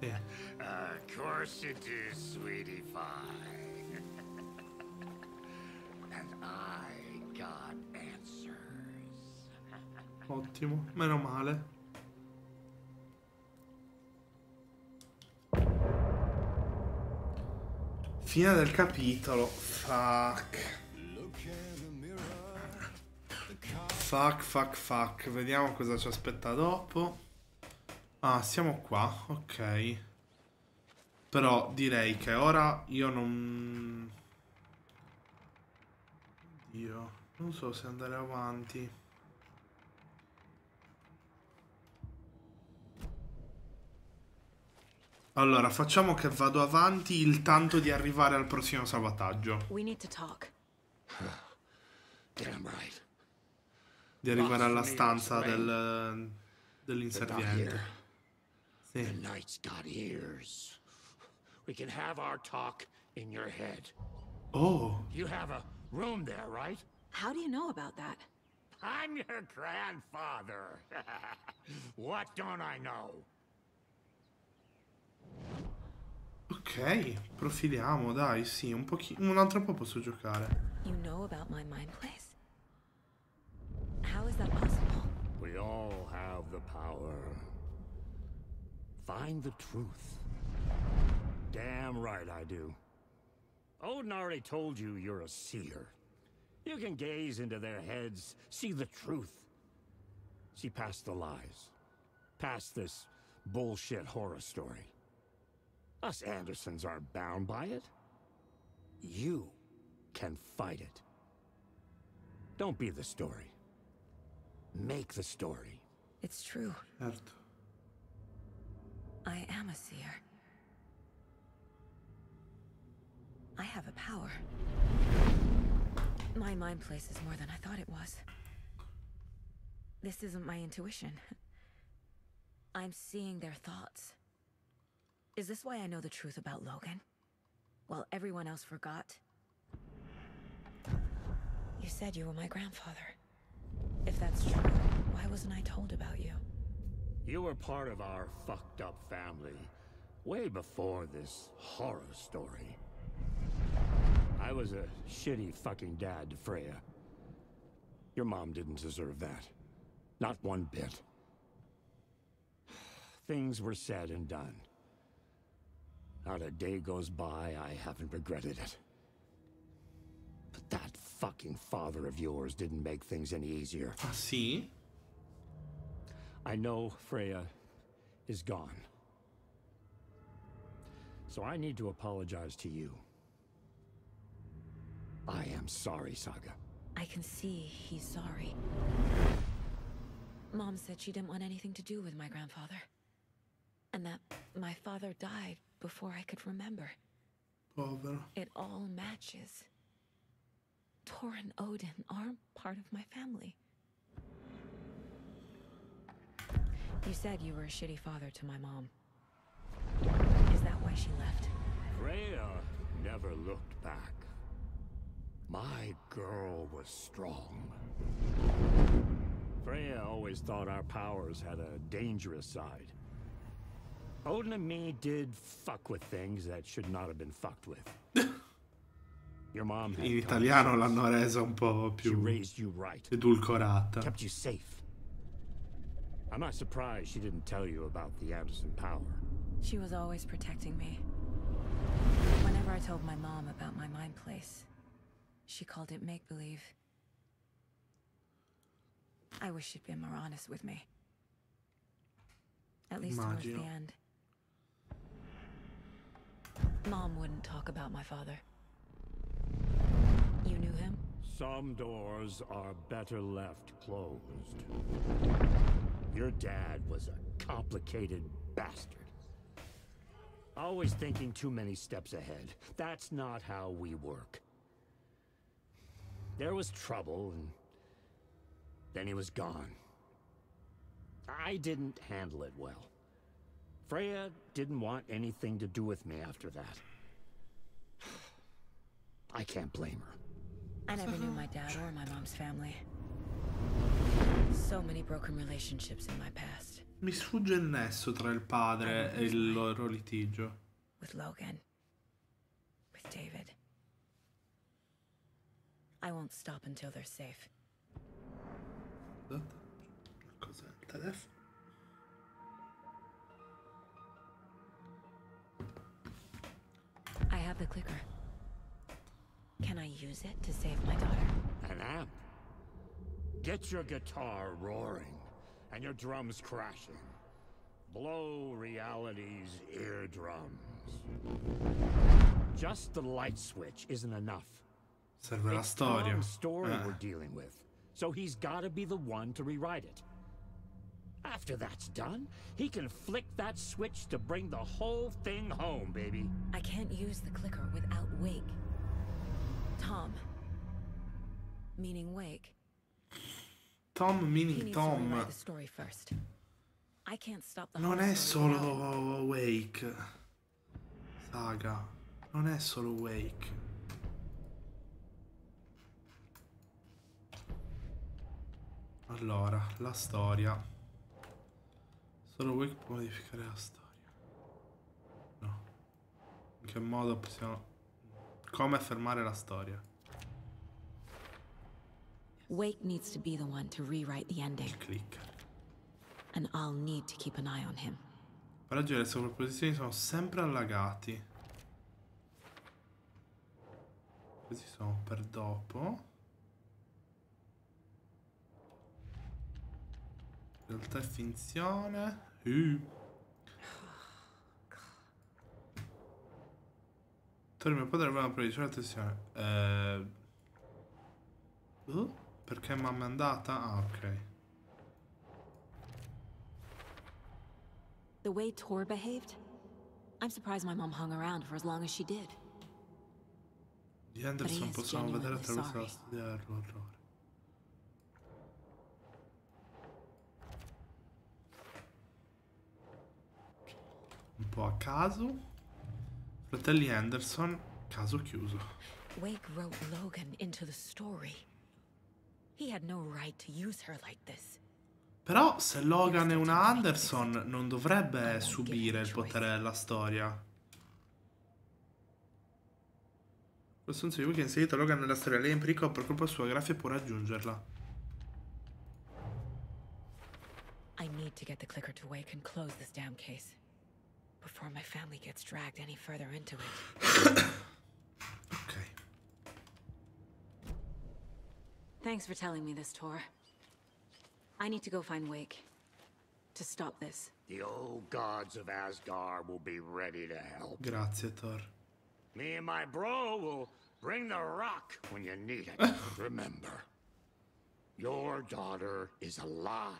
Yeah. of course you do, sweetie pie. and I got answers. Ottimo, meno male. Fine del capitolo. Fuck. Fuck, fuck, fuck. Vediamo cosa ci aspetta dopo. Ah, siamo qua. Ok. Però direi che ora io non... Io non so se andare avanti. Allora, facciamo che vado avanti il tanto di arrivare al prossimo salvataggio. We need to talk. Damn right. Di arrivare alla stanza del, dell'inserviente. The Sì. night's got ears. We can have our talk in your head. Oh, You have a room there, right? How do you know about that? I'm your grandfather. what don't I know? ok. Profiliamo, dai, sì, un pochino. Un altro po' posso giocare. You know about my mind place? How is that possible? We all have the power. Find the truth. Damn right I do. Odin already told you you're a seer. You can gaze into their heads, see the truth. See past the lies. Past this bullshit horror story. Us Andersons aren't bound by it. You can fight it. Don't be the story. Make the story. It's true. Certo. I am a seer. I have a power. My mind places more than I thought it was. This isn't my intuition. I'm seeing their thoughts. Is this why I know the truth about Logan? While everyone else forgot? You said you were my grandfather. That's true, why wasn't I told about you? You were part of our fucked up family way before this horror story. I was a shitty fucking dad to Freya. Your mom didn't deserve that. Not one bit. Things were said and done. Not a day goes by I haven't regretted it. But that fucking father of yours didn't make things any easier. Ah, sì? I know Freya is gone. So I need to apologize to you. I am sorry, Saga. I can see he's sorry. Mom said she didn't want anything to do with my grandfather. And that my father died before I could remember. Povero. It all matches. Tor and Odin aren't part of my family. You said you were a shitty father to my mom. Is that why she left? Freya never looked back. My girl was strong. Freya always thought our powers had a dangerous side. Odin and me did fuck with things that should not have been fucked with. Your mom In italiano l'hanno resa un po' She più raised you right. edulcorata. Kept you safe. I'm not surprised she didn't tell you about the Anderson power. She was always protecting me. Whenever I told my mom about my mind place, she called it make believe. I wish she'd been more honest with me. At least towards the end. Mom wouldn't talk about my father. You knew him? Some doors are better left closed. Your dad was a complicated bastard. Always thinking too many steps ahead. That's not how we work. There was trouble, and then he was gone. I didn't handle it well. Freya didn't want anything to do with me after that. I can't blame her. I never knew my dad or my mom's family. So many broken relationships in my past. Mi sfugge il nesso tra il padre e il loro litigio. With Logan. With David. I won't stop until they're safe. Cos'è il telefono? I have the clicker. Can I use it to save my daughter? An amp. Get your guitar roaring and your drums crashing. Blow reality's eardrums. Just the light switch isn't enough. Serve la It's storia. Tom's story Eh. we're dealing with, so he's got to be the one to rewrite it. After that's done, he can flick that switch to bring the whole thing home, baby. I can't use the clicker without Wake. Tom. Meaning Wake. Tom to Tom. Non è solo Wake. Saga. Non è solo Wake. Allora, la storia. Solo Wake può modificare la storia. No. In che modo possiamo... Come fermare la storia? Wake needs to be the one to rewrite the ending. Click. And I'll need to keep an eye on him. Oggi le sovrapposizioni sono sempre allagati. Questi sono per dopo. Realtà e finzione. Uh. Torri mio padre aveva una previsione attenzione. Eh... uh? perché mamma è andata? Ah, ok. The way Tor behaved? I'm surprised my mom hung around for as long as she did. Di Anderson possiamo vedere attraverso la sorry. storia dell'orrore. Un po' a caso. Fratelli Anderson, caso chiuso. Wake wrote Logan into the story. He had no right to use her like this. Però se Logan è una Anderson non dovrebbe subire il potere della storia. Questo è un segno che ha inserito Logan nella storia. Lei in pericolo per colpa sua, Graffia può raggiungerla. I need to get the clicker to Wake and close this damn case. Before my family gets dragged any further into it. ok. Thanks for telling me this, Tor. I need to go find Wake. To stop this. The old gods of Asgard will be ready to help. Grazie, Thor. Me and my bro will bring the rock when you need it. Remember, your daughter is alive.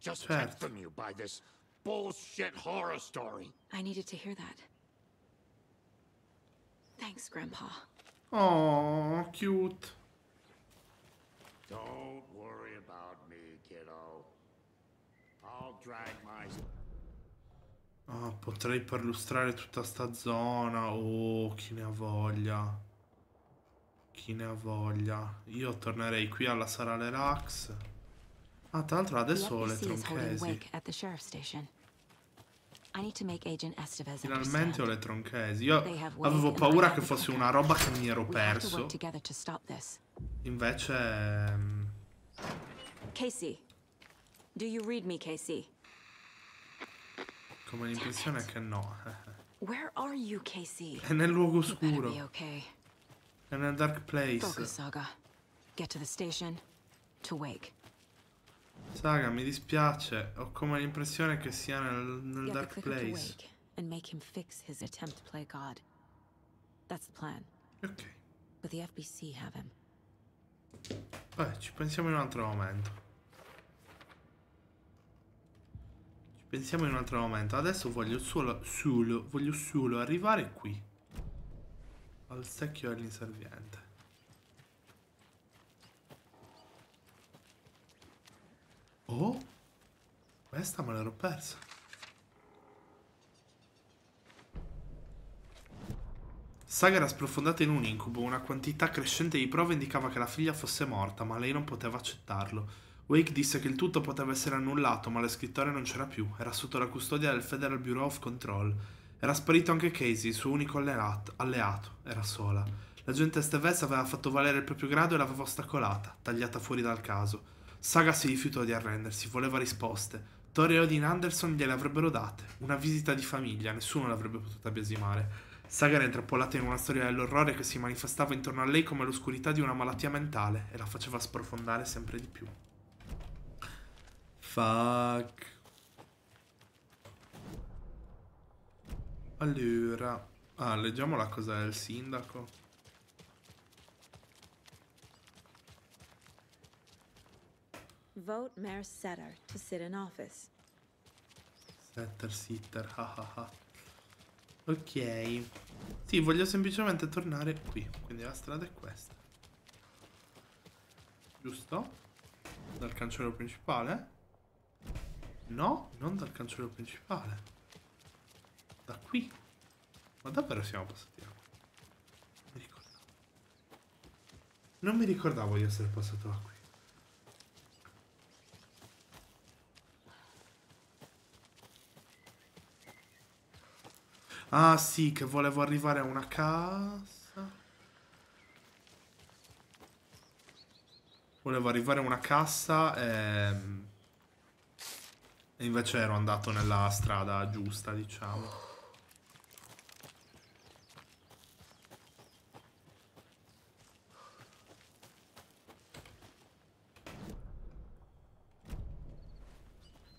Just kept Certo. from you by this bullshit horror story. I needed to hear that. Thanks, Grandpa. Oh, cute. Don't worry about me, kiddo. I'll drag my. Ah, potrei perlustrare tutta sta zona. Oh, chi ne ha voglia. Chi ne ha voglia. Io tornerei qui alla sala relax. Ah, tra l'altro adesso ho le tronchesi. Finalmente ho le tronchesi. Io avevo paura che fosse una roba che mi ero perso. Invece... ehm, Casey, do you read me, Casey? Come l'impressione che no. Where are you, Casey? È nel luogo oscuro. okay. È nel dark place. Focus, Saga. Get to the station. To Wake. Saga, mi dispiace. Ho come l'impressione che sia nel, nel dark place. And make him fix his attempt to play God. That's the plan. Ok. But the FBC have him. Vabbè, ci pensiamo in un altro momento. Ci pensiamo in un altro momento. Adesso voglio solo, solo, voglio solo arrivare qui. Al secchio dell'inserviente. Oh? Questa me l'ero persa. Saga era sprofondata in un incubo, una quantità crescente di prove indicava che la figlia fosse morta, ma lei non poteva accettarlo. Wake disse che il tutto poteva essere annullato, ma l'escrittore non c'era più, era sotto la custodia del Federal Bureau of Control. Era sparito anche Casey, il suo unico alleato, alleato. era sola. L'agente Esteves aveva fatto valere il proprio grado e l'aveva ostacolata, tagliata fuori dal caso. Saga si rifiutò di arrendersi, voleva risposte. Tori e Odin Anderson gliele avrebbero date. Una visita di famiglia, nessuno l'avrebbe potuta biasimare. Saga era intrappolata in una storia dell'orrore che si manifestava intorno a lei come l'oscurità di una malattia mentale e la faceva sprofondare sempre di più. Fuck. Allora. Ah, leggiamo la cosa del sindaco. Vote Mayor Setter to sit in office. Setter, sitter, ah ah ah. Ok. Sì, voglio semplicemente tornare qui. Quindi la strada è questa. Giusto? Dal cancello principale? No, non dal cancello principale. Da qui. Ma davvero siamo passati da qui? Non mi ricordavo. Di essere passato da qui. Ah sì, che volevo arrivare a una casa. Volevo arrivare a una cassa e... e invece ero andato nella strada giusta, diciamo.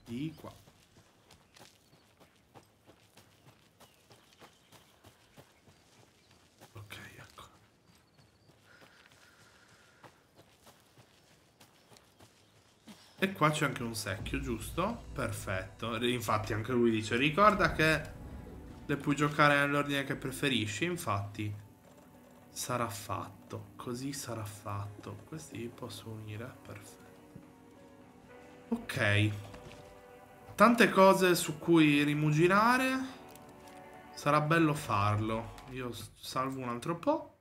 Di qua. Ok, ecco. E qua c'è anche un secchio, giusto? Perfetto. Infatti anche lui dice, ricorda che le puoi giocare nell'ordine che preferisci. Infatti sarà fatto. Così sarà fatto. Questi posso unire. Perfetto. Ok. Tante cose su cui rimuginare. Sarà bello farlo. Io salvo un altro po'.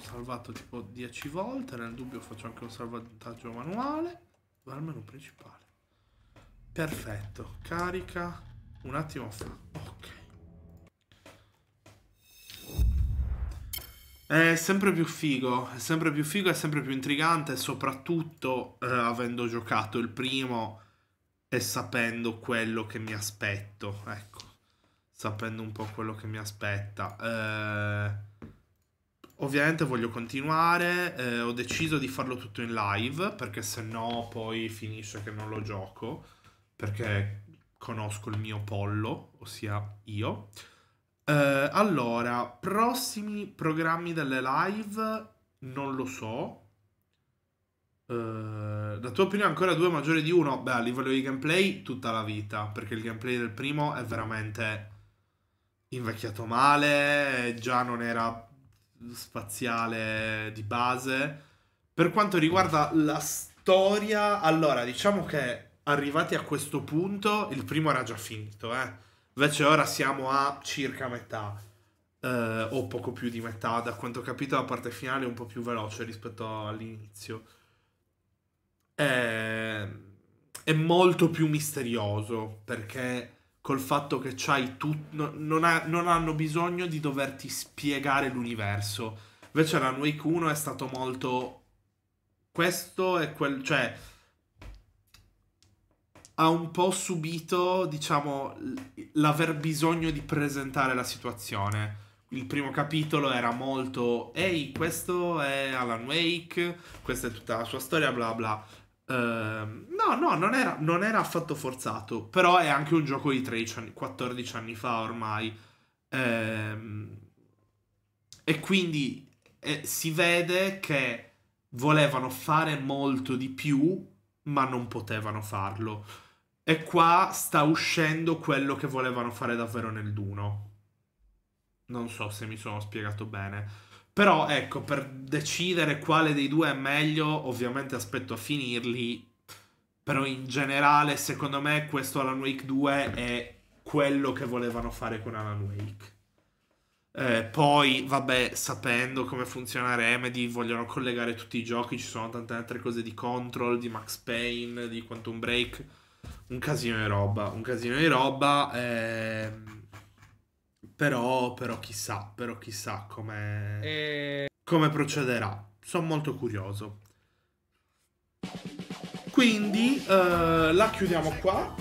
Salvato tipo 10 volte. Nel dubbio faccio anche un salvataggio manuale. Va al menu principale. Perfetto. Carica. Un attimo fa. Ok. È sempre più figo, è sempre più figo, è sempre più intrigante, soprattutto eh, avendo giocato il primo e sapendo quello che mi aspetto, ecco, sapendo un po' quello che mi aspetta. Eh, ovviamente voglio continuare, eh, ho deciso di farlo tutto in live, perché se no poi finisce che non lo gioco, perché conosco il mio pollo, ossia io. Eh, allora, prossimi programmi delle live non lo so. Eh, la tua opinione è ancora due maggiore di uno? Beh, a livello di gameplay tutta la vita, perché il gameplay del primo è veramente invecchiato male, già non era spaziale di base. Per quanto riguarda la storia, allora diciamo che arrivati a questo punto il primo era già finito, eh. Invece ora siamo a circa metà, eh, o poco più di metà. Da quanto ho capito la parte finale è un po' più veloce rispetto all'inizio. È, è molto più misterioso perché col fatto che c'hai tutto... non, ha- non hanno bisogno di doverti spiegare l'universo. Invece Alan Wake 1 è stato molto... Questo è quel... cioè ha un po' subito, diciamo, l'aver bisogno di presentare la situazione. Il primo capitolo era molto, ehi, questo è Alan Wake, questa è tutta la sua storia, bla bla. Uh, no, no, non era, non era, affatto forzato, però è anche un gioco di 13 anni, 14 anni fa ormai. Uh, e quindi eh, si vede che volevano fare molto di più, ma non potevano farlo. E qua sta uscendo quello che volevano fare davvero nel Duno. Non so se mi sono spiegato bene. Però ecco, per decidere quale dei due è meglio, ovviamente aspetto a finirli. Però in generale, secondo me, questo Alan Wake 2 è quello che volevano fare con Alan Wake. Eh, poi, vabbè, sapendo come funziona Remedy, vogliono collegare tutti i giochi. Ci sono tante altre cose di Control, di Max Payne, di Quantum Break un casino di roba, un casino di roba. Ehm, però, però chissà, però chissà come, e... come procederà. Sono molto curioso. Quindi uh, la chiudiamo qua.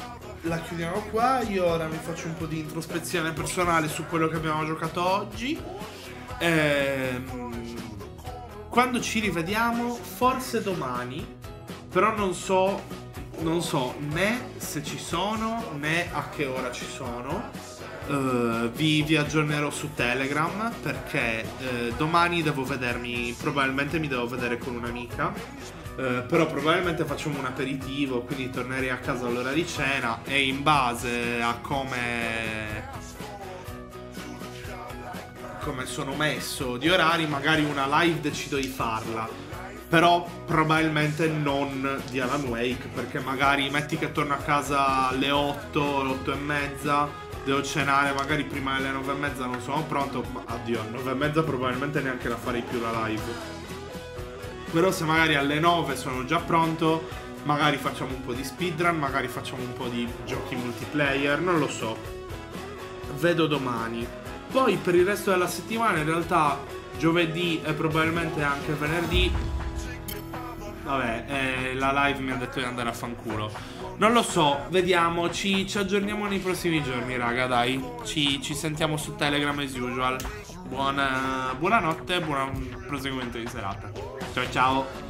La chiudiamo qua. Io ora mi faccio un po' di introspezione personale su quello che abbiamo giocato oggi. Ehm, quando ci rivediamo, forse domani. Però non so non so né se ci sono né a che ora ci sono. Uh, vi, vi, aggiornerò su Telegram perché uh, domani devo vedermi, probabilmente mi devo vedere con un'amica. Uh, però probabilmente facciamo un aperitivo, quindi tornerei a casa all'ora di cena e in base a come come sono messo di orari, magari una live decido di farla però probabilmente non di Alan Wake, perché magari metti che torno a casa alle 8, alle 8 e mezza, devo cenare magari prima delle 9 e mezza, non sono pronto, ma addio, alle 9 e mezza probabilmente neanche la farei più la live. Però se magari alle 9 sono già pronto, magari facciamo un po' di speedrun, magari facciamo un po' di giochi multiplayer, non lo so. Vedo domani. Poi per il resto della settimana in realtà giovedì e probabilmente anche venerdì Vabbè, eh, la live mi ha detto di andare a fanculo. Non lo so, vediamo, ci, ci aggiorniamo nei prossimi giorni, raga, dai. Ci, ci sentiamo su Telegram as usual. Buona, buonanotte, buon proseguimento di serata. Ciao ciao.